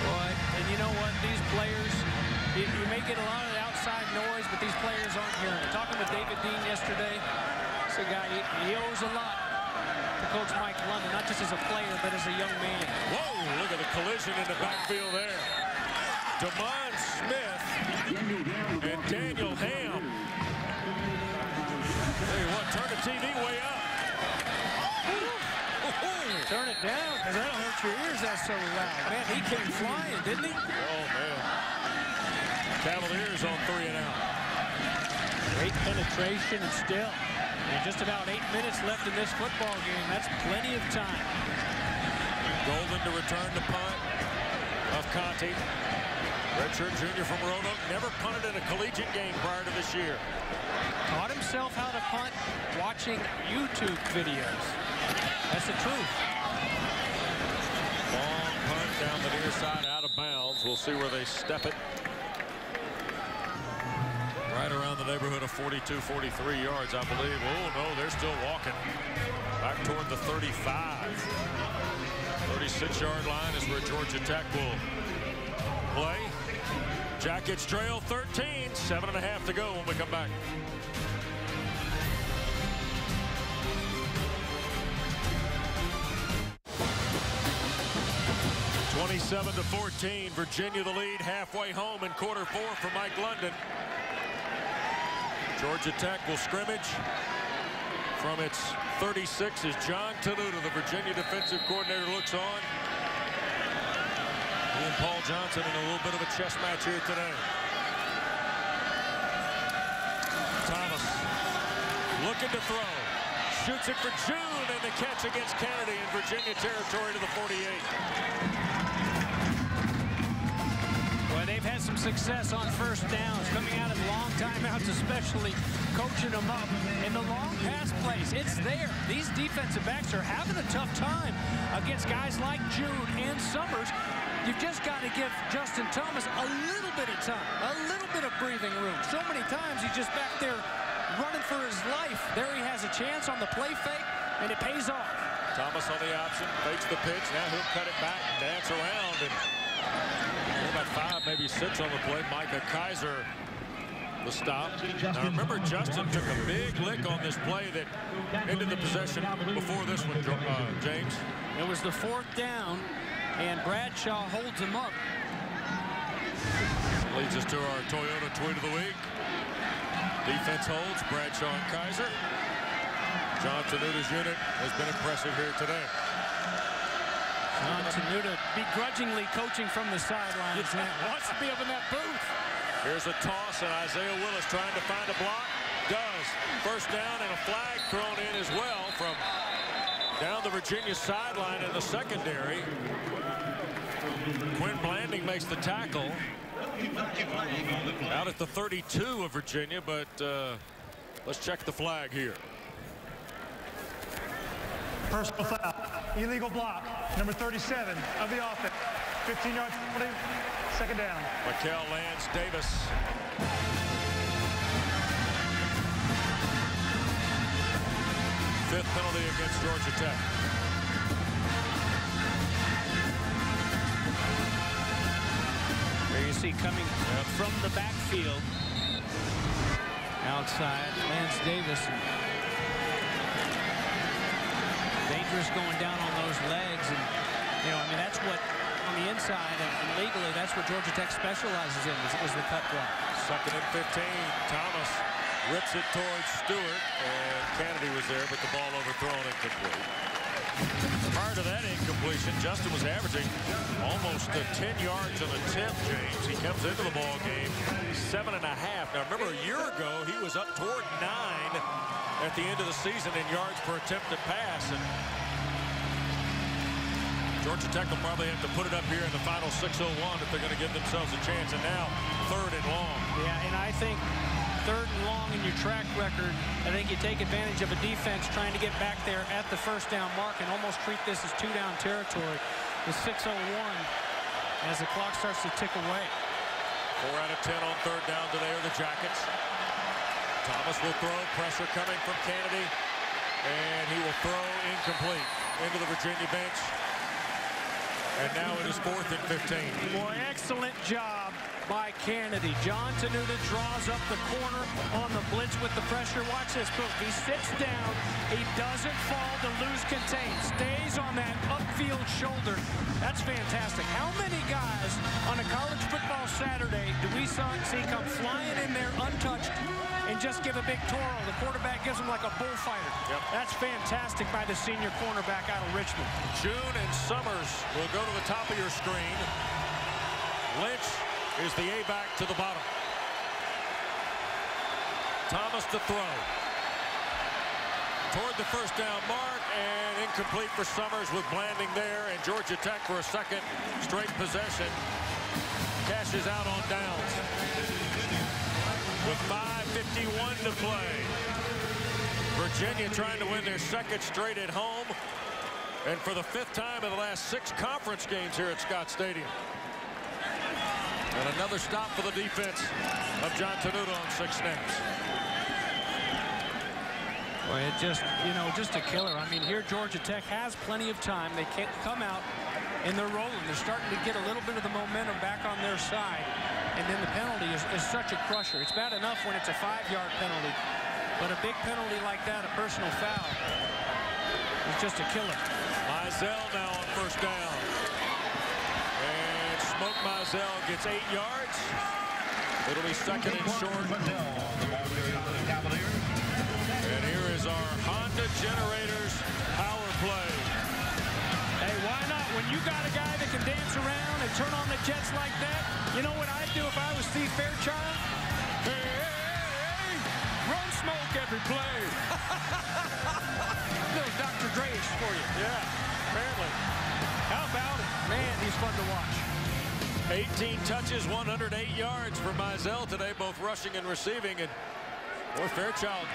Boy, and you know what? These players, you, you may get a lot of outside noise, but these players aren't hearing it. Talking with David Dean yesterday, this a guy, he, he owes a lot to Coach Mike London, not just as a player, but as a young man. Whoa, look at the collision in the backfield there. Demond Smith and Daniel Hamm. Tell you what, turn the TV way up. Turn it down, because that'll hurt your ears. That's so loud. Man, he came flying, didn't he? Oh, man. Cavaliers on three and out. Great penetration and still. And just about eight minutes left in this football game. That's plenty of time. Golden to return the punt of Conte. Redshirt junior from Roanoke. Never punted in a collegiate game prior to this year. Taught himself how to punt watching YouTube videos. That's the truth. Long punt down the near side out of bounds. We'll see where they step it. Right around neighborhood of 42, 43 yards, I believe. Oh, no, they're still walking. Back toward the 35. 36-yard line is where Georgia Tech will play. Jackets trail 13. Seven and a half to go when we come back. Twenty-seven to 14. Virginia the lead halfway home in quarter four for Mike London. Georgia Tech will scrimmage from its 36 as John Tenuta, the Virginia defensive coordinator, looks on. He and Paul Johnson in a little bit of a chess match here today. Thomas looking to throw. Shoots it for Jeune and the catch against Canady in Virginia territory to the 48. Some success on first downs, coming out of long timeouts, especially coaching them up. In the long pass plays, it's there. These defensive backs are having a tough time against guys like Jeune and Summers. You've just got to give Justin Thomas a little bit of time, a little bit of breathing room. So many times he's just back there running for his life. There he has a chance on the play fake, and it pays off. Thomas on the option, fakes the pitch. Now he'll cut it back, dance around, and maybe six on the play. Micah Kiser the stop. Now remember, Justin took a big lick on this play that ended the possession before this one, uh, James. It was the fourth down, and Bradshaw holds him up. Leads us to our Toyota Tweet of the Week. Defense holds, Bradshaw and Kiser. John Tenuta's unit has been impressive here today. John Tenuta begrudgingly coaching from the sidelines. Wants to be up in that booth. Here's a toss, and Isaiah Willis trying to find a block. Does. First down and a flag thrown in as well from down the Virginia sideline in the secondary. Quin Blanding makes the tackle. Out at the 32 of Virginia, but uh, let's check the flag here. Personal foul. Illegal block. Number 37 of the offense. 15 yards penalty. Second down. Mikel Lance Davis. Fifth penalty against Georgia Tech. There you see coming yep. from the backfield. Outside, Lance Davis. Dangerous going down on those legs. And, you know, I mean, that's what, on the inside, and, legally, that's what Georgia Tech specializes in, is, is the cut block. Second and 15. Thomas rips it towards Stewart, and Canady was there, but the ball overthrown incomplete. Prior to that incompletion, Justin was averaging almost uh, 10 yards an attempt, James. He comes into the ball game seven and a half. Now, remember, a year ago, he was up toward nine at the end of the season in yards per attempted pass. And Georgia Tech will probably have to put it up here in the final 601 if they're going to give themselves a chance. And now, third and long. Yeah, and I think third and long in your track record, I think you take advantage of a defense trying to get back there at the first down mark and almost treat this as two down territory with 6.01 as the clock starts to tick away. Four out of 10 on third down today are the Jackets. Thomas will throw, pressure coming from Canady, and he will throw incomplete into the Virginia bench. And now it is fourth and 15. Boy, excellent job by Canady. John Tenuta draws up the corner on the blitz with the pressure. Watch this move. He sits down. He doesn't fall to lose contain. Stays on that upfield shoulder. That's fantastic. How many guys on a college football Saturday do we see come flying in there untouched and just give a big toro? The quarterback gives him like a bullfighter. Yep. That's fantastic by the senior cornerback out of Richmond. Jeune and Summers will go to the top of your screen. Lynch is the A-back to the bottom. Thomas to throw. Toward the first down mark and incomplete for Summers with Blanding there and Georgia Tech for a second straight possession. Cashes out on downs. With 5.51 to play. Virginia trying to win their second straight at home. And for the fifth time in the last six conference games here at Scott Stadium. And another stop for the defense of John Tenuta on six snaps. Well, it just, you know, just a killer. I mean, here Georgia Tech has plenty of time. They can't come out and they're rolling. They're starting to get a little bit of the momentum back on their side. And then the penalty is, is such a crusher. It's bad enough when it's a five-yard penalty. But a big penalty like that, a personal foul, is just a killer. Mizzell now on first down. And Smoke Mizzell gets eight yards. It'll be second and short. And here is our Honda Generators power play. Why not? When you got a guy that can dance around and turn on the jets like that, you know what I'd do if I was Steve Fairchild? Hey, hey, hey, run smoke every play. *laughs* Little Dr. Dre's for you. Yeah, apparently. How about it? Man, he's fun to watch. 18 touches, 108 yards for Mizzell today, both rushing and receiving. And boy, Fairchild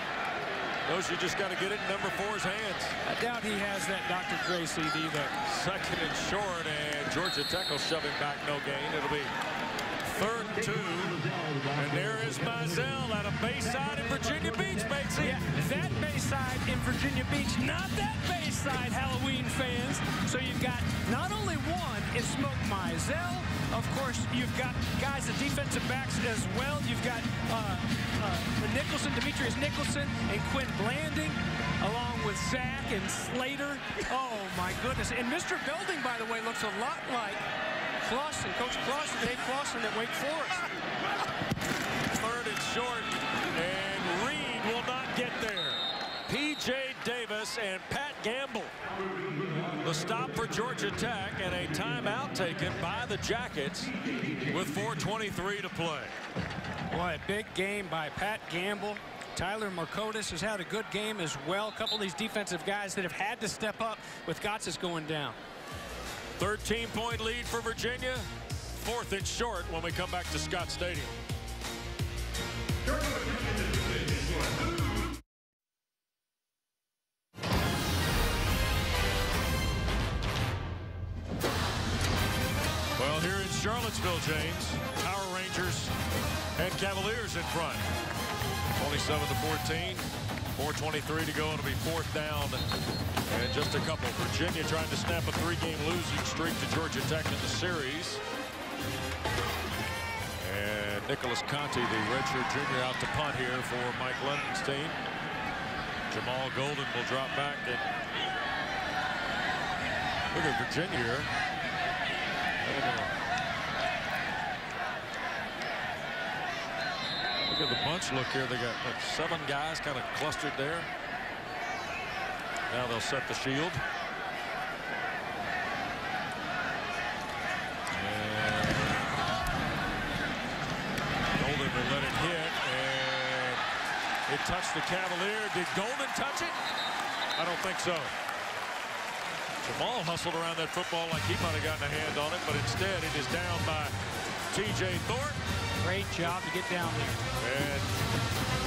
knows you just got to get it in number four's hands. I doubt he has that Dr. Dre CD there. Second and short, and Georgia Tech will shove him back, no gain. It'll be third and two. And there is Mizzell out of Bayside in Virginia Beach, Batesy. Yeah, that Bayside in Virginia Beach, not that Bayside Halloween fans. So you've got not only one in Smoke Mizzell, of course, you've got guys, the defensive backs as well. You've got uh, uh, Nicholson, Demetrious Nicholson, and Quin Blanding, along with Zach and Slater. Oh, my goodness. And Mr. Belding, by the way, looks a lot like Clawson, Coach Clawson, Dave Clawson at Wake Forest. Third and short, and Reed will not get there. P.J. Davis and Pat Gamble. The stop for Georgia Tech and a timeout taken by the Jackets with 4.23 to play. Boy, a big game by Pat Gamble. Tyler Marcordes has had a good game as well. A couple of these defensive guys that have had to step up with Gotsis going down. 13-point lead for Virginia. Fourth and short when we come back to Scott Stadium. Well, here in Charlottesville, James, Power Rangers and Cavaliers in front. 27 to 14. 4.23 to go. It'll be fourth down and just a couple. Virginia trying to snap a three-game losing streak to Georgia Tech in the series. And Nicholas Conte, the redshirt junior, out to punt here for Mike London's team. Jamal Golden will drop back. And look at Virginia here. Look at the bunch look here. They got like seven guys kind of clustered there. Now they'll set the shield. And Golden will let it hit. And it touched the Cavalier. Did Golden touch it? I don't think so. Jamal hustled around that football like he might have gotten a hand on it, but instead it is down by T.J. Thorpe. Great job to get down there. And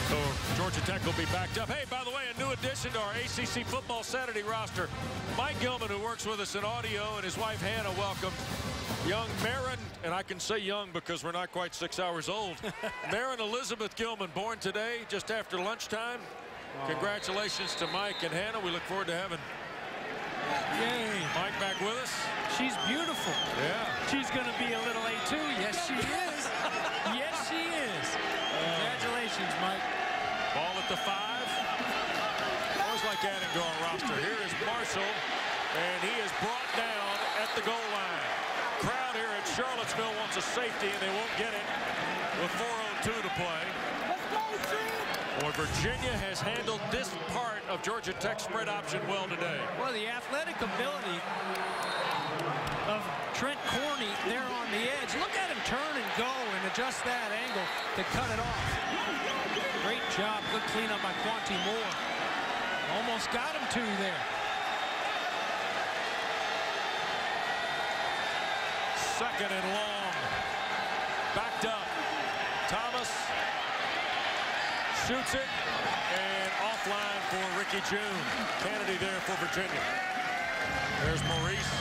so Georgia Tech will be backed up. Hey, by the way, a new addition to our ACC Football Saturday roster. Mike Gilman, who works with us in audio, and his wife Hannah welcome young Marin, and I can say young because we're not quite six hours old. *laughs* Marin Elizabeth Gilman, born today just after lunchtime. Wow. Congratulations to Mike and Hannah. We look forward to having Yay. Mike back with us. She's beautiful. Yeah. She's going to be a little A2. Yes, she is. yes, she is. Congratulations, Mike. Ball at the five. Always like adding to our roster. Here is Marshall, and he is brought down at the goal line. Crowd here at Charlottesville wants a safety, and they won't get it with 4.02 to play. Boy, Virginia has handled this part of Georgia Tech spread option well today. Well, the athletic ability of Trent Corney there on the edge. Look at him turn and go and adjust that angle to cut it off. Great job. Good cleanup by Quanti Moore. Almost got him two there. Second and long. Backed up. Thomas shoots it. And offline for Ricky Jeune. Canady there for Virginia. There's Maurice.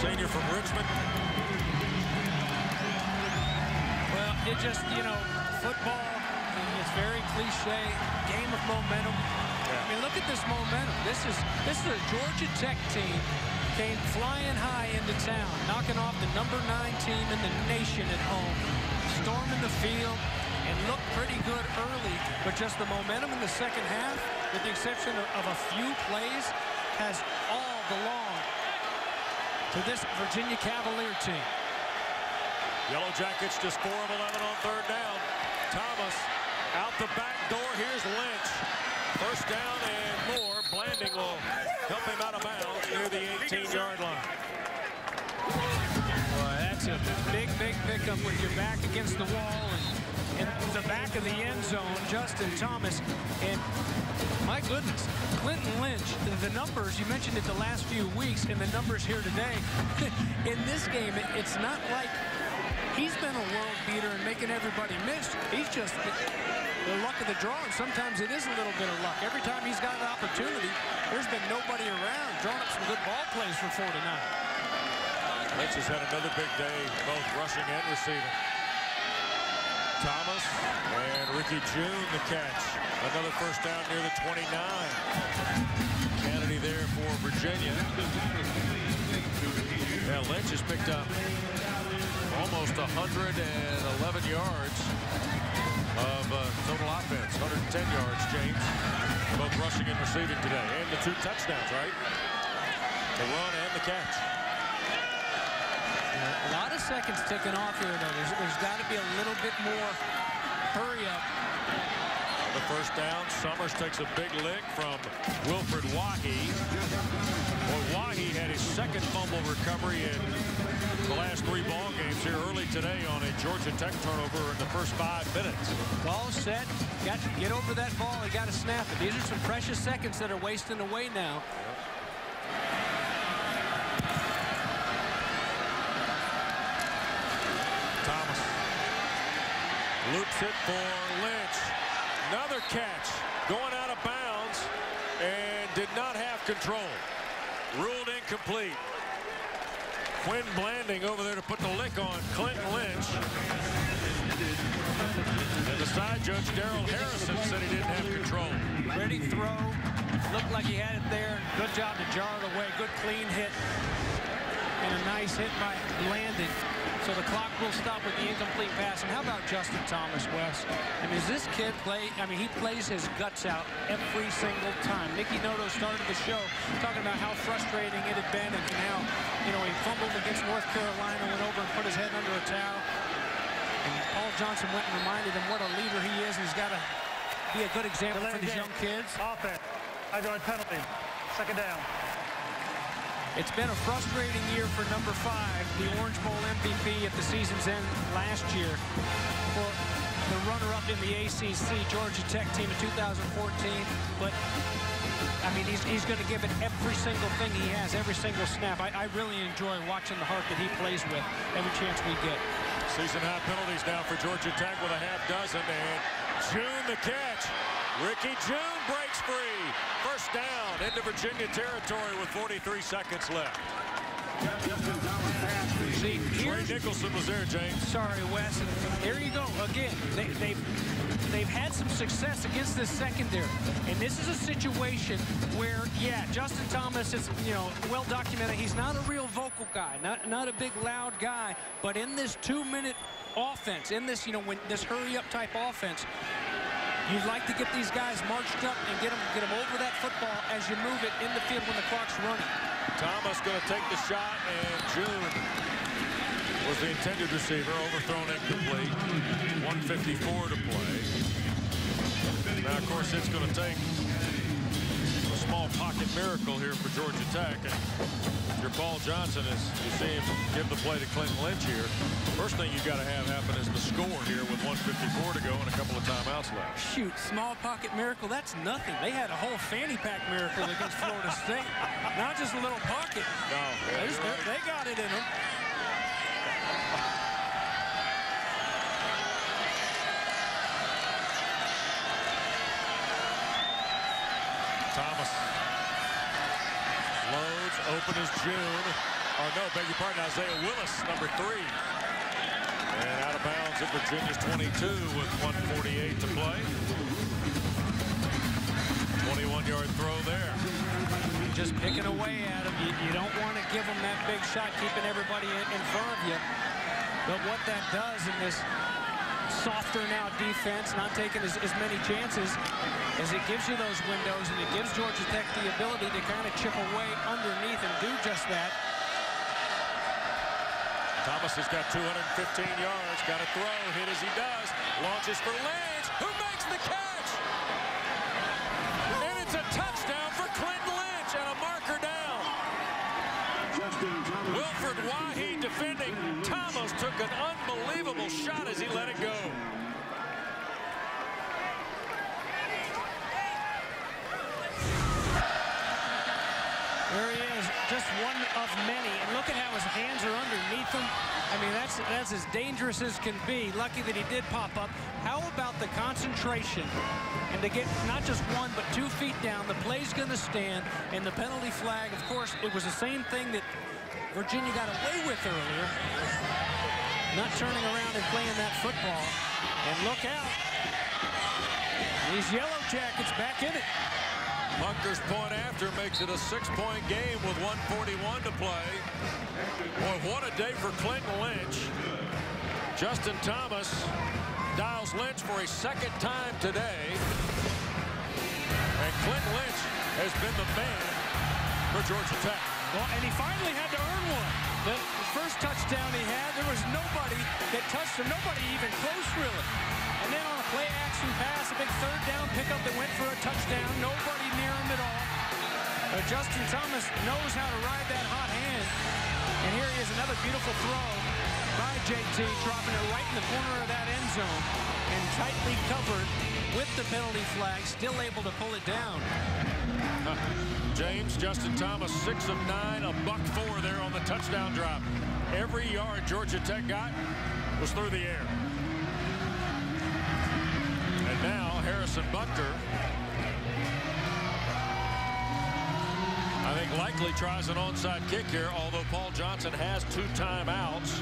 Senior from Richmond. Well, it just, you know, football, it's very cliche. Game of momentum. I mean, look at this momentum. This is this is a Georgia Tech team came flying high into town, knocking off the number nine team in the nation at home, storming the field, and looked pretty good early, but just the momentum in the second half, with the exception of, of a few plays, has all belonged to this Virginia Cavalier team. Yellow Jackets just 4 of 11 on third down. Thomas out the back door. Here's Lynch. First down and more. Blanding will help him out of bounds near the 18-yard line. Boy, that's a big, big pickup with your back against the wall and, and the back of the end zone, Justin Thomas. And my goodness, Clinton Lynch, the numbers, you mentioned it the last few weeks, and the numbers here today. *laughs* in this game, it's not like he's been a world beater and making everybody miss. He's just the luck of the draw, and sometimes it is a little bit of luck. Every time he's got an opportunity, there's been nobody around, drawing up some good ball plays for 49. Lynch has had another big day, both rushing and receiving. Thomas and Ricky Jeune the catch. Another first down near the 29. Canady there for Virginia. Yeah, Lynch has picked up almost 111 yards of uh, total offense. 110 yards, James. Both rushing and receiving today. And the two touchdowns, right? The run and the catch. A lot of seconds ticking off here, though. There's, there's got to be a little bit more hurry up. The first down, Summers takes a big lick from Wilfred Wahee. Boy, Wahee had his second fumble recovery in the last three ball games here early today on a Georgia Tech turnover in the first five minutes. Ball set, got to get over that ball, he got to snap it. These are some precious seconds that are wasting away now. Thomas loops it for Lynch. Another catch going out of bounds and did not have control. Ruled incomplete. Quin Blanding over there to put the lick on Clinton Lynch. And the side judge, Daryl Harrison, said he didn't have control. Ready throw. Looked like he had it there. Good job to jar it away. Good clean hit. And a nice hit by Blanding. So the clock will stop with the incomplete pass. And how about Justin Thomas, Wes? I mean, does this kid play? I mean, he plays his guts out every single time. Nicky Noto started the show talking about how frustrating it had been and how, you know, he fumbled against North Carolina, went over and put his head under a towel. And Paul Johnson went and reminded him what a leader he is. And he's got to be a good example for these young kids. Offense. I go penalty. Second down. It's been a frustrating year for number five, the Orange Bowl MVP at the season's end last year for the runner-up in the ACC Georgia Tech team in 2014. But, I mean, he's, he's going to give it every single thing he has, every single snap. I, I really enjoy watching the heart that he plays with every chance we get. Season high penalties now for Georgia Tech with a half dozen. And Jeune the catch. Ricky Jeune breaks free. First down into Virginia territory with 43 seconds left. See, Trey Nicholson was there, James. Sorry, Wes. There you go. Again, they, they've, they've had some success against this secondary. And this is a situation where, yeah, Justin Thomas is, you know, well documented. He's not a real vocal guy, not, not a big, loud guy. But in this two-minute offense, in this, you know, when this hurry-up type offense, You'd like to get these guys marched up and get them, get them over that football as you move it in the field when the clock's running. Thomas going to take the shot, and Jeune was the intended receiver, overthrown incomplete. 154 to play. Now, of course, it's going to take small pocket miracle here for Georgia Tech. And your Paul Johnson is you see him give the play to Clinton Lynch here. First thing you've got to have happen is the score here with 154 to go and a couple of timeouts left. Shoot, small pocket miracle, that's nothing. They had a whole fanny pack miracle against Florida State. Not just a little pocket. No, yeah, they, right. they got it in them. Thomas loads, open is Jeune. Or no, beg your pardon, Isaiah Willis, number three. And out of bounds at Virginia's 22 with 148 to play. 21-yard throw there. Just picking away at him. You, you don't want to give him that big shot, keeping everybody in, in front of you. But what that does in this softer now defense, not taking as, as many chances, as it gives you those windows and it gives Georgia Tech the ability to kind of chip away underneath and do just that. Thomas has got 215 yards, got a throw, hit as he does, launches for Lynch, who makes the catch. And it's a touchdown for Clinton Lynch and a marker down. Wilfred Wahee defending. An unbelievable shot as he let it go. There he is, just one of many. And look at how his hands are underneath him. I mean, that's that's as dangerous as can be. Lucky that he did pop up. How about the concentration? And to get not just one, but two feet down, the play's going to stand. And the penalty flag, of course, it was the same thing that Virginia got away with earlier. Not turning around and playing that football. And look out. These Yellow Jackets back in it. Butker's point after makes it a six-point game with 141 to play. Boy, what a day for Clinton Lynch. Justin Thomas dials Lynch for a second time today. And Clinton Lynch has been the man for Georgia Tech. Well, and he finally had to earn one. First touchdown he had, there was nobody that touched him, nobody even close, really. And then on a play action pass, a big third down pickup that went for a touchdown, nobody near him at all. But Justin Thomas knows how to ride that hot hand. And here he is, another beautiful throw by JT, dropping it right in the corner of that end zone. And tightly covered with the penalty flag, still able to pull it down. *laughs* James, Justin Thomas, six of nine, a buck four there on the touchdown drop. Every yard Georgia Tech got was through the air. And now Harrison Butker, I think likely tries an onside kick here, although Paul Johnson has two timeouts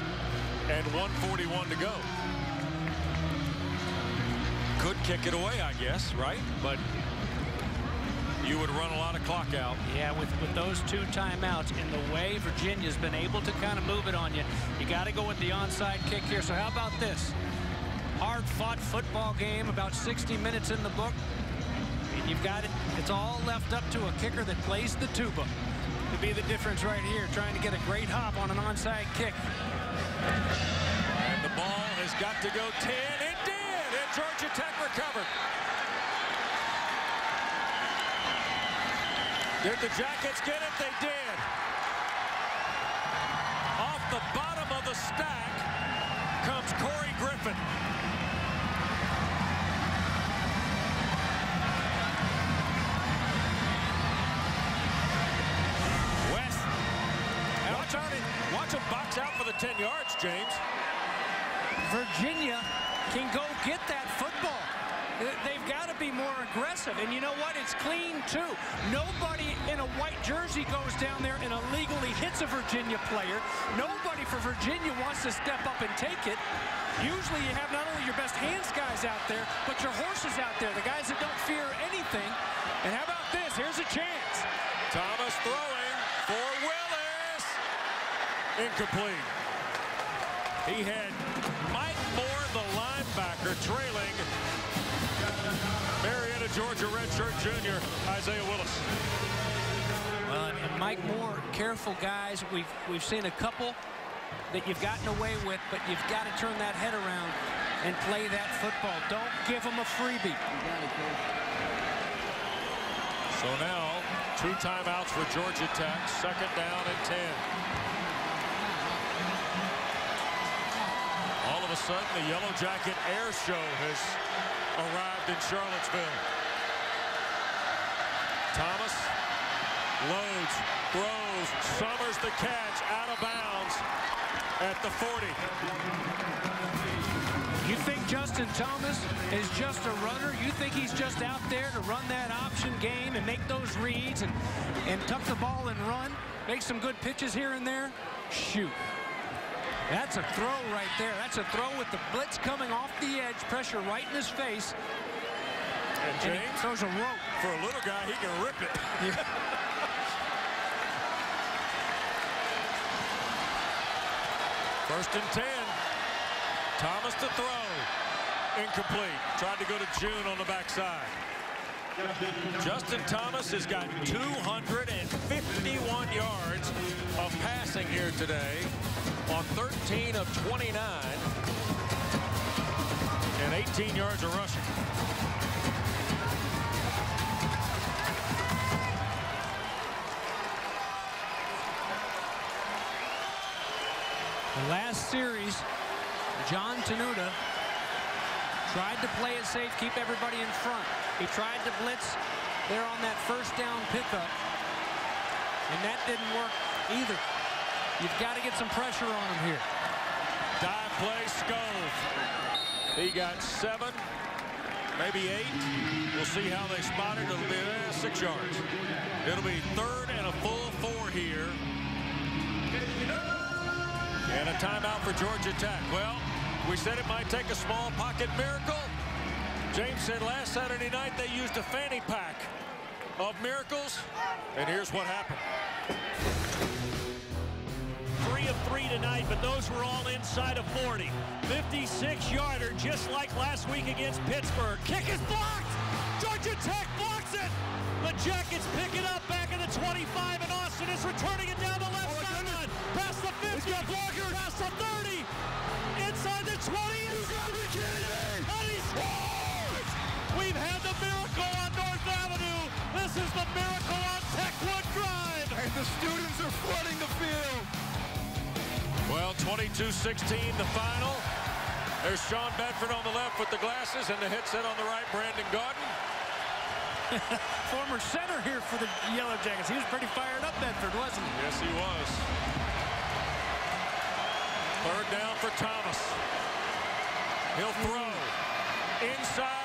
and 141 to go. Could kick it away, I guess, right? But you would run a lot of clock out. Yeah, with, with those two timeouts in the way Virginia's been able to kind of move it on you, you got to go with the onside kick here. So how about this? Hard-fought football game, about 60 minutes in the book. And you've got it. It's all left up to a kicker that plays the tuba. To be the difference right here, trying to get a great hop on an onside kick. And the ball has got to go 10. It Georgia Tech recovered. Did the Jackets get it? They did. Off the bottom of the stack comes Corey Griffin. West. Watch. Watch him box out for the 10 yards, James. Virginia can go get that football. Uh, they've got to be more aggressive. And you know what? It's clean, too. Nobody in a white jersey goes down there and illegally hits a Virginia player. Nobody for Virginia wants to step up and take it. Usually you have not only your best hands guys out there, but your horses out there, the guys that don't fear anything. And how about this? Here's a chance. Thomas throwing for Willis. Incomplete. He had Mike Moore, the linebacker, trailing Marietta, Georgia redshirt junior, Isaiah Willis. Well, and Mike Moore, careful guys. We've we've seen a couple that you've gotten away with, but you've got to turn that head around and play that football. Don't give them a freebie. So now Two timeouts for Georgia Tech. Second down and 10. Of a sudden, the Yellow Jacket Air Show has arrived in Charlottesville. Thomas loads, throws, Summers the catch, out of bounds at the 40. You think Justin Thomas is just a runner? You think he's just out there to run that option game and make those reads and, and tuck the ball and run? Make some good pitches here and there? Shoot. That's a throw right there. That's a throw with the blitz coming off the edge, pressure right in his face. And And James, he throws a rope. for a little guy, he can rip it. *laughs* First and 10. Thomas to throw. Incomplete. Tried to go to Jeune on the backside. Justin Thomas has got 251 yards of passing here today on 13 of 29 and 18 yards of rushing. The last series, John Tenuta tried to play it safe, keep everybody in front. He tried to blitz there on that first down pickup, and that didn't work either. You've got to get some pressure on him here. Dive play, Skov. He got seven, maybe eight. We'll see how they spot it. It'll be eh, six yards. It'll be third and a full four here. And a timeout for Georgia Tech. Well, we said it might take a small pocket miracle. James said last Saturday night they used a fanny pack of miracles. And here's what happened. Three of three tonight, but those were all inside of 40. 56-yarder, just like last week against Pittsburgh. Kick is blocked! Georgia Tech blocks it! The Jackets pick it up back in the 25, and Austin is returning it down the left sideline. Past the 50, past the 30, inside the 20, the miracle on North Avenue. This is the miracle on Techwood Drive. And the students are flooding the field. Well, 22-16 the final. There's Sean Bedford on the left with the glasses and the headset on the right, Brandon Gaudin. *laughs* Former center here for the Yellow Jackets. He was pretty fired up, Bedford, wasn't he? Yes, he was. Third down for Thomas. He'll throw. Inside,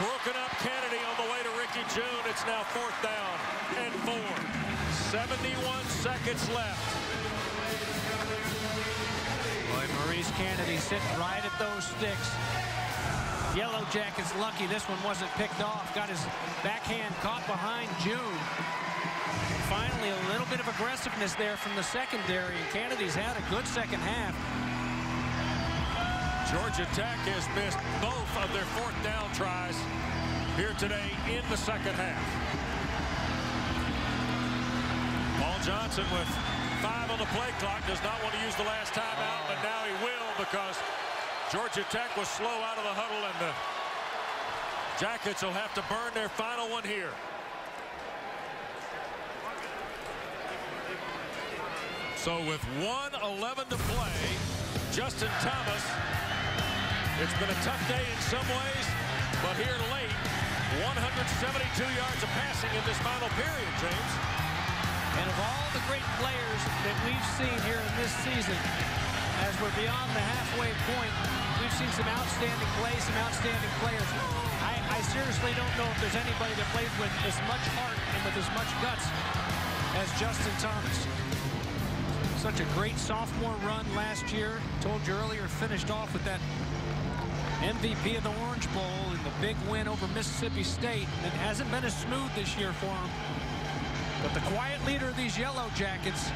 broken up Canady on the way to Ricky Jeune. It's now fourth down and four. 71 seconds left. Boy, Maurice Canady sitting right at those sticks. Yellow Jackets lucky this one wasn't picked off. Got his backhand caught behind June. Finally, a little bit of aggressiveness there from the secondary. Canady's had a good second half. Georgia Tech has missed both of their fourth down tries here today in the second half. Paul Johnson with five on the play clock does not want to use the last timeout, but now he will because Georgia Tech was slow out of the huddle and the Jackets will have to burn their final one here. So with 111 to play, Justin Thomas, it's been a tough day in some ways, but here late, 172 yards of passing in this final period, James. And of all the great players that we've seen here in this season, as we're beyond the halfway point, we've seen some outstanding plays, some outstanding players. I, I seriously don't know if there's anybody that plays with as much heart and with as much guts as Justin Thomas. Such a great sophomore run last year. Told you earlier, finished off with that MVP of the Orange Bowl and the big win over Mississippi State. It hasn't been as smooth this year for him. But the quiet leader of these Yellow Jackets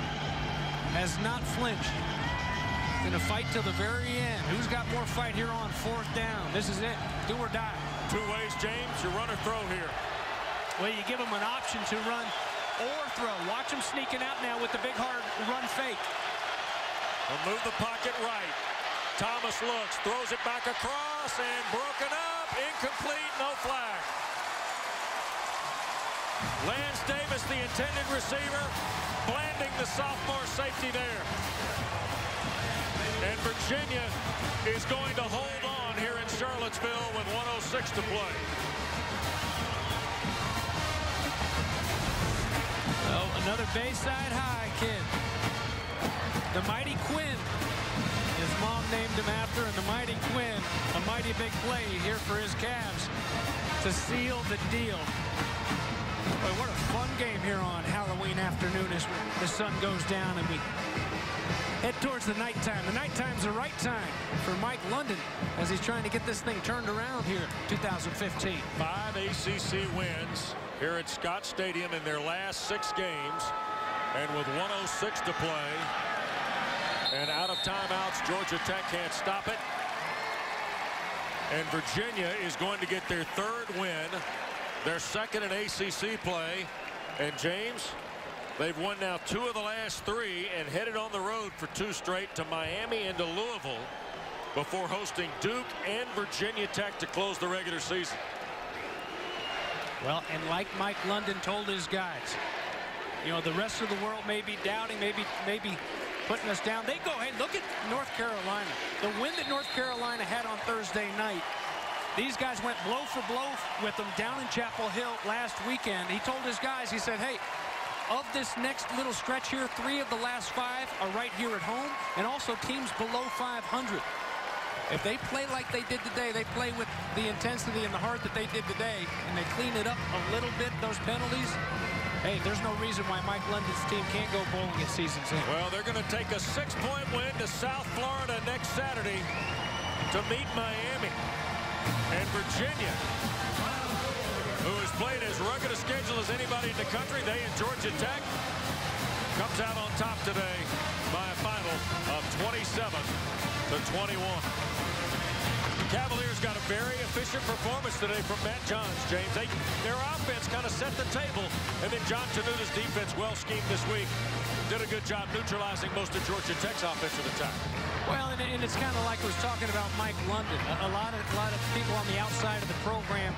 has not flinched. In a fight till the very end. Who's got more fight here on fourth down? This is it. Do or die. Two ways, James. You run or throw here. Well, you give them an option to run or throw. Watch them sneaking out now with the big hard run fake. They'll move the pocket right. Thomas looks, throws it back across, and broken up. Incomplete, no flag. Lance Davis, the intended receiver, Blanding the sophomore safety there. And Virginia is going to hold on here in Charlottesville with 106 to play. Oh, another Bayside High kid. The Mighty Quinn. Mom named him after, and the Mighty Quinn, a mighty big play here for his Cavs to seal the deal. Boy, what a fun game here on Halloween afternoon as the sun goes down and we head towards the nighttime. The nighttime's the right time for Mike London as he's trying to get this thing turned around here 2015. Five ACC wins here at Scott Stadium in their last six games. And with 106 to play and out of timeouts, Georgia Tech can't stop it. And Virginia is going to get their third win, their second in ACC play. And James, they've won now two of the last three and headed on the road for two straight to Miami and to Louisville before hosting Duke and Virginia Tech to close the regular season. Well, and like Mike London told his guys, you know, the rest of the world may be doubting, maybe, maybe putting us down. They go, hey, look at North Carolina. The win that North Carolina had on Thursday night. These guys went blow for blow with them down in Chapel Hill last weekend. He told his guys, he said, hey, of this next little stretch here, three of the last five are right here at home, and also teams below 500. If they play like they did today, they play with the intensity and the heart that they did today, and they clean it up a little bit, those penalties, hey, there's no reason why Mike London's team can't go bowling at season's end. Well, they're going to take a six-point win to South Florida next Saturday to meet Miami. And Virginia, who has played as rugged a schedule as anybody in the country, they and Georgia Tech, comes out on top today by a final of 27 to 21. Cavaliers got a very efficient performance today from Matt Johns, James. They, their offense kind of set the table, and then John Tenuta's defense, well schemed this week, did a good job neutralizing most of Georgia Tech's offensive attack. Well, and, and it's kind of like I was talking about Mike London. A, a, lot of a lot of people on the outside of the program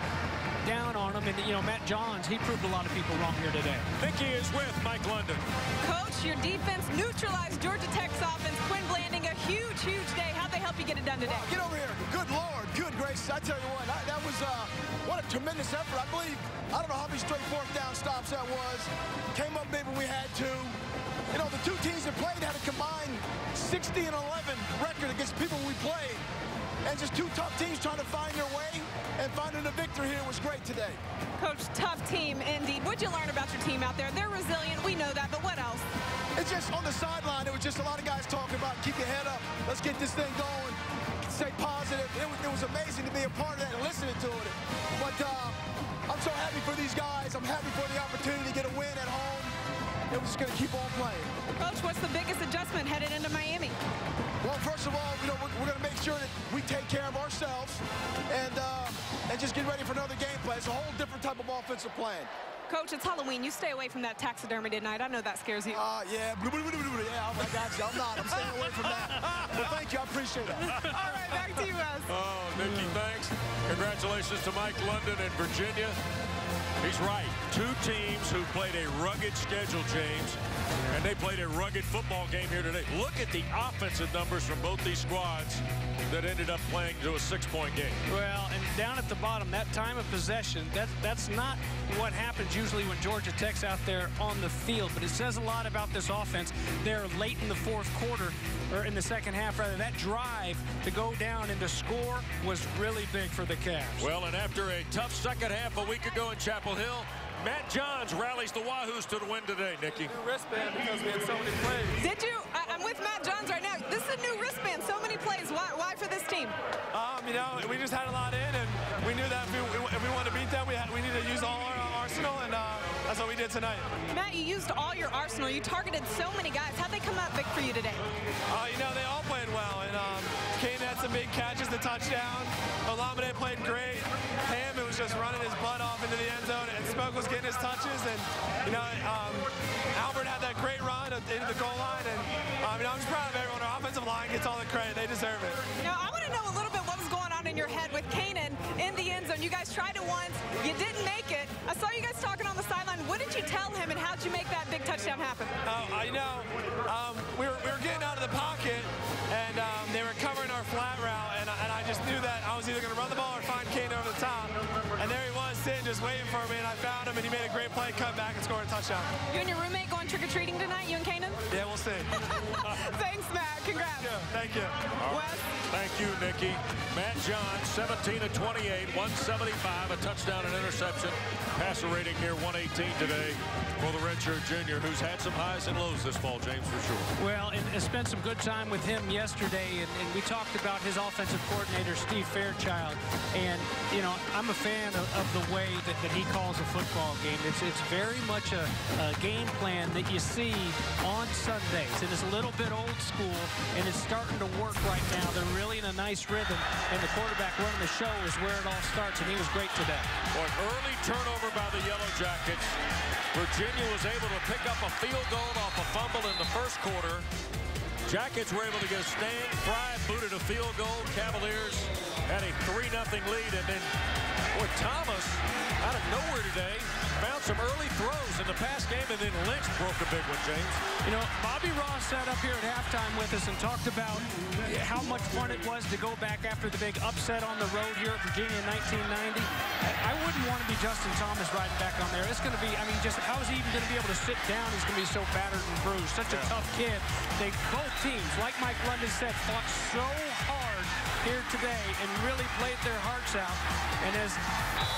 down on him, and you know Matt Johns, he proved a lot of people wrong here today. Mickey is with Mike London. Coach, your defense neutralized Georgia Tech's offense. Quin Blanding, a huge, huge day. How'd they help you get it done today? Get over here. Good Lord. Good gracious. I tell you what, I, that was uh, what a tremendous effort. I believe, I don't know how many straight fourth down stops that was. Came up maybe we had two. You know, the two teams that played had a combined 60 and 11 record against people we played. And just two tough teams trying to find their way and finding a victory here was great today. Coach, tough team indeed. What'd you learn about your team out there? They're resilient. We know that, but what else? It's just on the sideline, it was just a lot of guys talking about keep your head up. Let's get this thing going. Stay positive. It was, it was amazing to be a part of that and listening to it. But uh, I'm so happy for these guys. I'm happy for the opportunity to get a win at home. And we're just going to keep on playing. Coach, what's the biggest adjustment headed into Miami? Well, first of all, you know, we're, we're going to make sure that we take care of ourselves and uh, and just get ready for another game plan. It's a whole different type of offensive plan. Coach, it's Halloween. You stay away from that taxidermy tonight. I know that scares you. Uh, yeah. *laughs* Yeah, I got you. I'm not. I'm staying away from that. But thank you. I appreciate that. All right, back to you, Wes. Oh, Nikki, thanks. Congratulations to Mike London and Virginia. He's right. Two teams who played a rugged schedule, James, and they played a rugged football game here today. Look at the offensive numbers from both these squads that ended up playing to a six-point game. Well, and down at the bottom, that time of possession, that, that's not what happens usually when Georgia Tech's out there on the field, but it says a lot about this offense there late in the fourth quarter, or in the second half, rather. That drive to go down and to score was really big for the Cavs. Well, and after a tough second half a week ago in Chapel Hill, Matt Johns rallies the Wahoos to the win today, Nikki. New wristband because we had so many plays. Did you? I, am with Matt Johns right now. This is a new wristband. So many plays. Why, why for this team? Um, you know, we just had a lot in, and we knew that if we, if we wanted to beat them, we, had, we needed to use all our arsenal, and uh, that's what we did tonight. Matt, you used all your arsenal. You targeted so many guys. How'd they come up big for you today? Uh, you know, they all played well, and um, Canaan had some big catches, the touchdown. Olamide played great. Hamm, it was just running his butt off into the end zone, and Smoke was getting his touches, and, you know, um, Albert had that great run into the goal line, and, um, you know, I'm just proud of everyone. Our offensive line gets all the credit. They deserve it. Now, I want to know a little bit what was going on in your head with Canaan in the end zone. You guys tried it once. You didn't make it. I saw you guys talking on the sideline. What did you tell him, and how'd you make that big touchdown happen? Oh, I know. Um, we, were, we were getting out of the pocket, and um, they were covering our flat route, and, and I just knew that I was either going to run the ball or find Canaan over the top. And there he was sitting just waiting for me, and I play, cut back, and score a touchdown. You and your roommate going trick-or-treating tonight, you and Canaan? Yeah, we'll see. *laughs* Thanks, Matt. Congrats. Yeah, thank you. Wes? Thank you, Nikki. Matt John, 17 of 28, 175, a touchdown and interception. Passer rating near 118 today for the redshirt junior, who's had some highs and lows this fall, James, for sure. Well, and, and spent some good time with him yesterday, and, and, we talked about his offensive coordinator, Steve Fairchild. And, you know, I'm a fan of, of the way that, that, he calls a football game. It's, it's very much a, a game plan that you see on Sundays. And it's a little bit old school, and it's starting to work right now. They're really in a nice rhythm, and the quarterback running the show is where it all starts, and he was great today. Boy, early turnover by the Yellow Jackets. Virginia was able to pick up a field goal off a fumble in the first quarter. Jackets were able to get stand. Frye booted a field goal. Cavaliers had a 3-0 lead. And then, boy, Thomas, out of nowhere today, found some early throws in the pass game, and then Lynch broke a big one, James. You know, Bobby Ross sat up here at halftime with us and talked about how much fun it was to go back after the big upset on the road here at Virginia in 1990. I wouldn't want to be Justin Thomas riding back on there. It's going to be, I mean, just how is he even going to be able to sit down? He's going to be so battered and bruised. Such a yeah. tough kid. They both teams, like Mike London said, fought so hard here today and really played their hearts out. And as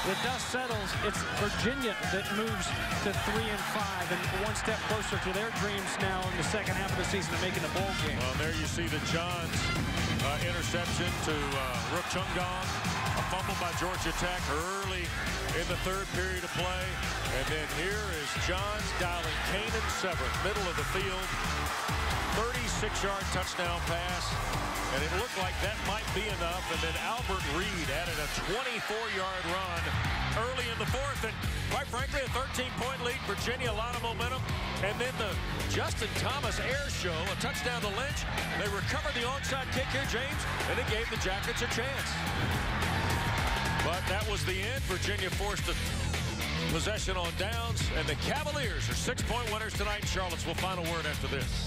the dust settles, it's Virginia that moves to three and five and one step closer to their dreams now in the second half of the season of making a bowl game. Well, there you see the Johns uh, interception to uh, Rook-Chungong. A fumble by Georgia Tech early in the third period of play. And then here is Johns dialing Canaan Severin, middle of the field. 36-yard touchdown pass. And it looked like that might be enough. And then Albert Reed added a 24-yard run early in the fourth. And quite frankly, a 13-point lead. Virginia, a lot of momentum. And then the Justin Thomas air show, a touchdown to Lynch. They recovered the onside kick here, James, and it gave the Jackets a chance. But that was the end. Virginia forced a possession on downs, and the Cavaliers are six-point winners tonight in Charlottesville. Final word after this.